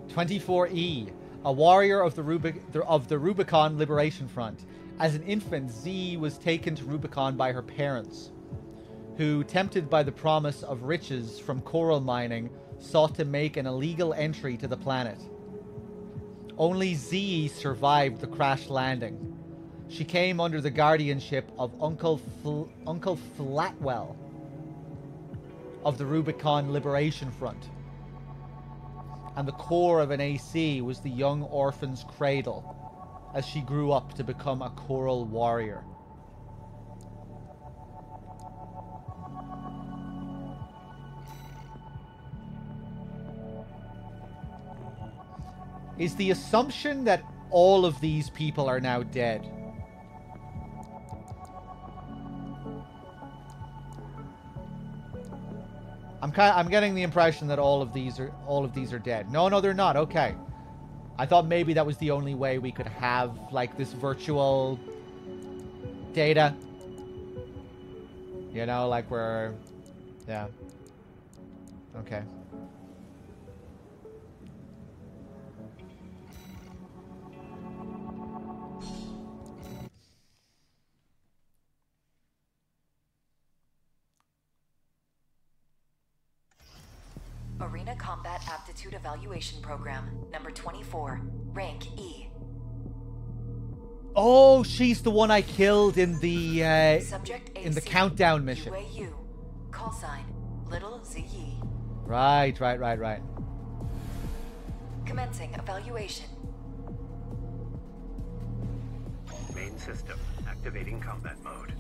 24E, a warrior of the, Rubic- of the Rubicon Liberation Front. As an infant, Z was taken to Rubicon by her parents, who, tempted by the promise of riches from coral mining, sought to make an illegal entry to the planet. Only Z survived the crash landing. She came under the guardianship of Uncle Fl- Uncle Flatwell of the Rubicon Liberation Front and the core of an AC was the young orphan's cradle as she grew up to become a coral warrior. Is the assumption that all of these people are now dead? I'm kind I'm getting the impression that all of these are all of these are dead. No, no, they're not. Okay. I thought maybe that was the only way we could have like this virtual data. You know, like we're yeah. Okay. Aptitude Evaluation Program, number 24, rank E. Oh, she's the one I killed in the uh, Subject AC, in the countdown mission. UAU. Call sign, Little Ziyi. Right, right, right, right. Commencing evaluation. Main system activating combat mode.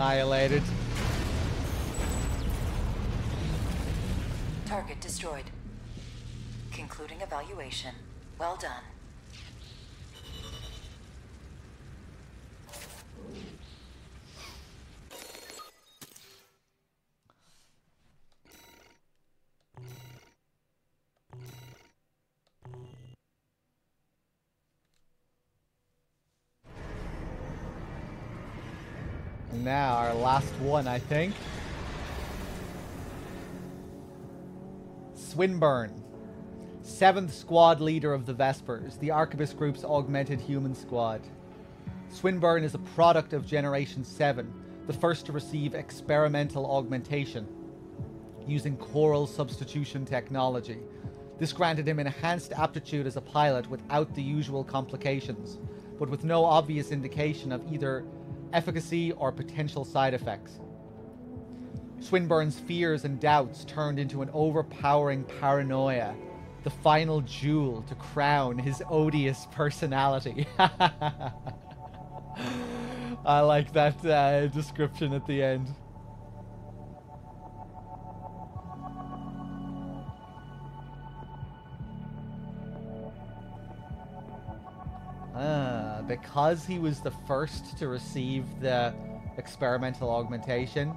Annihilated. Target destroyed. Concluding evaluation. Well done. Now, our last one, I think. Swinburne. Seventh squad leader of the Vespers, the Arquebus Group's augmented human squad. Swinburne is a product of Generation 7, the first to receive experimental augmentation using coral substitution technology. This granted him enhanced aptitude as a pilot without the usual complications, but with no obvious indication of either efficacy or potential side effects. Swinburne's fears and doubts turned into an overpowering paranoia, the final jewel to crown his odious personality. I like that uh, description at the end. Because he was the first to receive the experimental augmentation.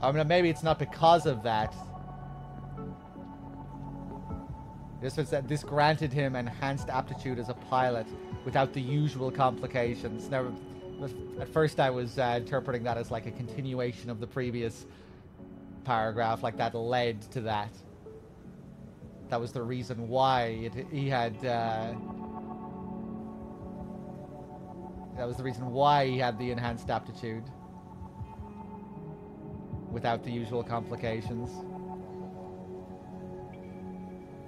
I mean, maybe it's not because of that. This was that this granted him enhanced aptitude as a pilot without the usual complications. Now, at first I was uh, interpreting that as like a continuation of the previous paragraph, like that led to that. That was the reason why it, he had. Uh, that was the reason why he had the enhanced aptitude without the usual complications.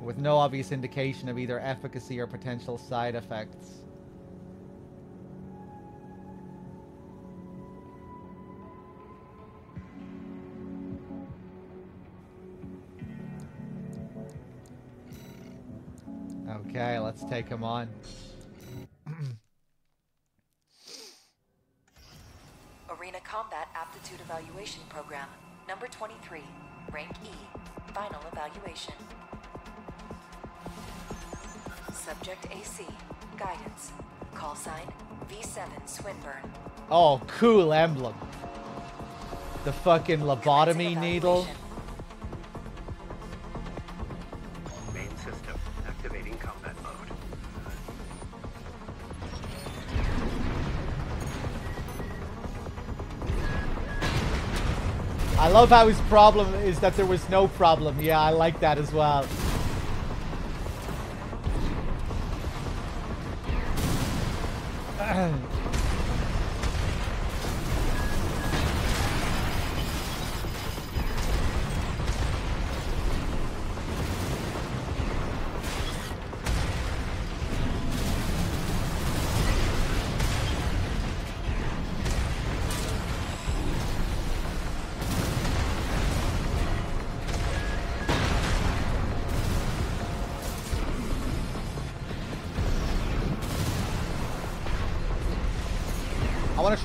With no obvious indication of either efficacy or potential side effects. Okay, let's take him on. Arena Combat Aptitude Evaluation Program, number 23, rank E. Final evaluation. Subject AC, guidance. Call sign V7 Swinburne. Oh, cool emblem. The fucking lobotomy needle. Love how his problem is that there was no problem. Yeah, I like that as well.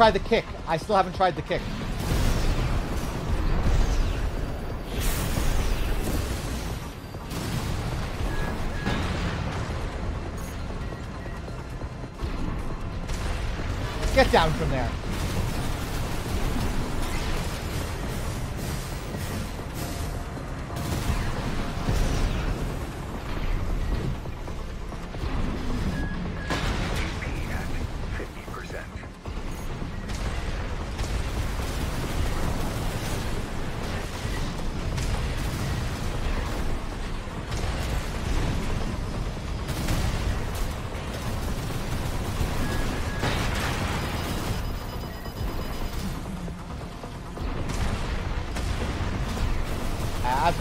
try the kick. I still haven't tried the kick. Get down from there.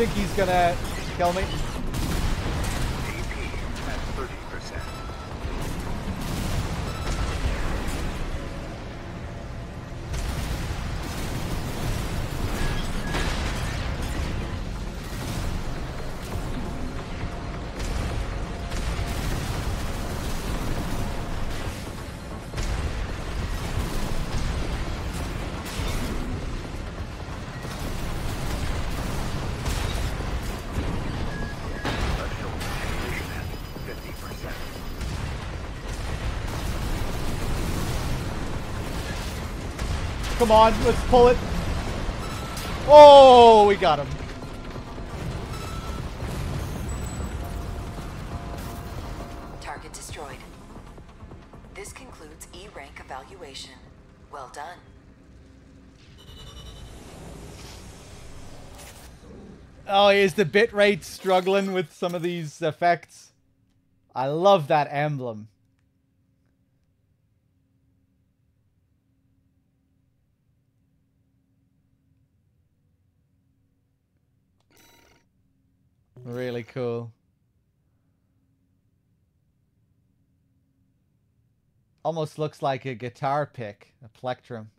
Think he's gonna kill me. Come on, let's pull it. Oh, we got him. Target destroyed. This concludes E rank evaluation. Well done. Oh, is the bitrate struggling with some of these effects? I love that emblem. Really cool. Almost looks like a guitar pick, a plectrum.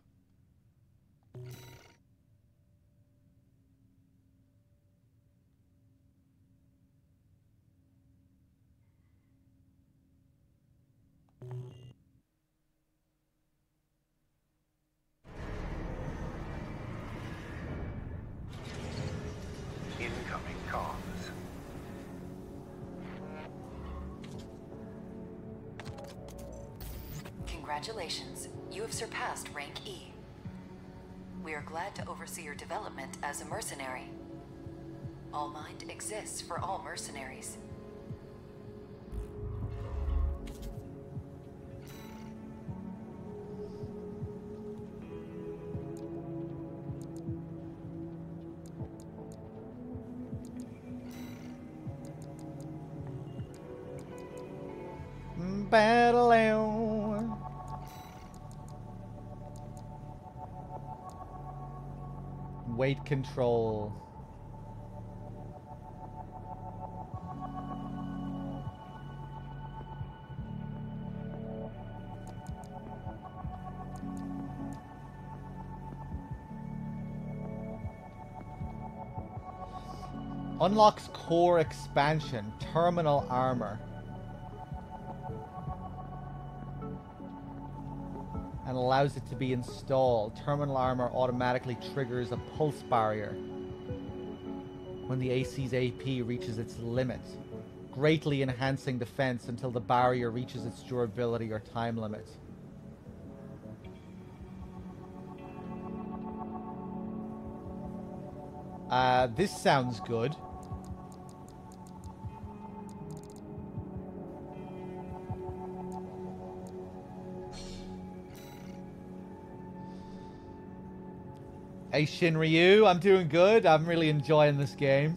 Congratulations, you have surpassed rank E. We are glad to oversee your development as a mercenary. ALLMIND exists for all mercenaries. Battle. Weight control. Unlocks core expansion, terminal armor. Allows it to be installed. Terminal armor automatically triggers a pulse barrier when the AC's AP reaches its limit, greatly enhancing defense until the barrier reaches its durability or time limit. Uh, this sounds good. Hey Shinryu, I'm doing good. I'm really enjoying this game.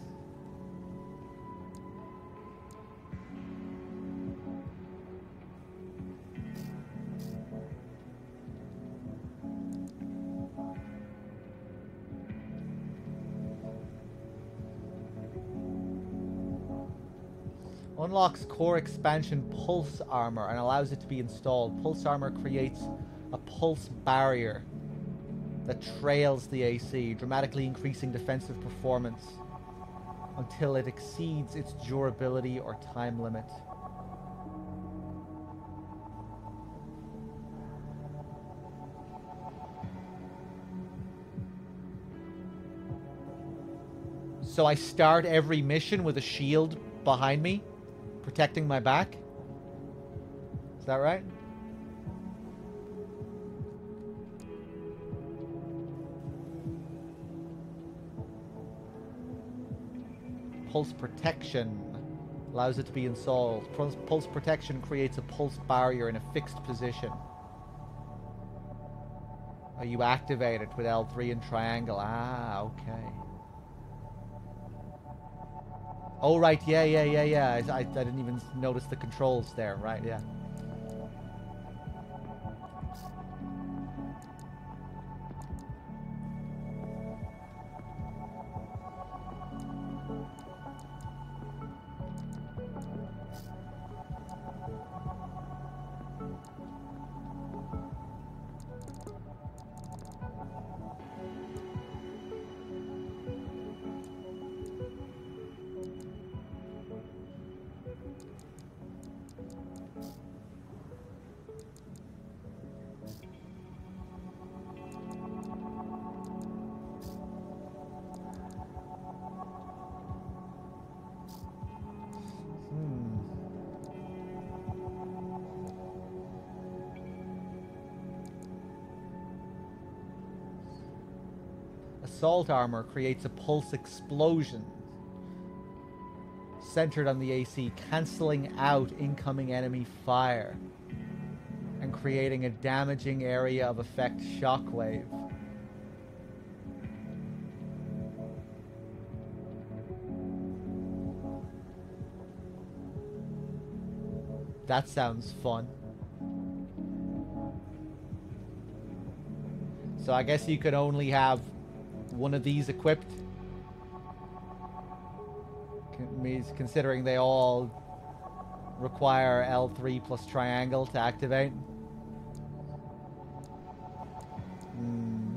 Unlocks core expansion pulse armor and allows it to be installed. Pulse armor creates a pulse barrier that trails the AC, dramatically increasing defensive performance until it exceeds its durability or time limit. So I start every mission with a shield behind me, protecting my back. Is that right? Pulse protection allows it to be installed. Pulse, pulse protection creates a pulse barrier in a fixed position. Are you activated with L3 and triangle? Ah, okay. Oh, right, yeah, yeah, yeah, yeah. I, I didn't even notice the controls there. Right, yeah. Assault armor creates a pulse explosion centered on the AC, cancelling out incoming enemy fire and creating a damaging area of effect shockwave. That sounds fun. So I guess you could only have one of these equipped. Means Considering they all require L3 plus triangle to activate. Hmm.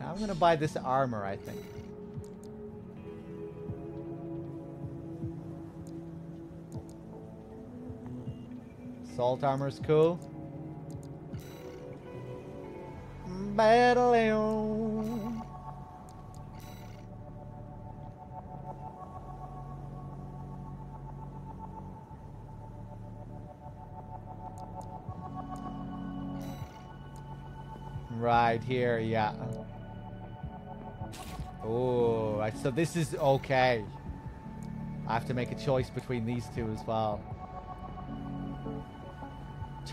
I'm gonna buy this armor, I think. Assault armor's cool. Battle. Right here, yeah. Oh, I- so this is okay. I have to make a choice between these two as well.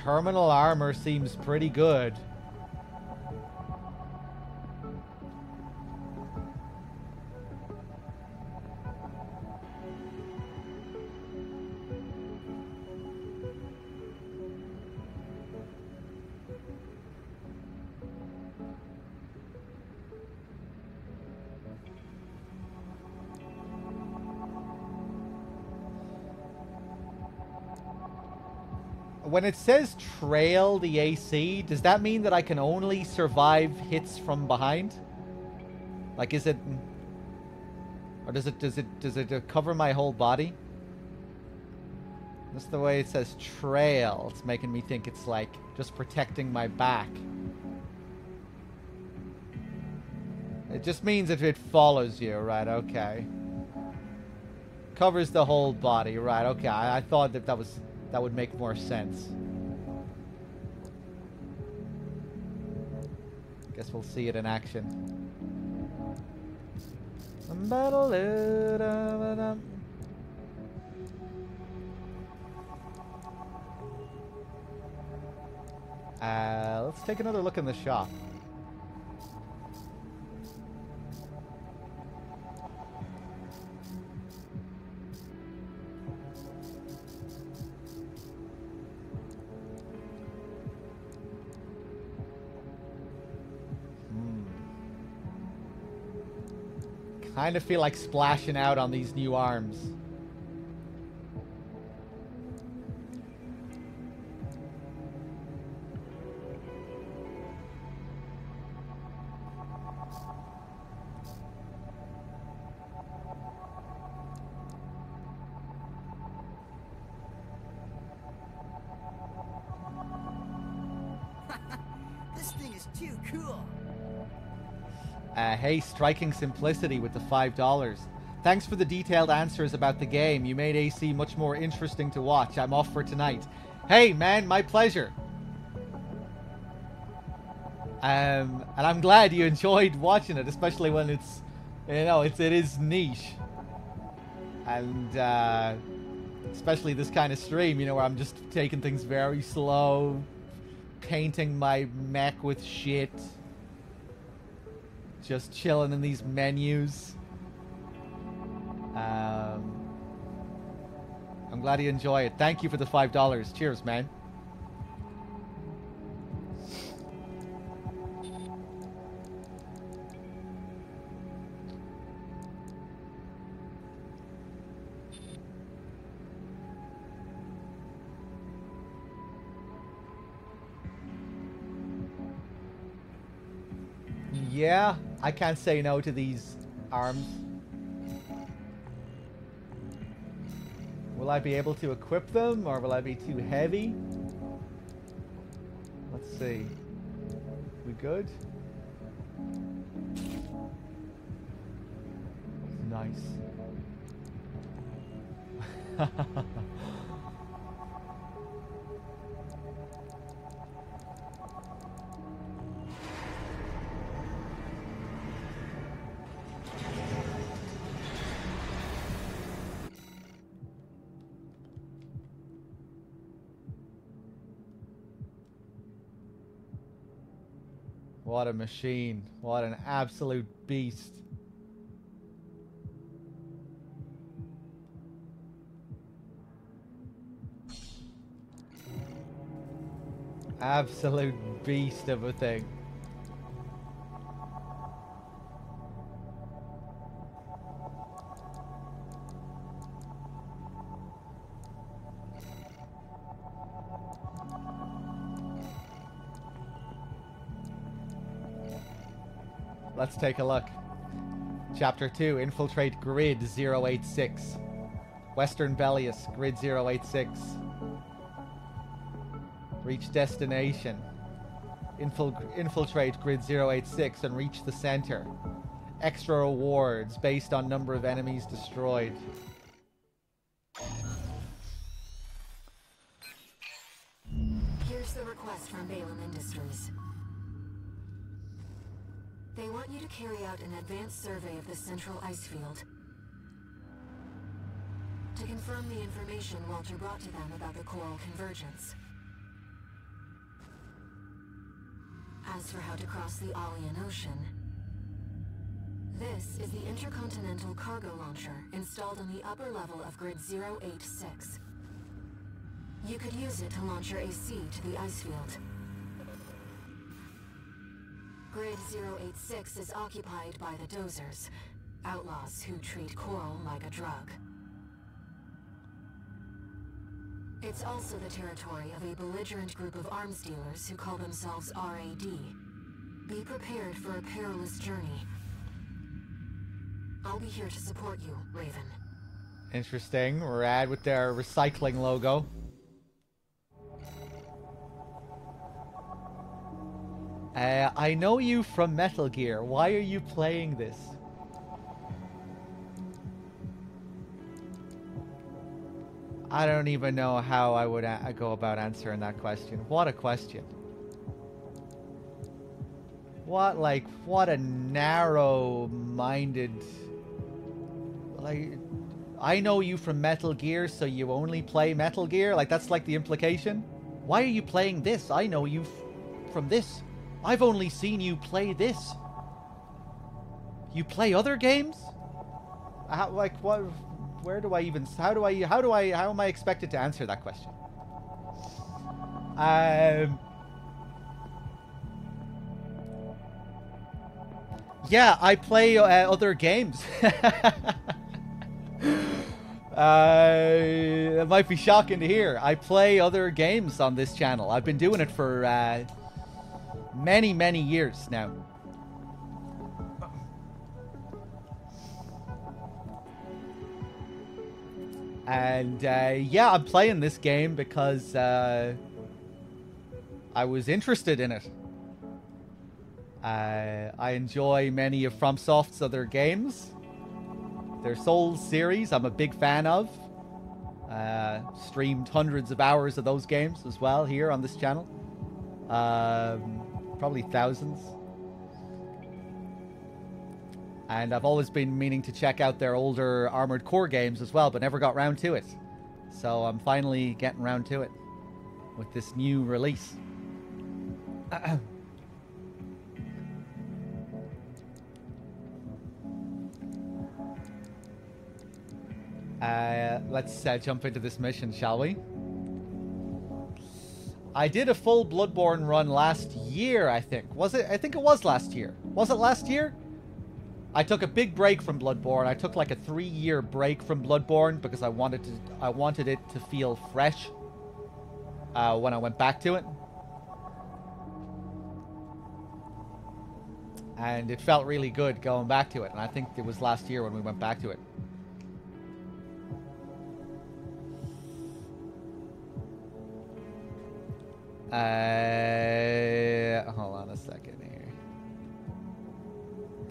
Terminal armor seems pretty good. When it says trail the AC, does that mean that I can only survive hits from behind? Like, is it, or does it does it does it cover my whole body? That's the way it says trail. It's making me think it's like just protecting my back. It just means if it follows you, right? Okay. Covers the whole body, right? Okay. I, I thought that that was that would make more sense. Guess we'll see it in action. Uh, let's take another look in the shop. Kind of feel like splashing out on these new arms. Striking simplicity with the five dollars. Thanks for the detailed answers about the game. You made AC much more interesting to watch. I'm off for tonight. Hey, man, my pleasure. Um, and I'm glad you enjoyed watching it, especially when it's, you know, it's it is niche, and uh, especially this kind of stream, you know, where I'm just taking things very slow, painting my mech with shit just chilling in these menus. Um, I'm glad you enjoy it. Thank you for the five dollars. Cheers, man. I can't say no to these arms. Will I be able to equip them, or will I be too heavy? Let's see. We good? Nice. What a machine. What an absolute beast. Absolute beast of a thing. Let's take a look. Chapter 2 Infiltrate Grid 086. Western Belius, Grid 086. Reach destination. Infil- infiltrate Grid 086 and reach the center. Extra rewards based on number of enemies destroyed. Central ice field. To confirm the information Walter brought to them about the coral convergence. As for how to cross the Alian Ocean, this is the intercontinental cargo launcher installed on the upper level of Grid 086. You could use it to launch your AC to the ice field. Grid 086 is occupied by the Dozers, outlaws who treat coral like a drug. It's also the territory of a belligerent group of arms dealers who call themselves RAD. Be prepared for a perilous journey. I'll be here to support you, Raven. Interesting. Rad with their recycling logo. Uh, I know you from Metal Gear. Why are you playing this? I don't even know how I would a- go about answering that question. What a question. What, like, what a narrow minded. Like, I know you from Metal Gear, so you only play Metal Gear? Like, that's like the implication? Why are you playing this? I know you. From this. I've only seen you play this. You play other games? How, like what? Where do I even? How do I? How do I? How am I expected to answer that question? Um. Yeah, I play uh, other games. uh, it might be shocking to hear. I play other games on this channel. I've been doing it for uh, many, many years now. And uh, yeah, I'm playing this game because uh, I was interested in it. Uh, I enjoy many of FromSoft's other games. Their Souls series, I'm a big fan of. Uh, streamed hundreds of hours of those games as well here on this channel. Um, probably thousands. And I've always been meaning to check out their older Armored Core games as well, but never got round to it. So I'm finally getting round to it with this new release. Uh, let's uh, jump into this mission, shall we? I did a full Bloodborne run last year, I think. Was it? I think it was last year. Was it last year? I took a big break from Bloodborne. I took like a three-year break from Bloodborne because I wanted to. I wanted it to feel fresh uh, when I went back to it, and it felt really good going back to it. And I think it was last year when we went back to it. Uh, hold on a here.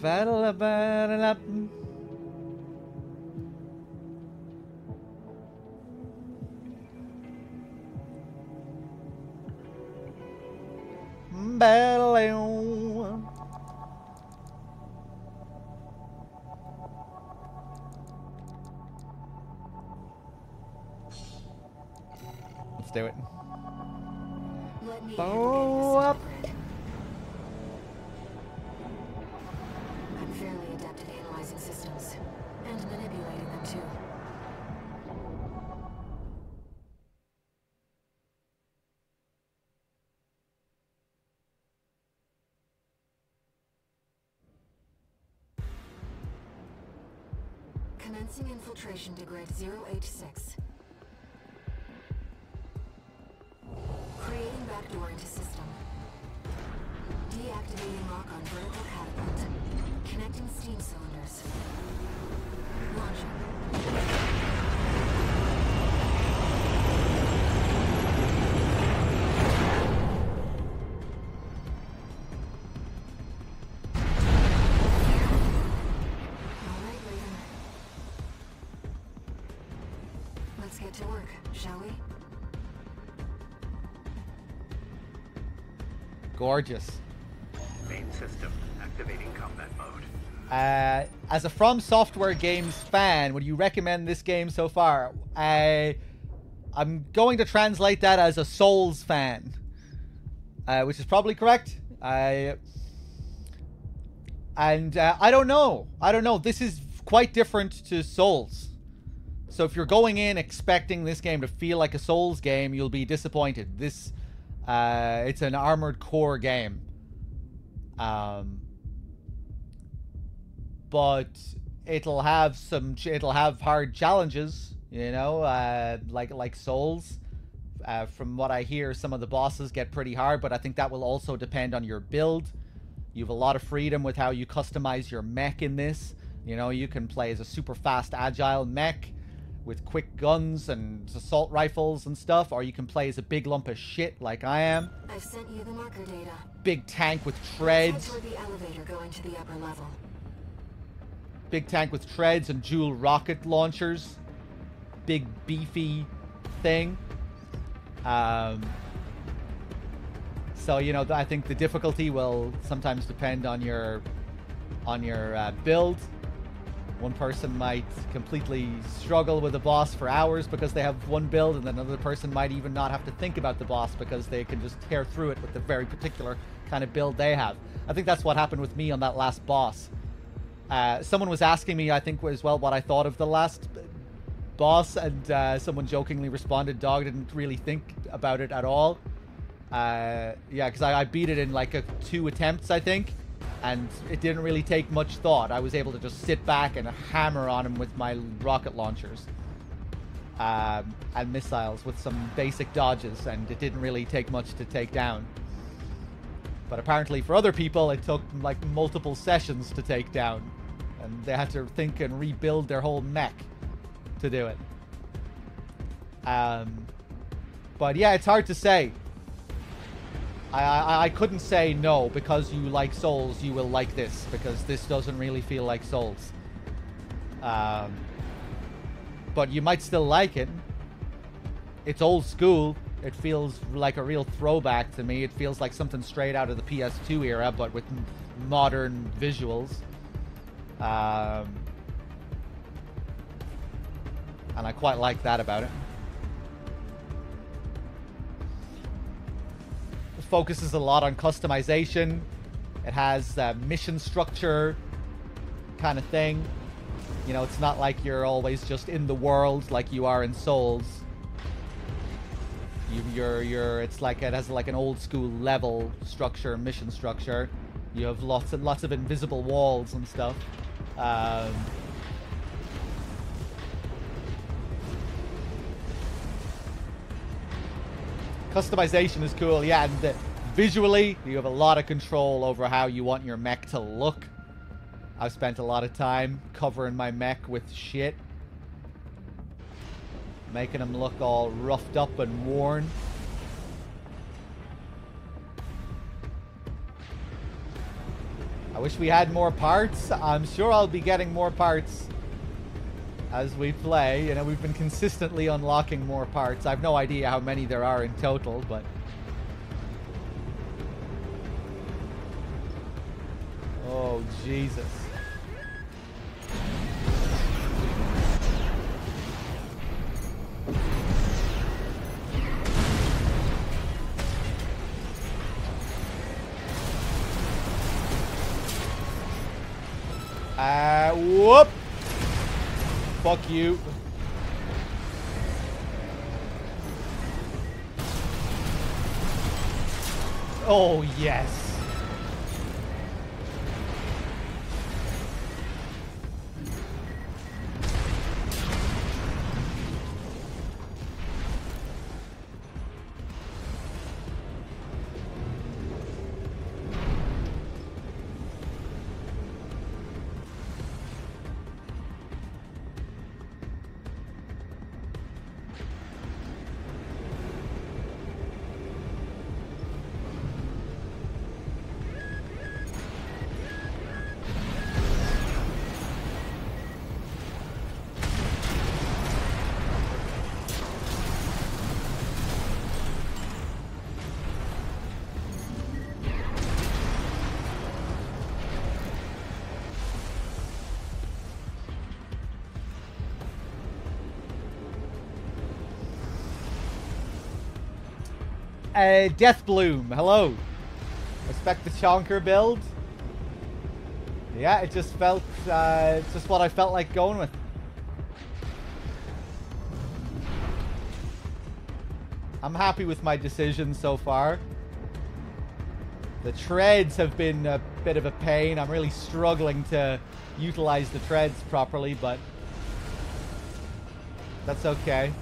Battle battle up. Battle. Let's do it. Bow up. Systems and manipulating them too. Commencing infiltration to grid 086. Creating backdoor into system. Deactivating lock on vertical catapult. Connecting steam cylinders. Launching. All right, Let's get to work, shall we? Gorgeous. Main system activating combat mode. Uh, as a From Software Games fan, would you recommend this game so far? I, I'm going to translate that as a Souls fan, uh, which is probably correct. I and uh, I don't know. I don't know. This is quite different to Souls. So if you're going in expecting this game to feel like a Souls game, you'll be disappointed. This, uh, it's an Armored Core game. Um, but it'll have some it'll have hard challenges you know uh, like like souls. Uh, from what i hear some of the bosses get pretty hard but i think that will also depend on your build. You have a lot of freedom with how you customize your mech in this. You know you can play as a super fast agile mech with quick guns and assault rifles and stuff or you can play as a big lump of shit like i am. I've sent you the marker data. big tank with treads. toward the elevator going to the upper level. Big tank with treads and dual rocket launchers. Big beefy thing. Um, so you know, I think the difficulty will sometimes depend on your on your uh, build. One person might completely struggle with a boss for hours because they have one build, and then another person might even not have to think about the boss because they can just tear through it with the very particular kind of build they have. I think that's what happened with me on that last boss. Uh, someone was asking me, I think, as well, what I thought of the last boss, and uh, someone jokingly responded, "Dog didn't really think about it at all." Uh, yeah, because I, I beat it in like a, two attempts, I think, and it didn't really take much thought. I was able to just sit back and hammer on him with my rocket launchers um, and missiles with some basic dodges, and it didn't really take much to take down. But apparently, for other people, it took like multiple sessions to take down, and they had to think and rebuild their whole mech to do it. Um, but yeah, it's hard to say. I, I I couldn't say no because you like Souls, you will like this because this doesn't really feel like Souls. Um, but you might still like it. It's old school. It feels like a real throwback to me. It feels like something straight out of the PS2 era, but with modern visuals. Um, and I quite like that about it. It focuses a lot on customization. It has uh, mission structure kind of thing. You know, it's not like you're always just in the world like you are in Souls. You, you're, you're, it's like it has like an old school level structure, mission structure. You have lots and lots of invisible walls and stuff. Um, customization is cool, yeah, and visually, you have a lot of control over how you want your mech to look. I've spent a lot of time covering my mech with shit. Making them look all roughed up and worn. I wish we had more parts. I'm sure I'll be getting more parts as we play. You know, we've been consistently unlocking more parts. I have no idea how many there are in total, but... Oh, Jesus. Fuck you. Oh, yes. Uh, Death Bloom, hello. Respect the Chonker build. Yeah, it just felt, uh, just what I felt like going with. I'm happy with my decision so far. The treads have been a bit of a pain. I'm really struggling to utilize the treads properly, but that's okay.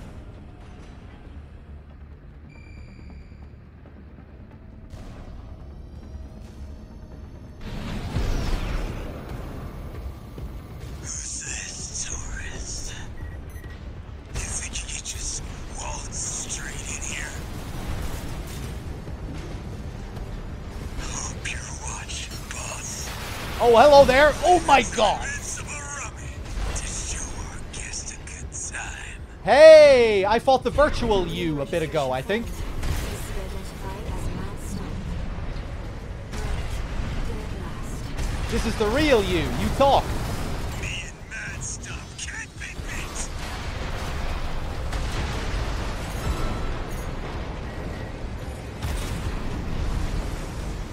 Oh, hello there. Oh my god. Hey, I fought the virtual you a bit ago, I think. This is the real you. You talk.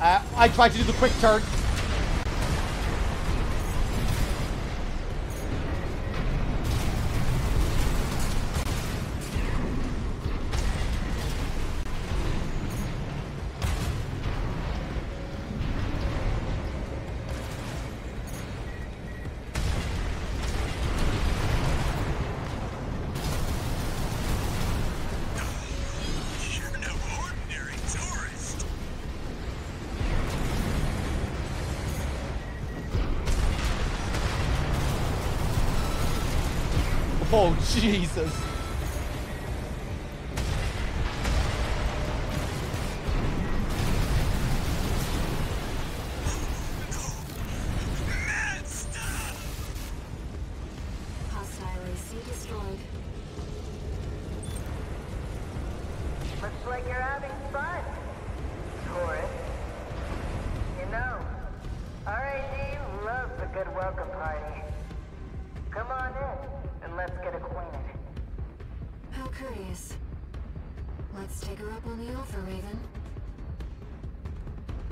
Uh, I tried to do the quick turn.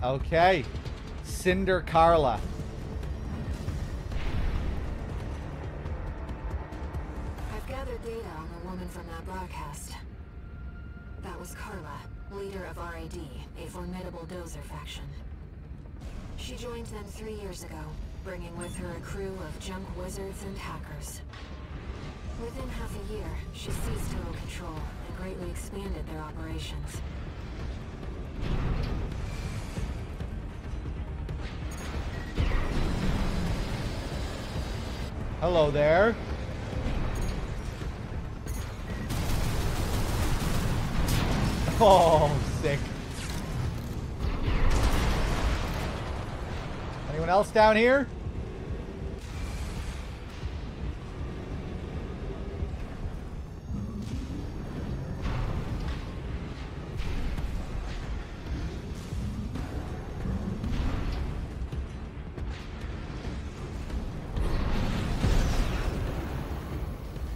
Okay. Cinder Carla. down here.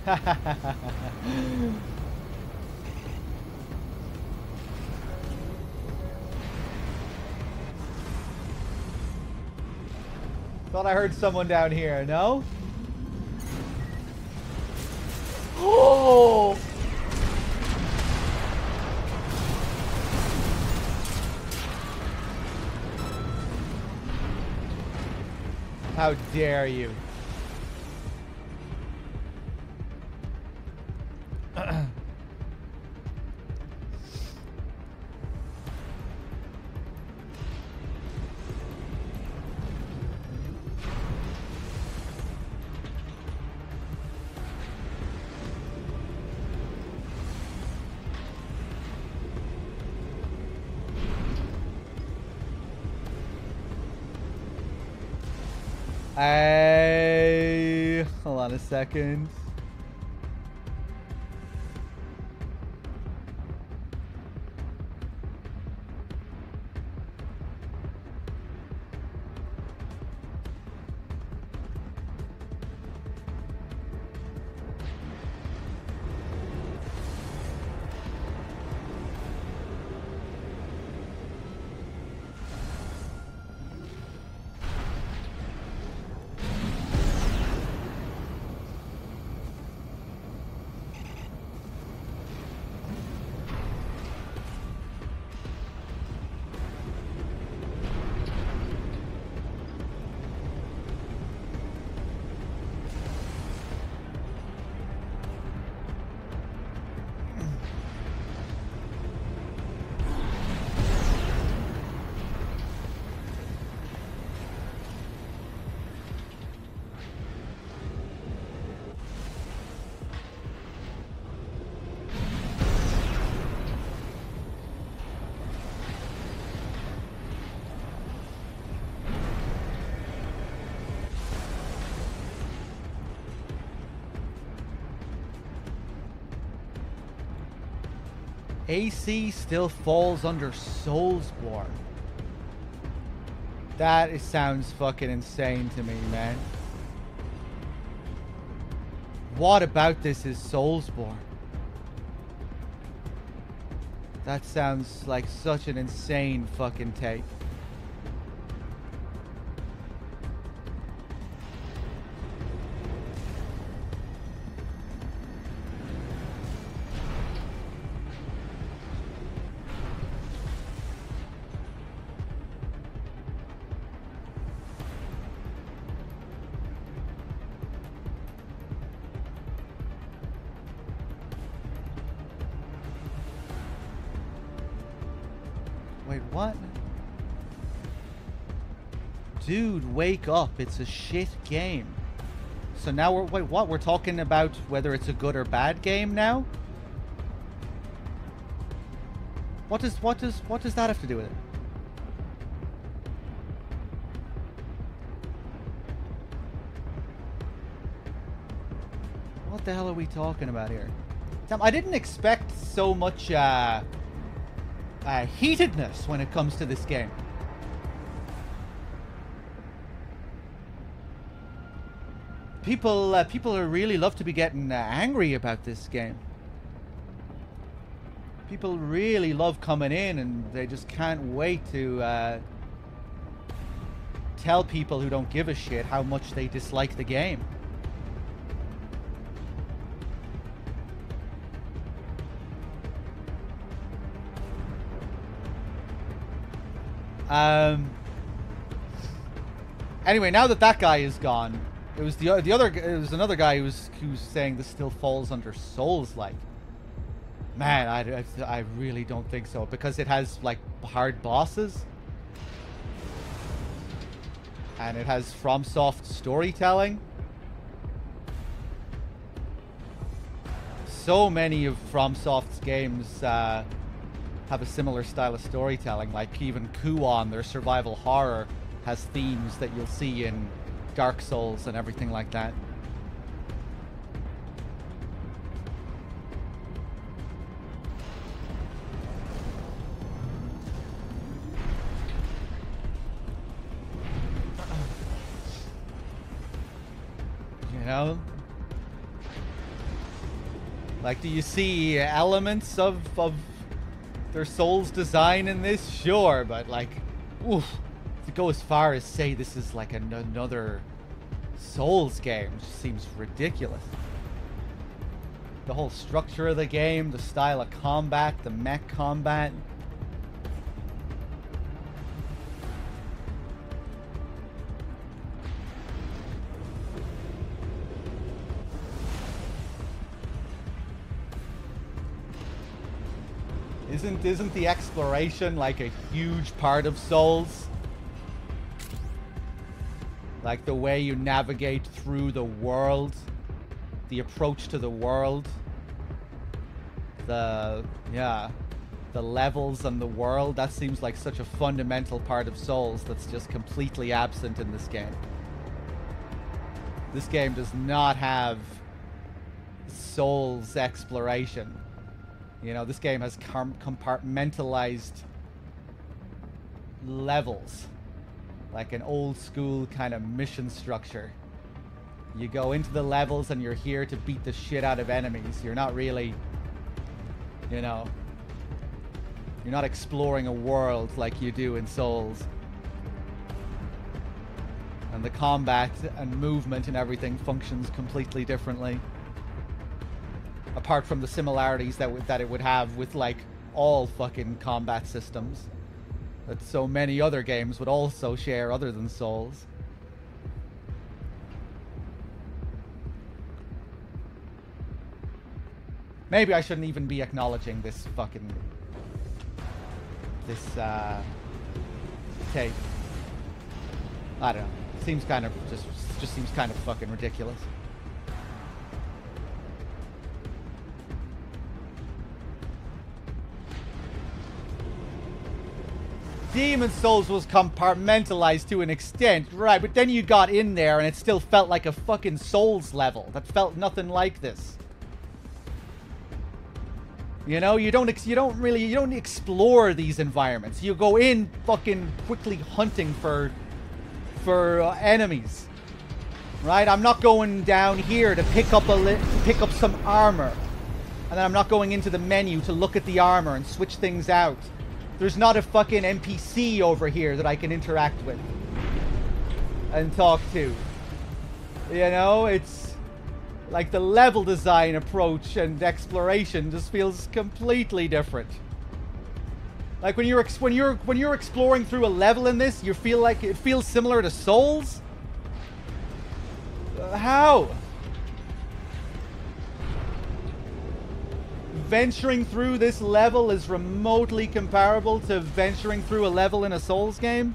someone down here, no? Oh! How dare you. second. AC still falls under Soulsborne. That is, sounds fucking insane to me, man. What about this is Soulsborne? That sounds like such an insane fucking take. Mad What? Dude, wake up. It's a shit game. So now we're wait, what? We're talking about whether it's a good or bad game now? What does what does what does that have to do with it? What the hell are we talking about here? I didn't expect so much uh, uh, heatedness when it comes to this game. People, uh, people are really love to be getting uh, angry about this game. People really love coming in, and they just can't wait to uh, tell people who don't give a shit how much they dislike the game. Um. Anyway, now that that guy is gone, it was the the other it was another guy who was who was saying this still falls under Souls like. Man, I, I, really don't think so because it has like hard bosses. And it has FromSoft storytelling. So many of FromSoft's games uh, have a similar style of storytelling. Like even Kuon, their survival horror, has themes that you'll see in Dark Souls and everything like that. You know? Like, do you see elements of, of their Souls design in this? Sure, but like, oof, to go as far as say this is like an, another Souls game seems ridiculous. The whole structure of the game, the style of combat, the mech combat. Isn't isn't the exploration like a huge part of Souls? Like the way you navigate through the world, the approach to the world, the yeah, the levels and the world. That seems like such a fundamental part of Souls that's just completely absent in this game. This game does not have Souls exploration. You know, this game has com- compartmentalized levels. Like an old school kind of mission structure. You go into the levels and you're here to beat the shit out of enemies. You're not really, you know, you're not exploring a world like you do in Souls. And the combat and movement and everything functions completely differently apart from the similarities that w- that it would have with like all fucking combat systems that so many other games would also share other than Souls. Maybe I shouldn't even be acknowledging this fucking this uh tape. I don't know. Seems kind of just just seems kind of fucking ridiculous. Demon Souls was compartmentalized to an extent, right? But then you got in there and it still felt like a fucking Souls level that felt nothing like this. You know, you don't you don't really you don't explore these environments. You go in fucking quickly hunting for for uh, enemies. Right? I'm not going down here to pick up a pick up some armor. And then I'm not going into the menu to look at the armor and switch things out. There's not a fucking NPC over here that I can interact with and talk to. You know, it's like the level design approach and exploration just feels completely different. Like when you're when you're when you're exploring through a level in this, you feel like it feels similar to Souls. Uh, how? Venturing through this level is remotely comparable to venturing through a level in a Souls game?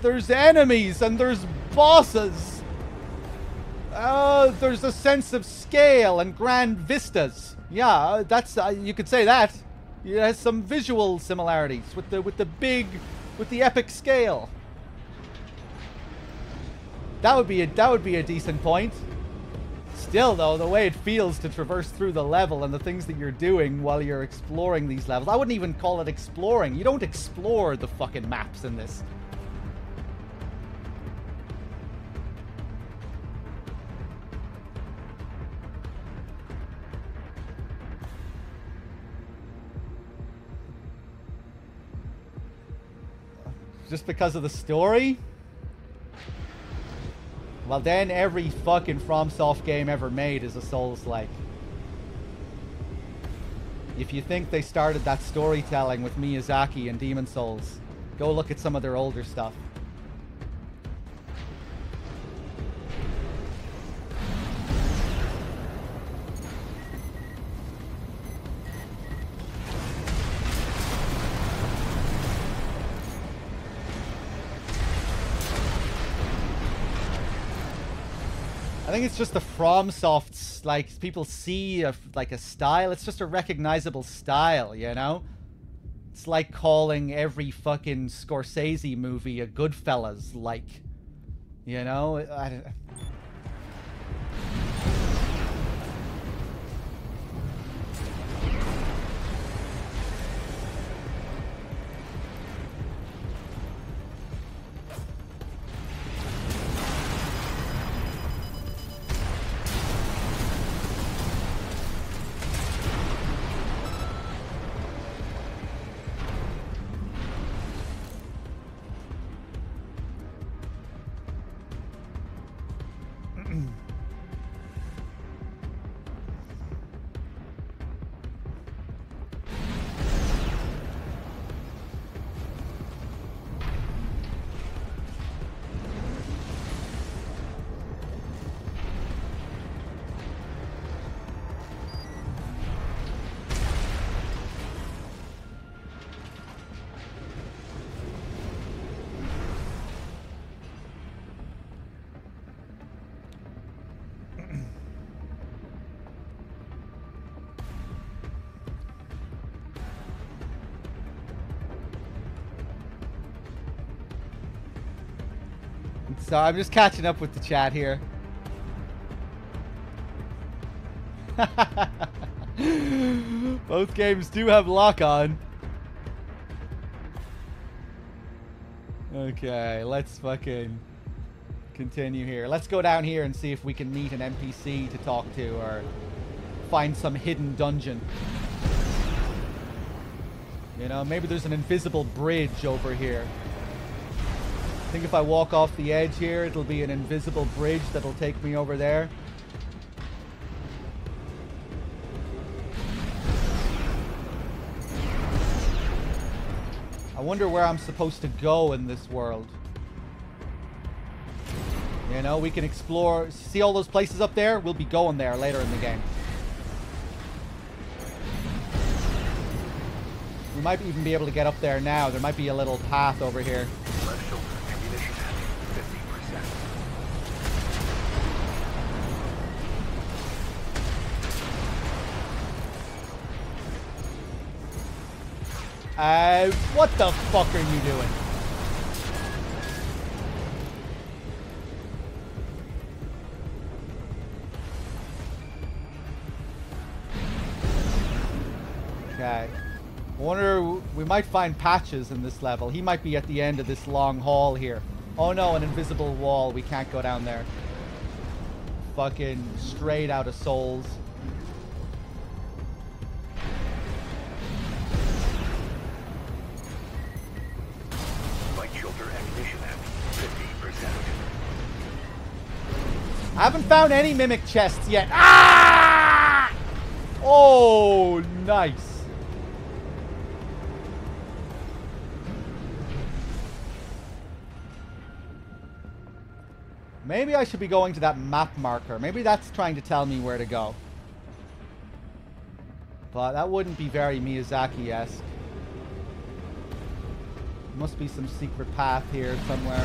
There's enemies and there's bosses. Uh, there's a sense of scale and grand vistas. Yeah, that's uh, you could say that. It has some visual similarities with the with the big, with the epic scale. That would be a that would be a decent point. Still though, the way it feels to traverse through the level and the things that you're doing while you're exploring these levels. I wouldn't even call it exploring. You don't explore the fucking maps in this. Just because of the story? Well, then every fucking FromSoft game ever made is a Souls-like. If you think they started that storytelling with Miyazaki and Demon Souls, go look at some of their older stuff. I think it's just the FromSofts, like, people see, a, like, a style. It's just a recognizable style, you know? It's like calling every fucking Scorsese movie a Goodfellas, like. You know? I, So I'm just catching up with the chat here. Both games do have lock on. Okay, let's fucking continue here. Let's go down here and see if we can meet an NPC to talk to or find some hidden dungeon. You know, maybe there's an invisible bridge over here. Think if I walk off the edge here, it'll be an invisible bridge that'll take me over there. I wonder where I'm supposed to go in this world. You know, we can explore. See all those places up there? We'll be going there later in the game. We might even be able to get up there now. There might be a little path over here. What the fuck are you doing? Okay. I wonder, we might find Patches in this level. He might be at the end of this long hall here. Oh no, an invisible wall. We can't go down there. Fucking straight out of Souls. I haven't found any mimic chests yet. Ah! Oh, nice. Maybe I should be going to that map marker. Maybe that's trying to tell me where to go. But that wouldn't be very Miyazaki-esque. Must be some secret path here somewhere.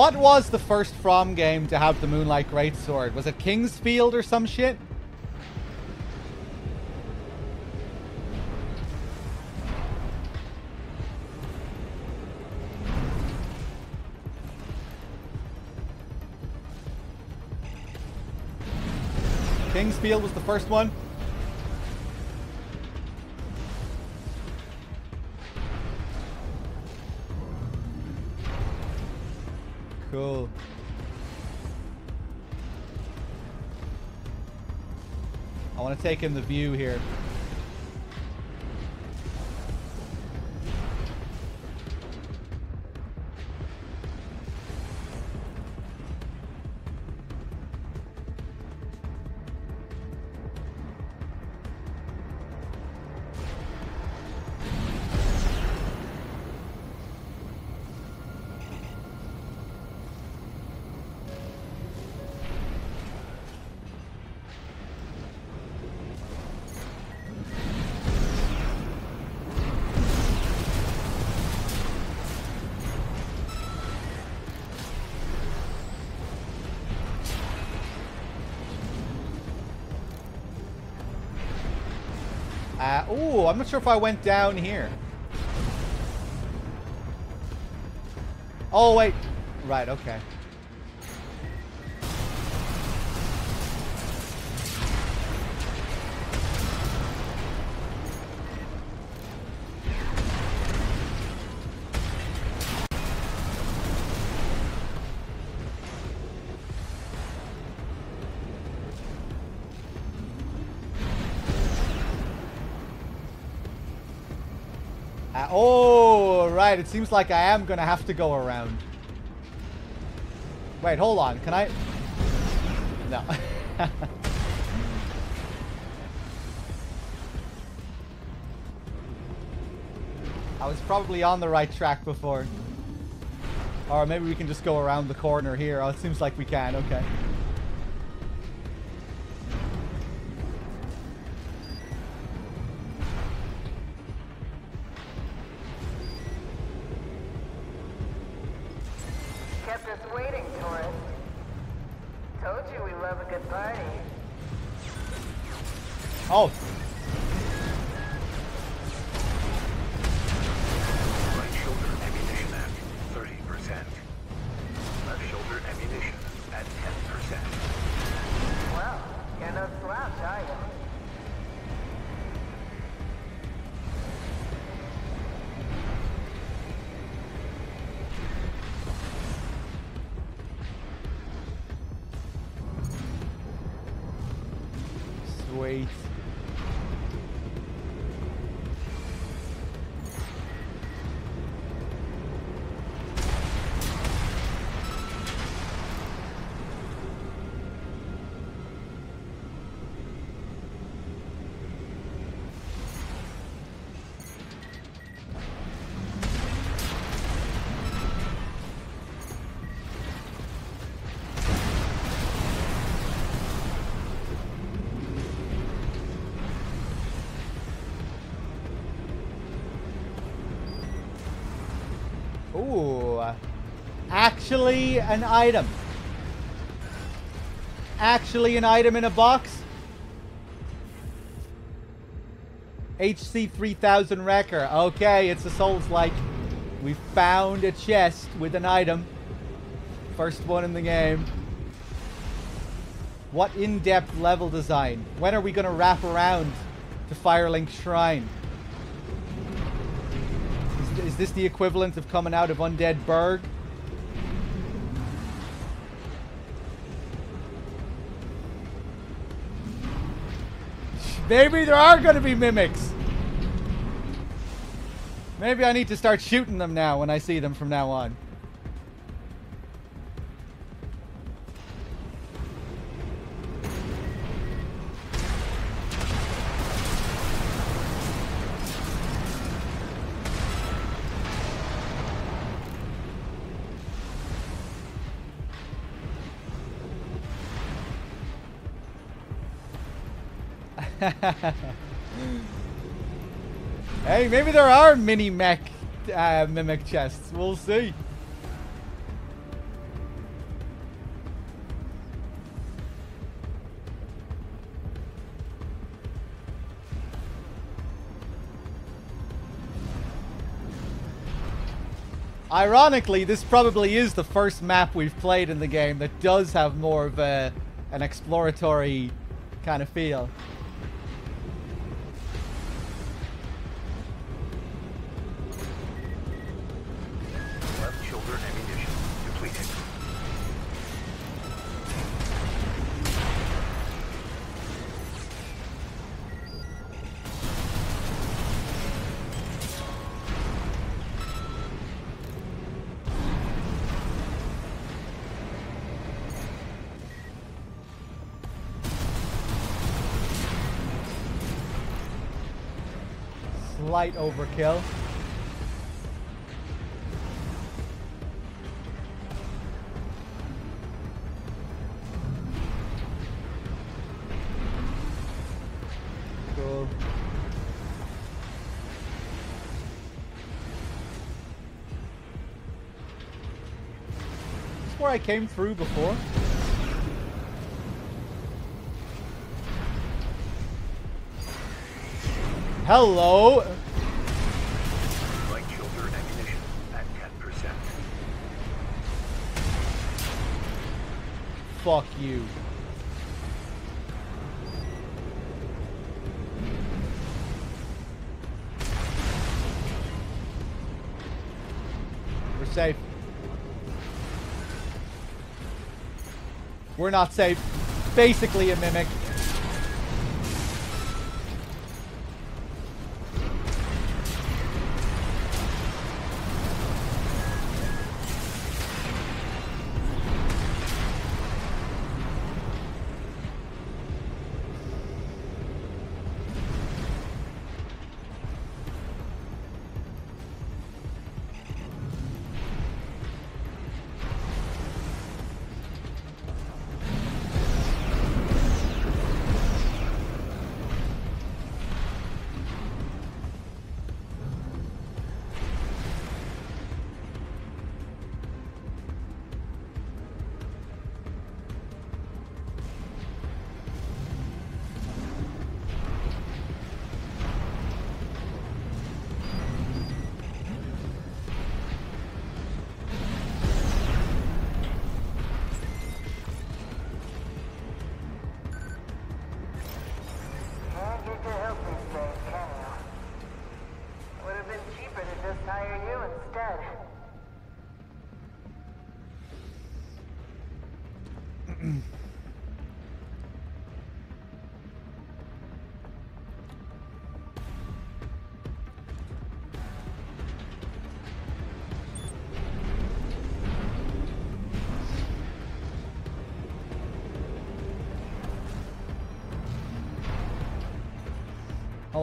What was the first From game to have the Moonlight Greatsword? Was it King's Field or some shit? King's Field was the first one. In the view here. I'm not sure if I went down here. Oh, wait. Right, okay. Right. It seems like I am going to have to go around. Wait, hold on. Can I... No. I was probably on the right track before. Or maybe we can just go around the corner here. Oh, it seems like we can. Okay. Actually an item. Actually an item in a box. HC 3000 Wrecker. Okay, it's a Souls-like. We found a chest with an item. First one in the game. What in-depth level design? When are we going to wrap around to Firelink Shrine? Is, is this the equivalent of coming out of Undead Burg? Maybe there are going to be mimics. Maybe I need to start shooting them now when I see them from now on. hey, maybe there are mini mech uh, mimic chests. We'll see. Ironically, this probably is the first map we've played in the game that does have more of a, an exploratory kind of feel. Slight overkill. Cool. Where I came through before? Hello? Fuck you. We're safe. We're not safe. Basically a mimic.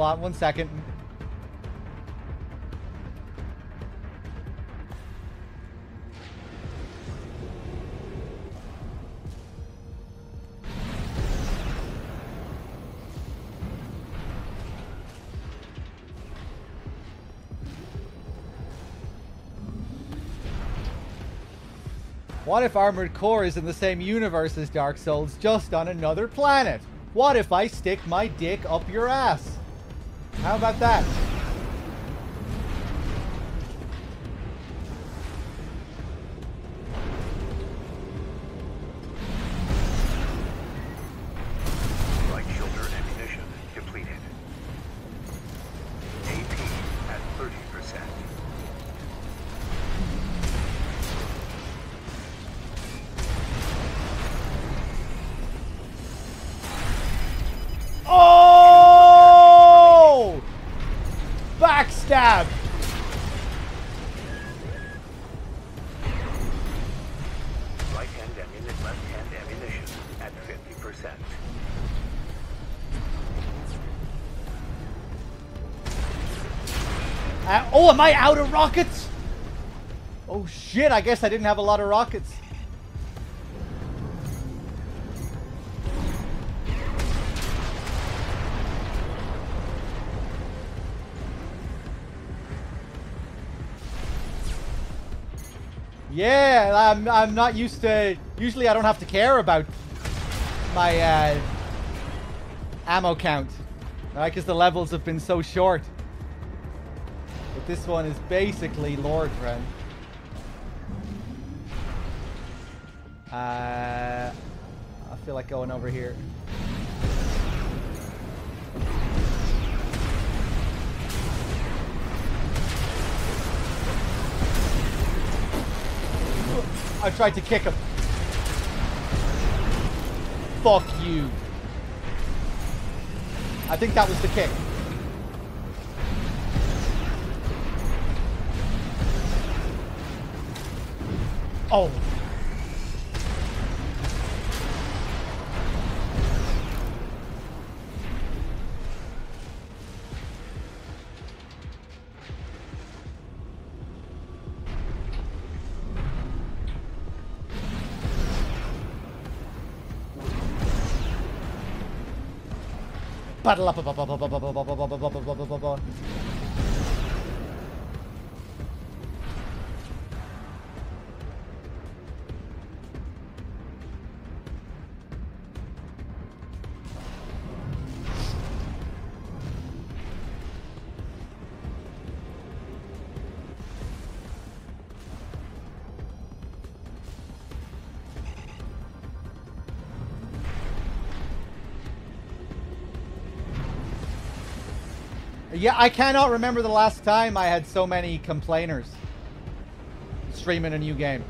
on, one second. What if Armored Core is in the same universe as Dark Souls, just on another planet? What if I stick my dick up your ass? How about that? Oh, am I out of rockets? Oh shit, I guess I didn't have a lot of rockets. Yeah, I'm, I'm not used to... Usually I don't have to care about my uh, ammo count. Because the levels have been so short. This one is basically Lord Ren. Uh, I feel like going over here. I tried to kick him. Fuck you. I think that was the kick. Oh. Battle up. Yeah, I cannot remember the last time I had so many complainers streaming a new game.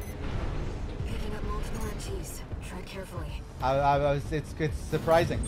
Picking up multiple MTs. Tread carefully. I, I was, it's, it's surprising.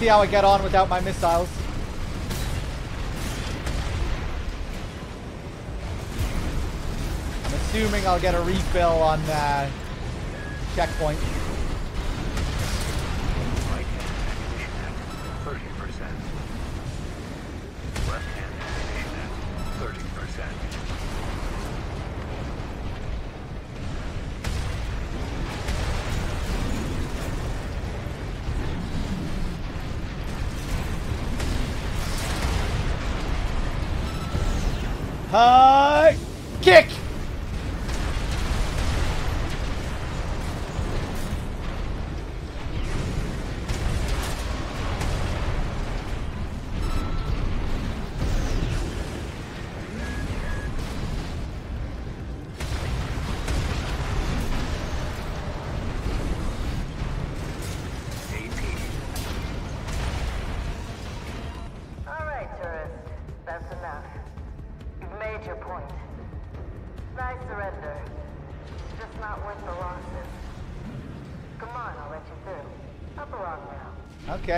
see how I get on without my missiles. I'm assuming I'll get a refill on uh, checkpoint.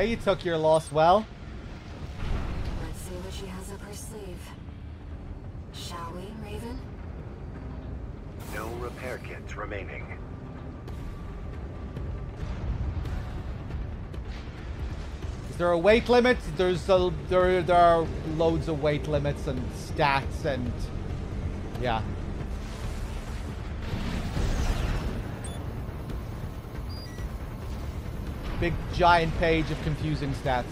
Okay, you took your loss well. Let's see what she has up her sleeve. Shall we, Raven? No repair kits remaining. Is there a weight limit? There's a, there there are loads of weight limits and stats and yeah. Big giant page of confusing stats.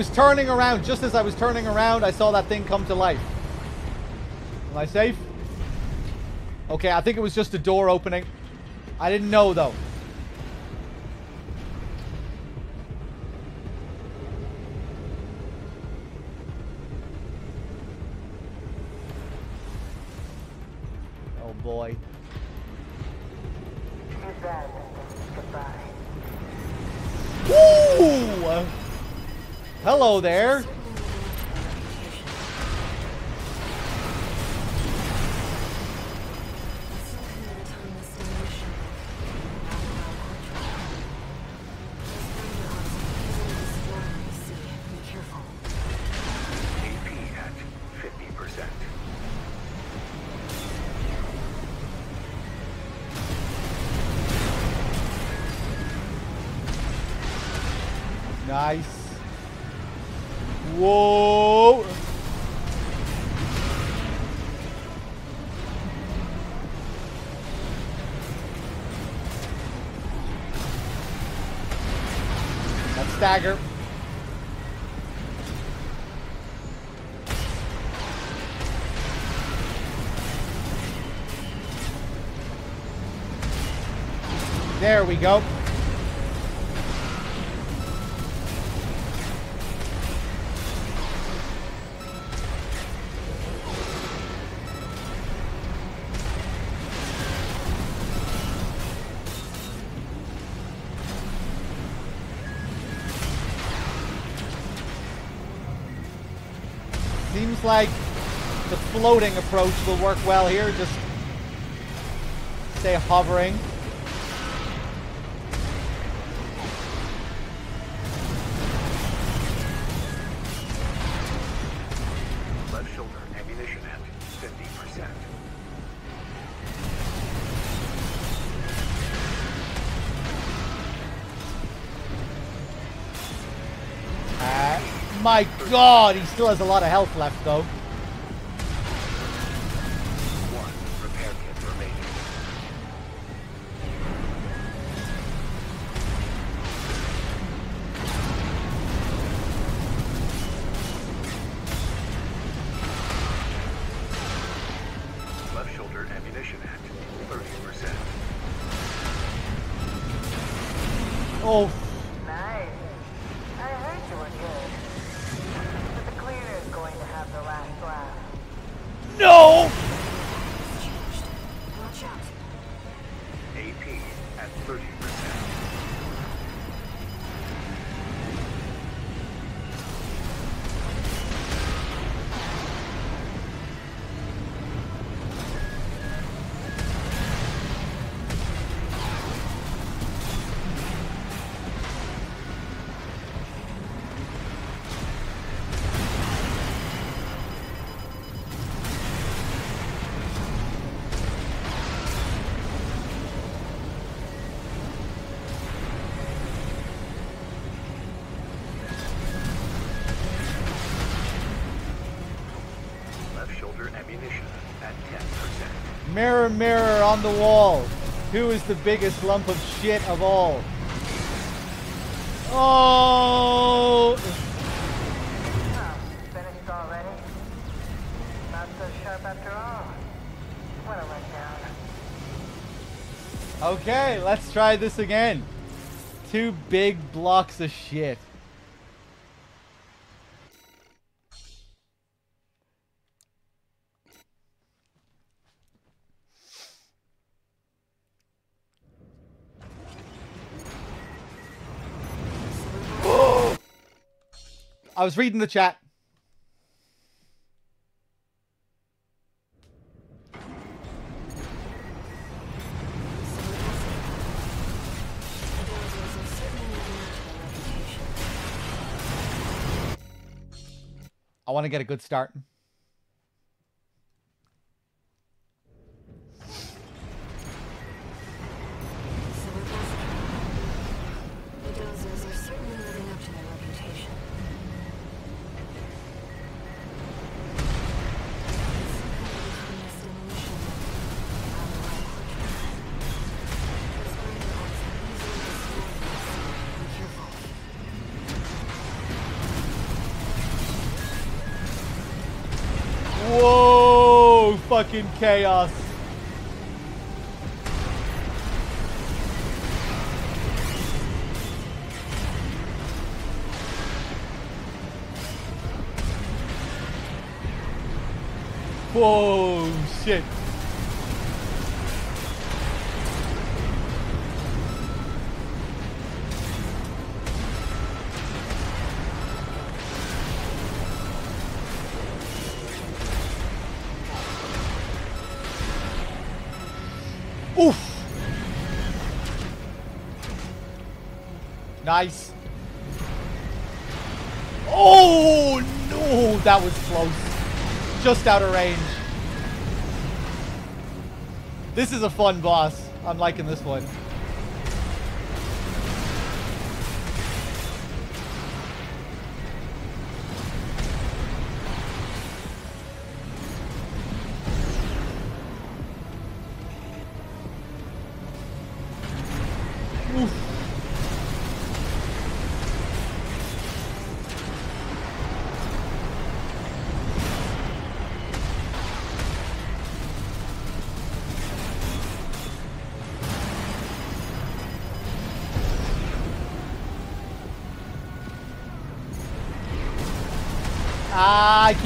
Was turning around. Just as I was turning around, I saw that thing come to life. Am I safe? Okay, I think it was just a door opening. I didn't know, though. Hello there. Stagger. There we go. Floating approach will work well here. Just stay hovering. Left shoulder ammunition at 50%. Uh, my god, he still has a lot of health left though. On the wall. Who is the biggest lump of shit of all? Oh! Okay, let's try this again. Two big blocks of shit. I was reading the chat. I want to get a good start. Whoa! Fucking Just out of range. This is a fun boss. I'm liking this one.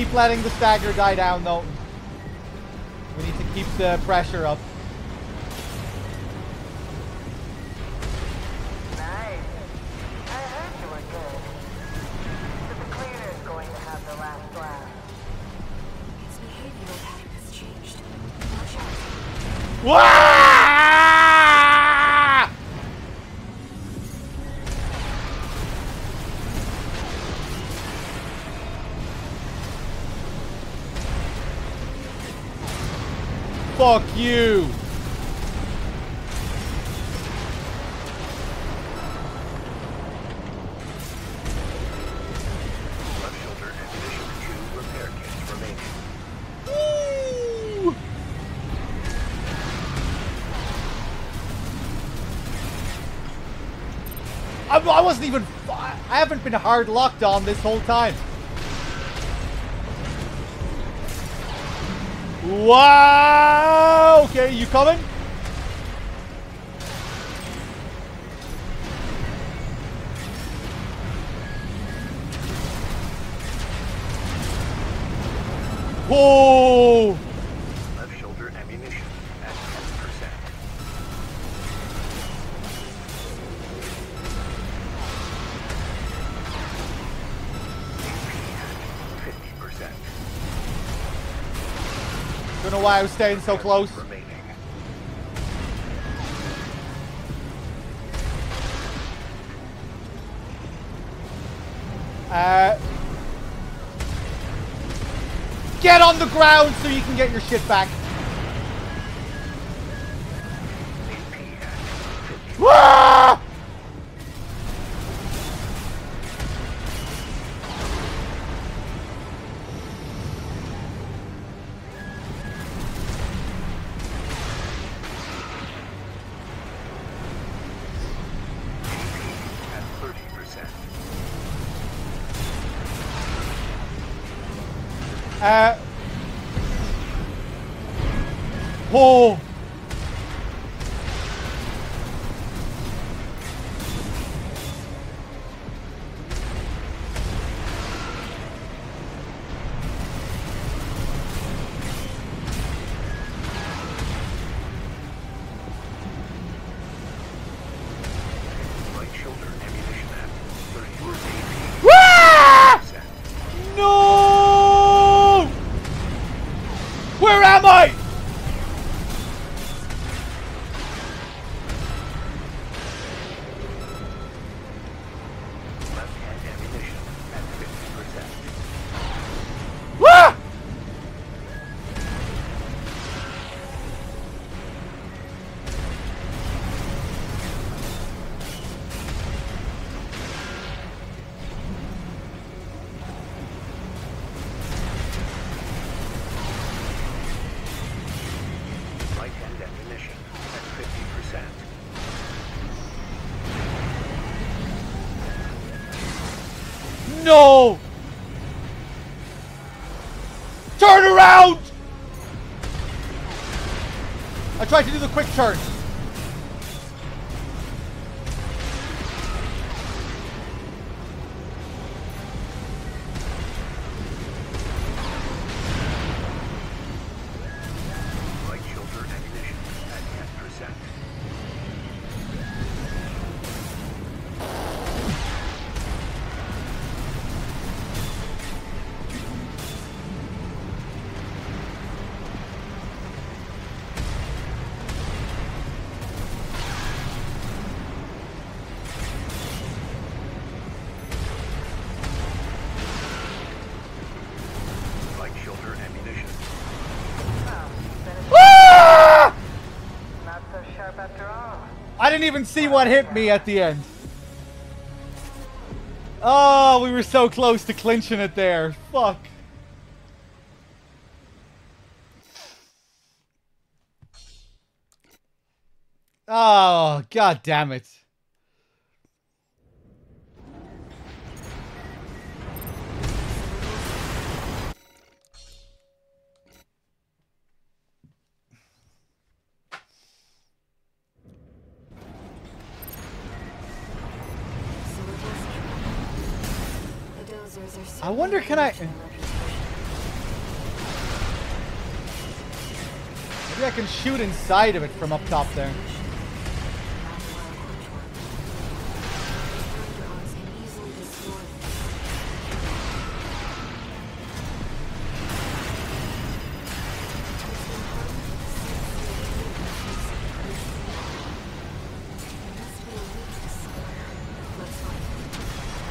Keep letting the stagger die down though. We need to keep the pressure up. hard locked on this whole time. Wow! Okay, you coming? Whoa! Don't know why I was staying so close. Uh, get on the ground so you can get your shit back. AP No! Turn around! I tried to do the quick turn. See what hit me at the end. Oh, we were so close to clinching it there. Fuck. Oh, god damn it. Can I- Maybe I can shoot inside of it from up top there.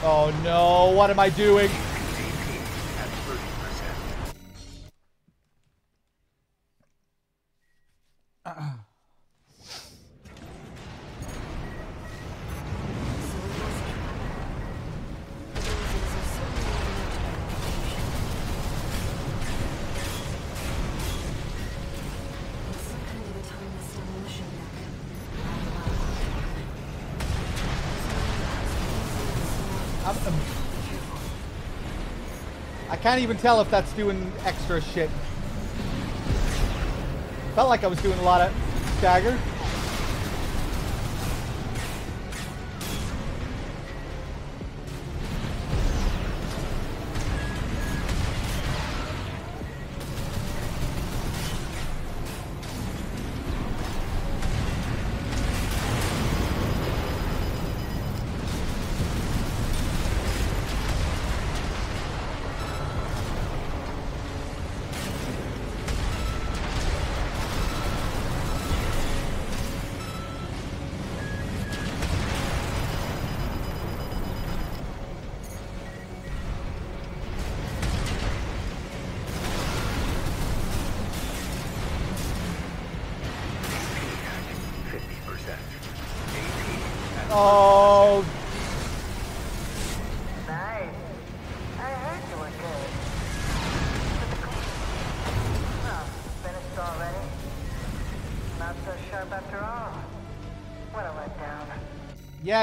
Oh no, what am I doing? Can't even tell if that's doing extra shit. Felt like I was doing a lot of stagger.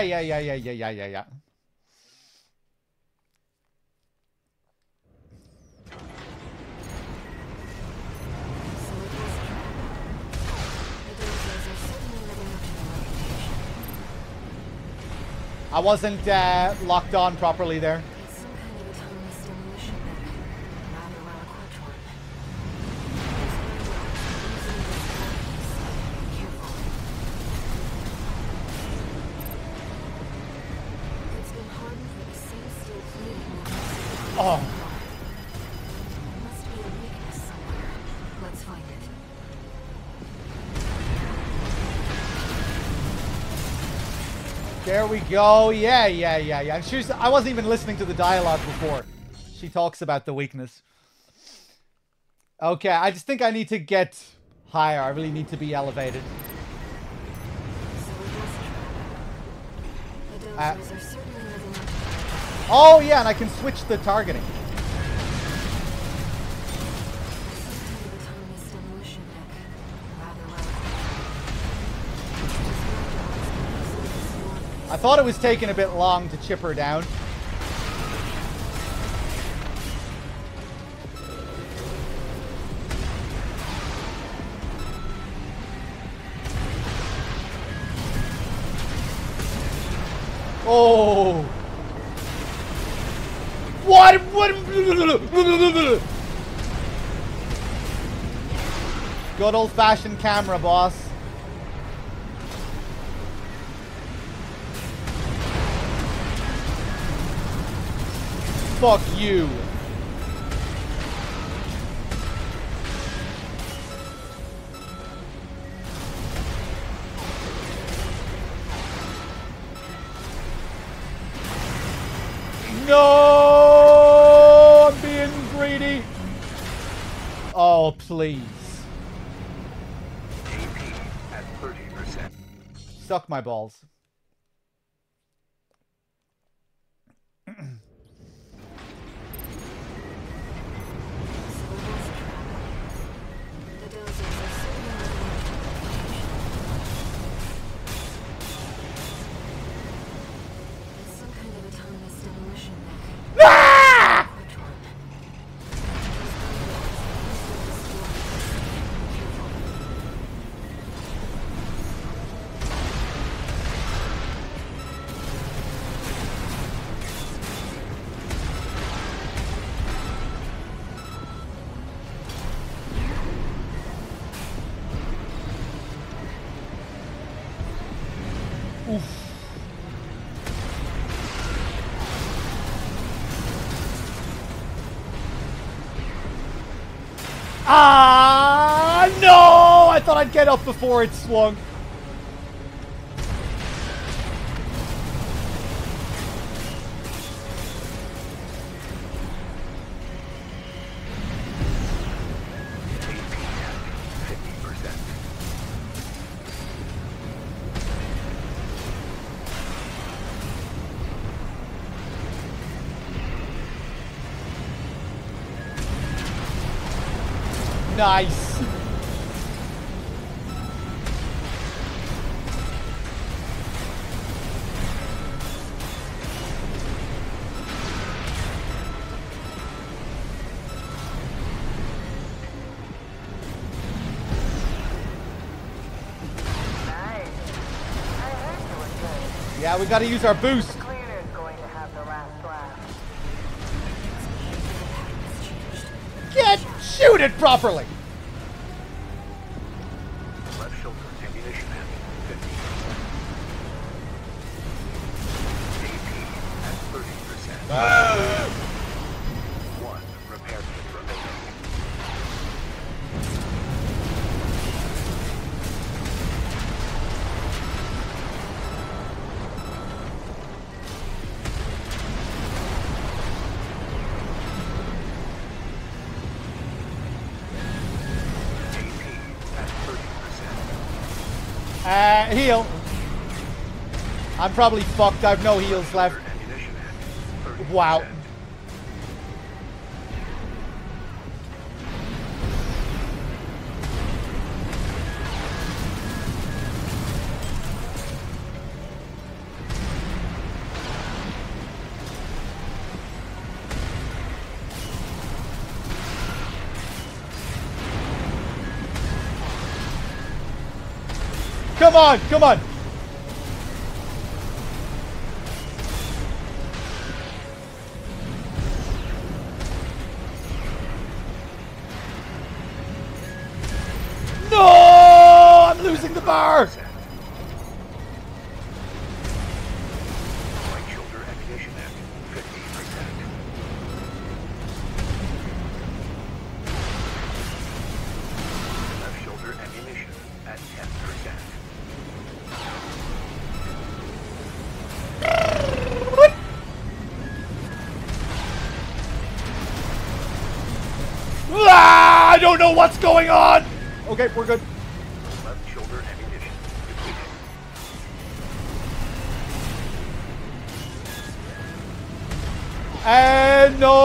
Yeah, yeah, yeah, yeah, yeah, yeah, yeah, yeah. I wasn't uh, locked on properly there. We go. Yeah, yeah, yeah, yeah. She was, I wasn't even listening to the dialogue before. She talks about the weakness. Okay, I just think I need to get higher. I really need to be elevated. So it was a trap. The Uh, Dosers are certainly living up to their reputation. Oh, yeah, and I can switch the targeting. Thought it was taking a bit long to chip her down. Oh! What? What? Good old-fashioned camera, boss. Fuck you. No! I'm being greedy. Oh, please. AP at 30%. Suck my balls. Get up before it swung. AP at 50%. Nice. Nice. We gotta use our boost. Get shoot it properly. I'm probably fucked. I've no heals left. Ammunition at 30%. Wow. Come on, come on. Okay, we're good. Left shoulder ammunition depleted. And no.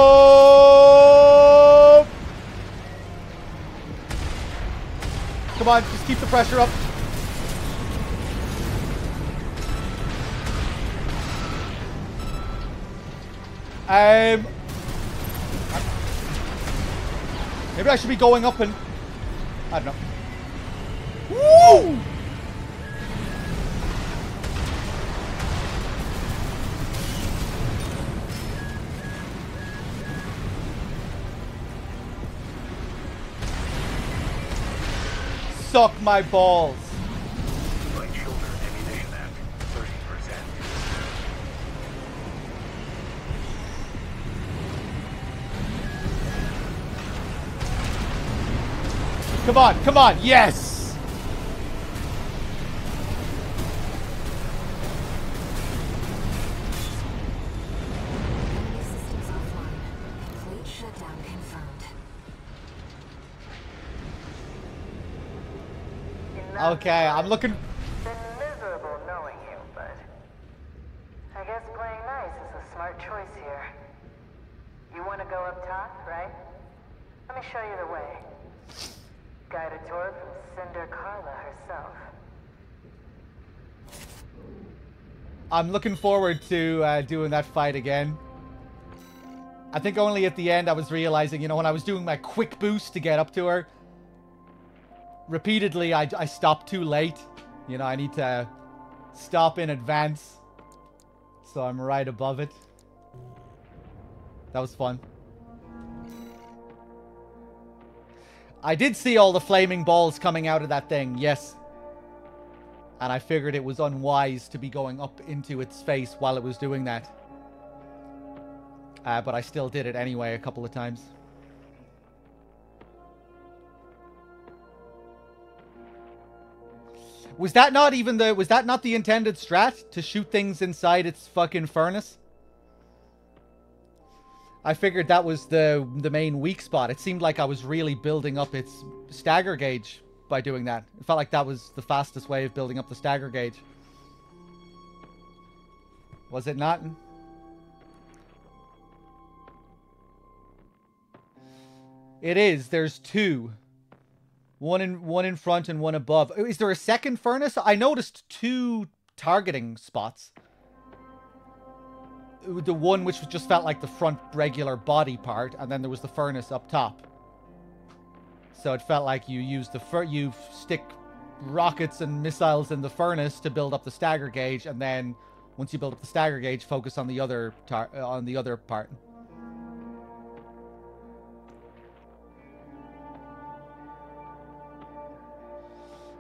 Come on, just keep the pressure up. Um, maybe I should be going up and I don't know. My balls. Right shoulder ammunition at 30%. Come on, come on, yes! Okay, I'm looking. Been miserable knowing you, but I guess playing nice is a smart choice here. You want to go up top, right? Let me show you the way. Guided tour from Cinder Carla herself. I'm looking forward to uh, doing that fight again. I think only at the end I was realizing, you know, when I was doing my quick boost to get up to her, repeatedly I, I stopped too late. You know, I need to stop in advance. So I'm right above it. That was fun. I did see all the flaming balls coming out of that thing, yes. And I figured it was unwise to be going up into its face while it was doing that. Uh, but I still did it anyway a couple of times. Was that not even the was that not the intended strat to shoot things inside its fucking furnace? I figured that was the the main weak spot. It seemed like I was really building up its stagger gauge by doing that. It felt like that was the fastest way of building up the stagger gauge. Was it not? It is. There's two. One in one in front and one above. Oh, Is there a second furnace? I noticed two targeting spots. The one which just felt like the front regular body part, and then there was the furnace up top. So it felt like you use the fur you stick rockets and missiles in the furnace to build up the stagger gauge, and then once you build up the stagger gauge, focus on the other uh, on the other part.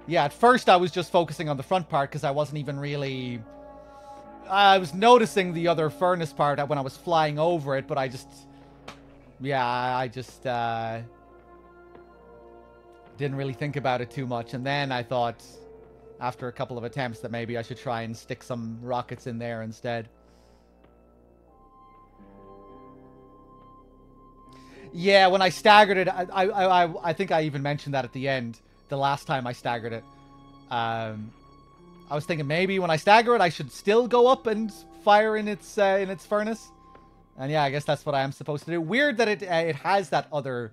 Yeah, at first I was just focusing on the front part because I wasn't even really. I was noticing the other furnace part when I was flying over it, but I just. Yeah, I just. Uh, didn't really think about it too much. And then I thought, after a couple of attempts, that maybe I should try and stick some rockets in there instead. Yeah, when I staggered it, I, I, I, I think I even mentioned that at the end, the last time I staggered it. Um, I was thinking maybe when I stagger it, I should still go up and fire in its uh, in its furnace. And yeah, I guess that's what I am supposed to do. Weird that it uh, it has that other.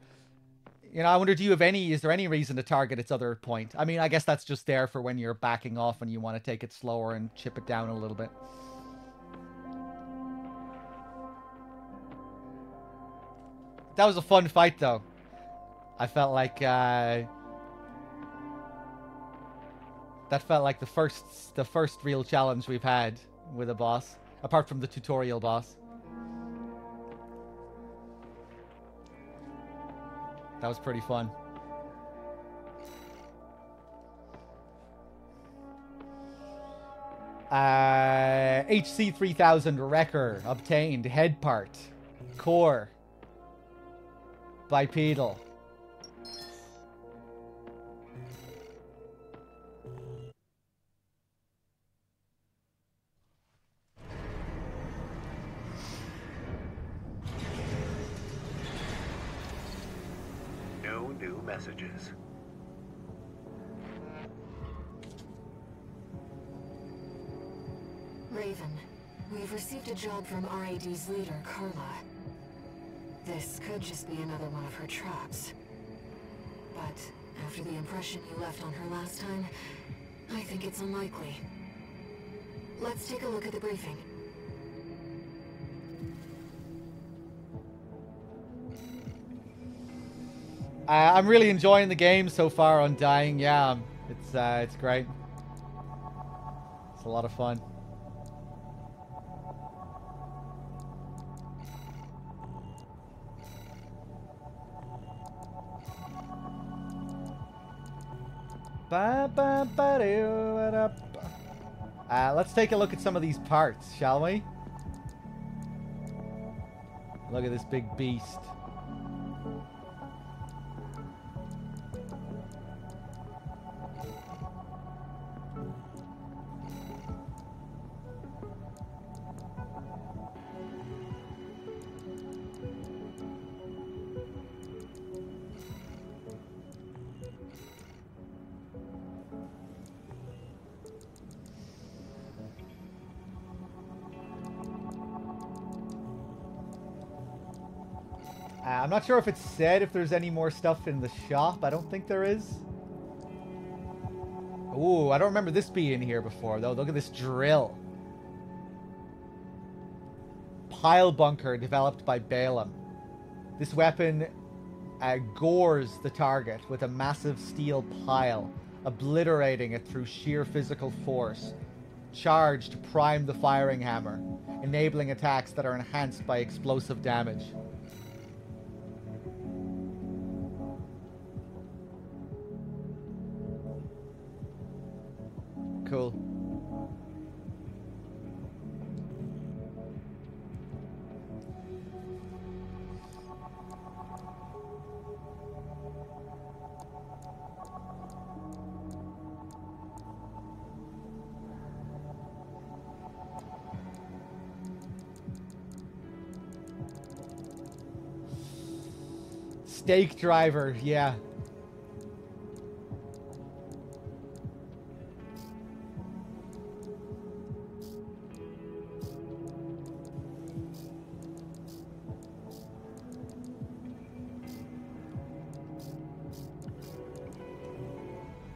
You know, I wonder, do you have any? Is there any reason to target its other point? I mean, I guess that's just there for when you're backing off and you want to take it slower and chip it down a little bit. That was a fun fight, though. I felt like uh, that felt like the first the first real challenge we've had with a boss, apart from the tutorial boss. That was pretty fun. Uh, HC 3000 Wrecker obtained. Head part. Core. Bipedal. Raven, we've received a job from RAD's leader, Carla. This could just be another one of her traps. But after the impression you left on her last time, I think it's unlikely. Let's take a look at the briefing. Uh, I'm really enjoying the game so far. on Dying. yeah, um, it's uh, it's great. It's a lot of fun. Uh, let's take a look at some of these parts, shall we? Look at this big beast. Uh, I'm not sure if it's said if there's any more stuff in the shop. I don't think there is. Ooh, I don't remember this being here before, though. Look at this drill. Pile bunker developed by Balam. This weapon uh, gores the target with a massive steel pile, obliterating it through sheer physical force. Charge to prime the firing hammer, enabling attacks that are enhanced by explosive damage. Stake driver, yeah.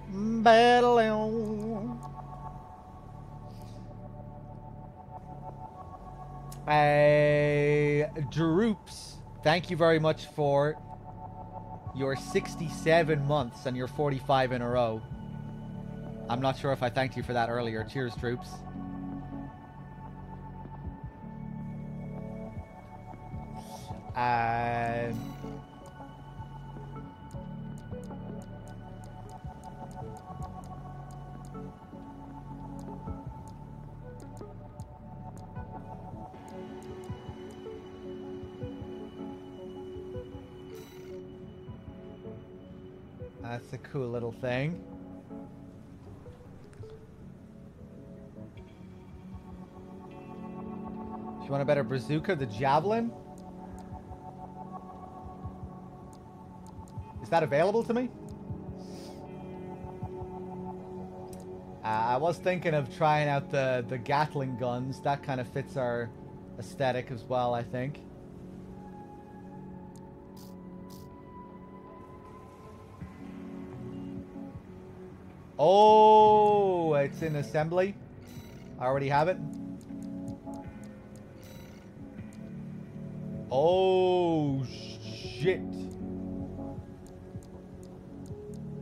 Battle. Uh, Droops, thank you very much for your 67 months and your 45 in a row. I'm not sure if I thanked you for that earlier. Cheers, troops. Um, thing. Do you want a better bazooka, the javelin? Is that available to me? Uh, I was thinking of trying out the, the Gatling guns. That kind of fits our aesthetic as well, I think. Oh, it's in assembly. I already have it. Oh, shit.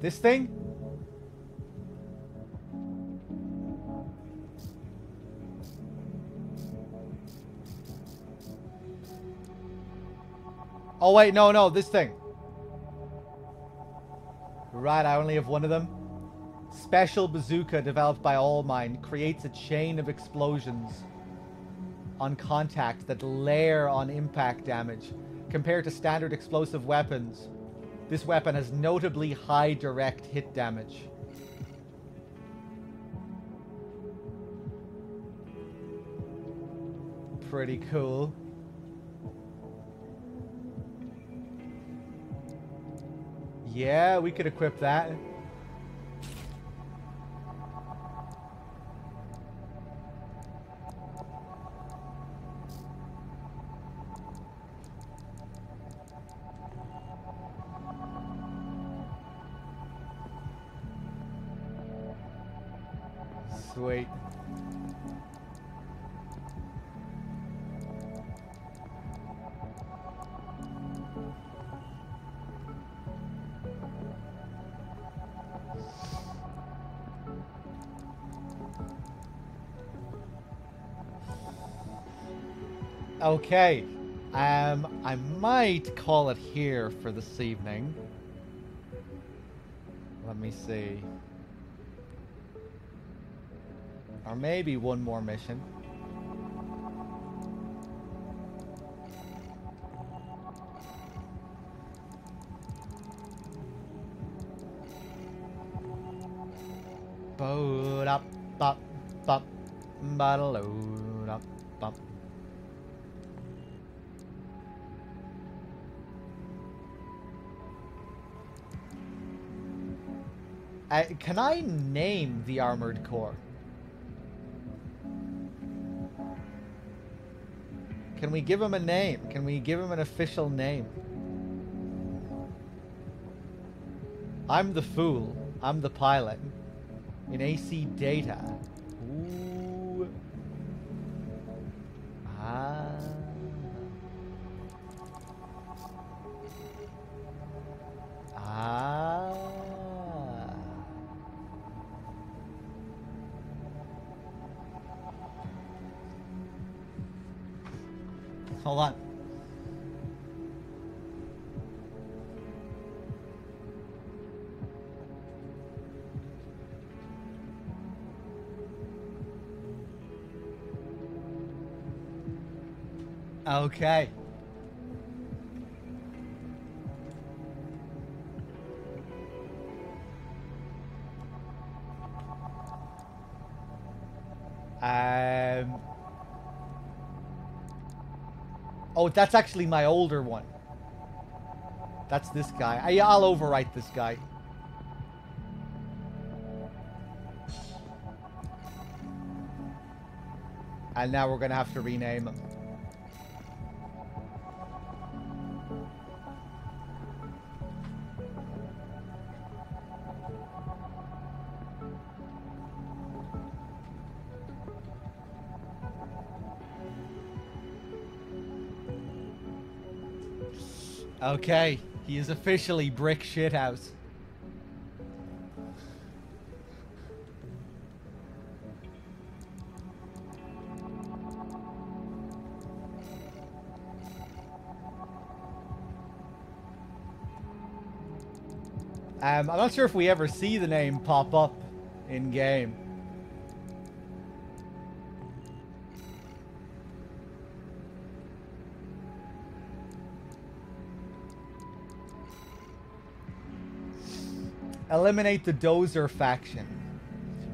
This thing? Oh, wait, no, no, this thing. Right, I only have one of them. Special bazooka developed by ALLMIND creates a chain of explosions on contact that layer on impact damage. Compared to standard explosive weapons, this weapon has notably high direct hit damage. Pretty cool. Yeah, we could equip that. Okay. Um, I might call it here for this evening. Let me see. Or maybe one more mission. Can I name the armored core? Can we give him a name? Can we give him an official name? I'm the fool. I'm the pilot. In AC data. Ooh. Ah. Ah. Hold on. Okay. Oh, that's actually my older one. That's this guy. I, I'll overwrite this guy. And now we're gonna have to rename him. Okay, he is officially Brick Shithouse. Um, I'm not sure if we ever see the name pop up in game. Eliminate the Doser faction.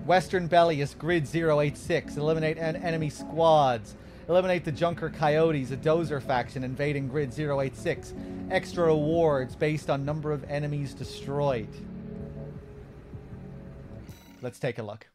Western Belius, Grid 086. Eliminate en- enemy squads. Eliminate the Junker Coyotes, a Doser faction invading Grid 086. Extra rewards based on number of enemies destroyed. Let's take a look.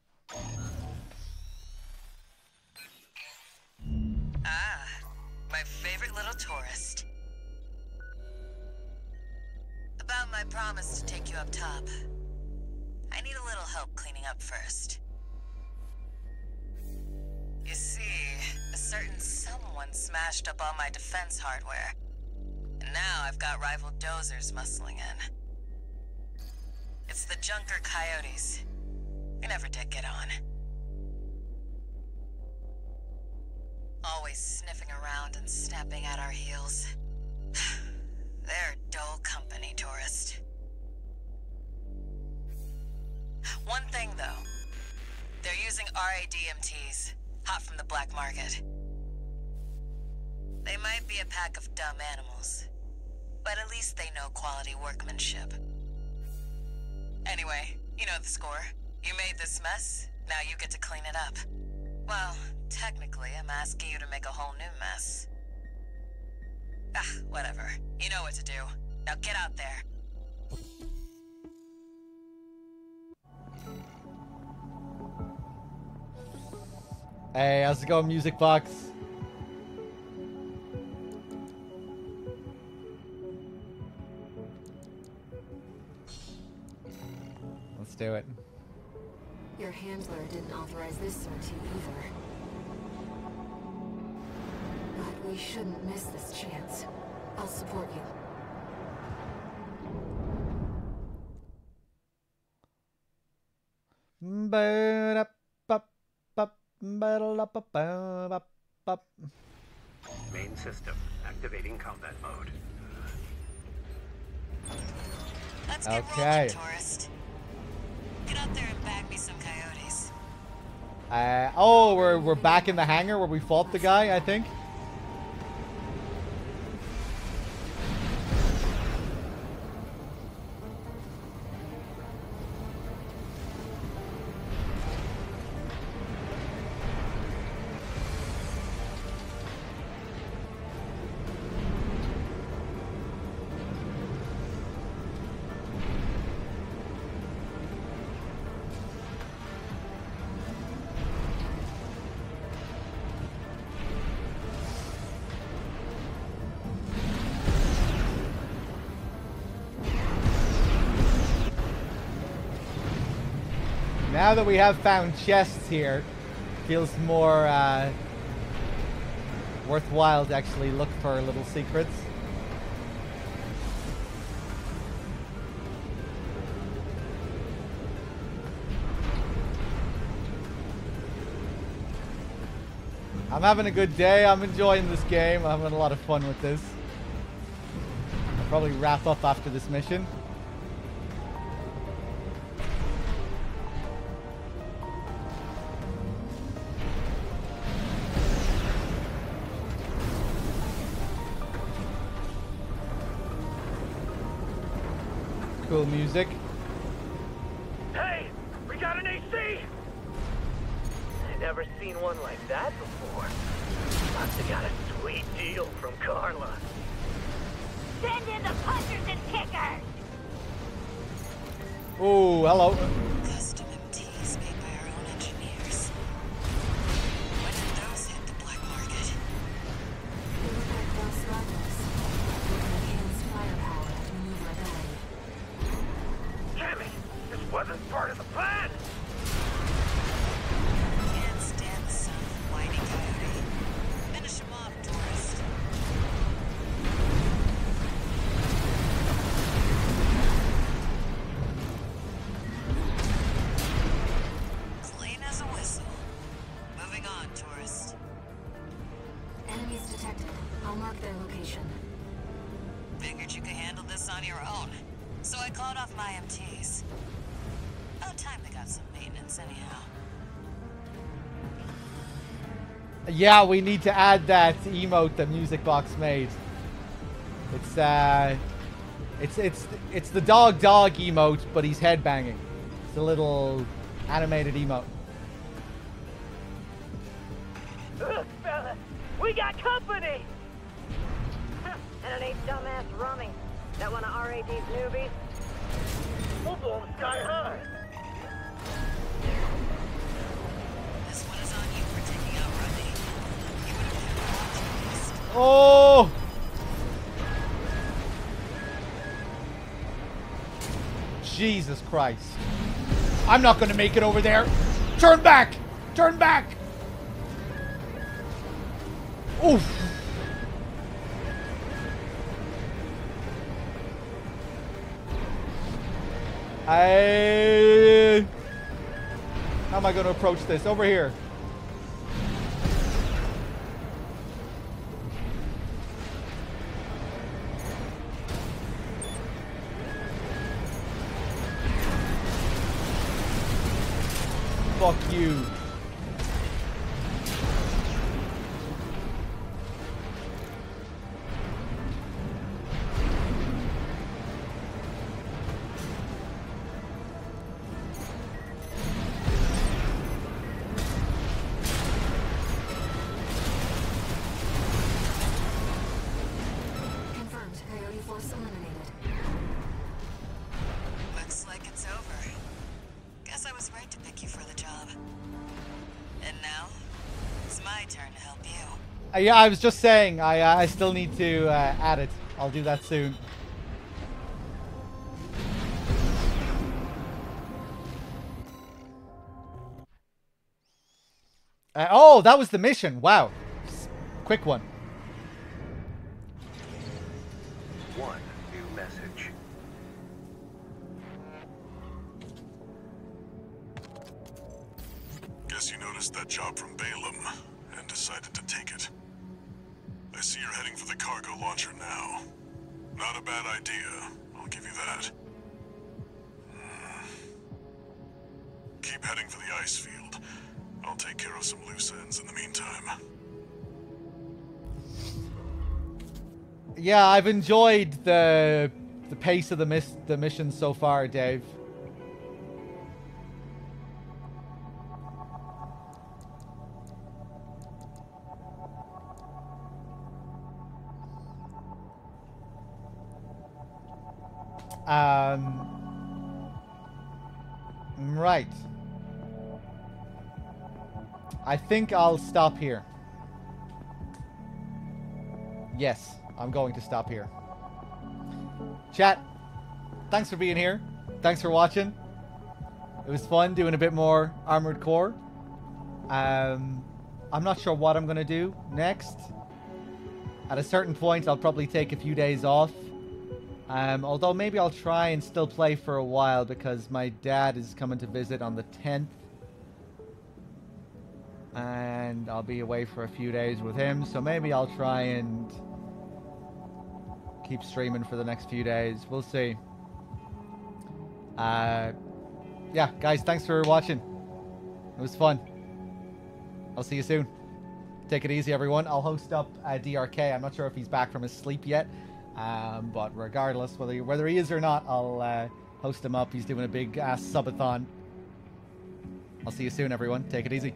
RADMTs, hot from the black market. They might be a pack of dumb animals, but at least they know quality workmanship. Anyway, you know the score. You made this mess, now you get to clean it up. Well, technically, I'm asking you to make a whole new mess. Ah, whatever. You know what to do. Now get out there. Hey, how's it going, Music Box? Let's do it. Your handler didn't authorize this sortie either. But we shouldn't miss this chance. I'll support you. Main system activating combat mode. Let's get Okay. rolling, tourist. Get out there and bag me some coyotes. Uh, oh, we're, we're back in the hangar where we fought the guy, I think. Now that we have found chests here, feels more uh, worthwhile to actually look for little secrets. I'm having a good day. I'm enjoying this game. I'm having a lot of fun with this. I'll probably wrap up after this mission. Music. Yeah, we need to add that emote the Music Box made. It's uh, it's it's it's the dog dog emote, but he's headbanging. It's a little animated emote. Christ. I'm not gonna make it over there. Turn back! Turn back! Oof! I... How am I going to approach this? Over here. Yeah, I was just saying, I uh, I still need to uh, add it. I'll do that soon. Uh, oh, that was the mission. Wow. Quick. One Yeah, I've enjoyed the the pace of the miss the mission so far, Dave. Um. Right. I think I'll stop here. Yes, I'm going to stop here. Chat, thanks for being here. Thanks for watching. It was fun doing a bit more Armored Core. Um, I'm not sure what I'm going to do next. At a certain point, I'll probably take a few days off. Um, although maybe I'll try and still play for a while because my dad is coming to visit on the 10th. And I'll be away for a few days with him, so maybe I'll try and keep streaming for the next few days. We'll see. Uh, yeah, guys, thanks for watching. It was fun. I'll see you soon. Take it easy, everyone. I'll host up uh, DRK. I'm not sure if he's back from his sleep yet, um, but regardless, whether whether he is or not, I'll uh, host him up. He's doing a big ass subathon. I'll see you soon, everyone. Take it easy.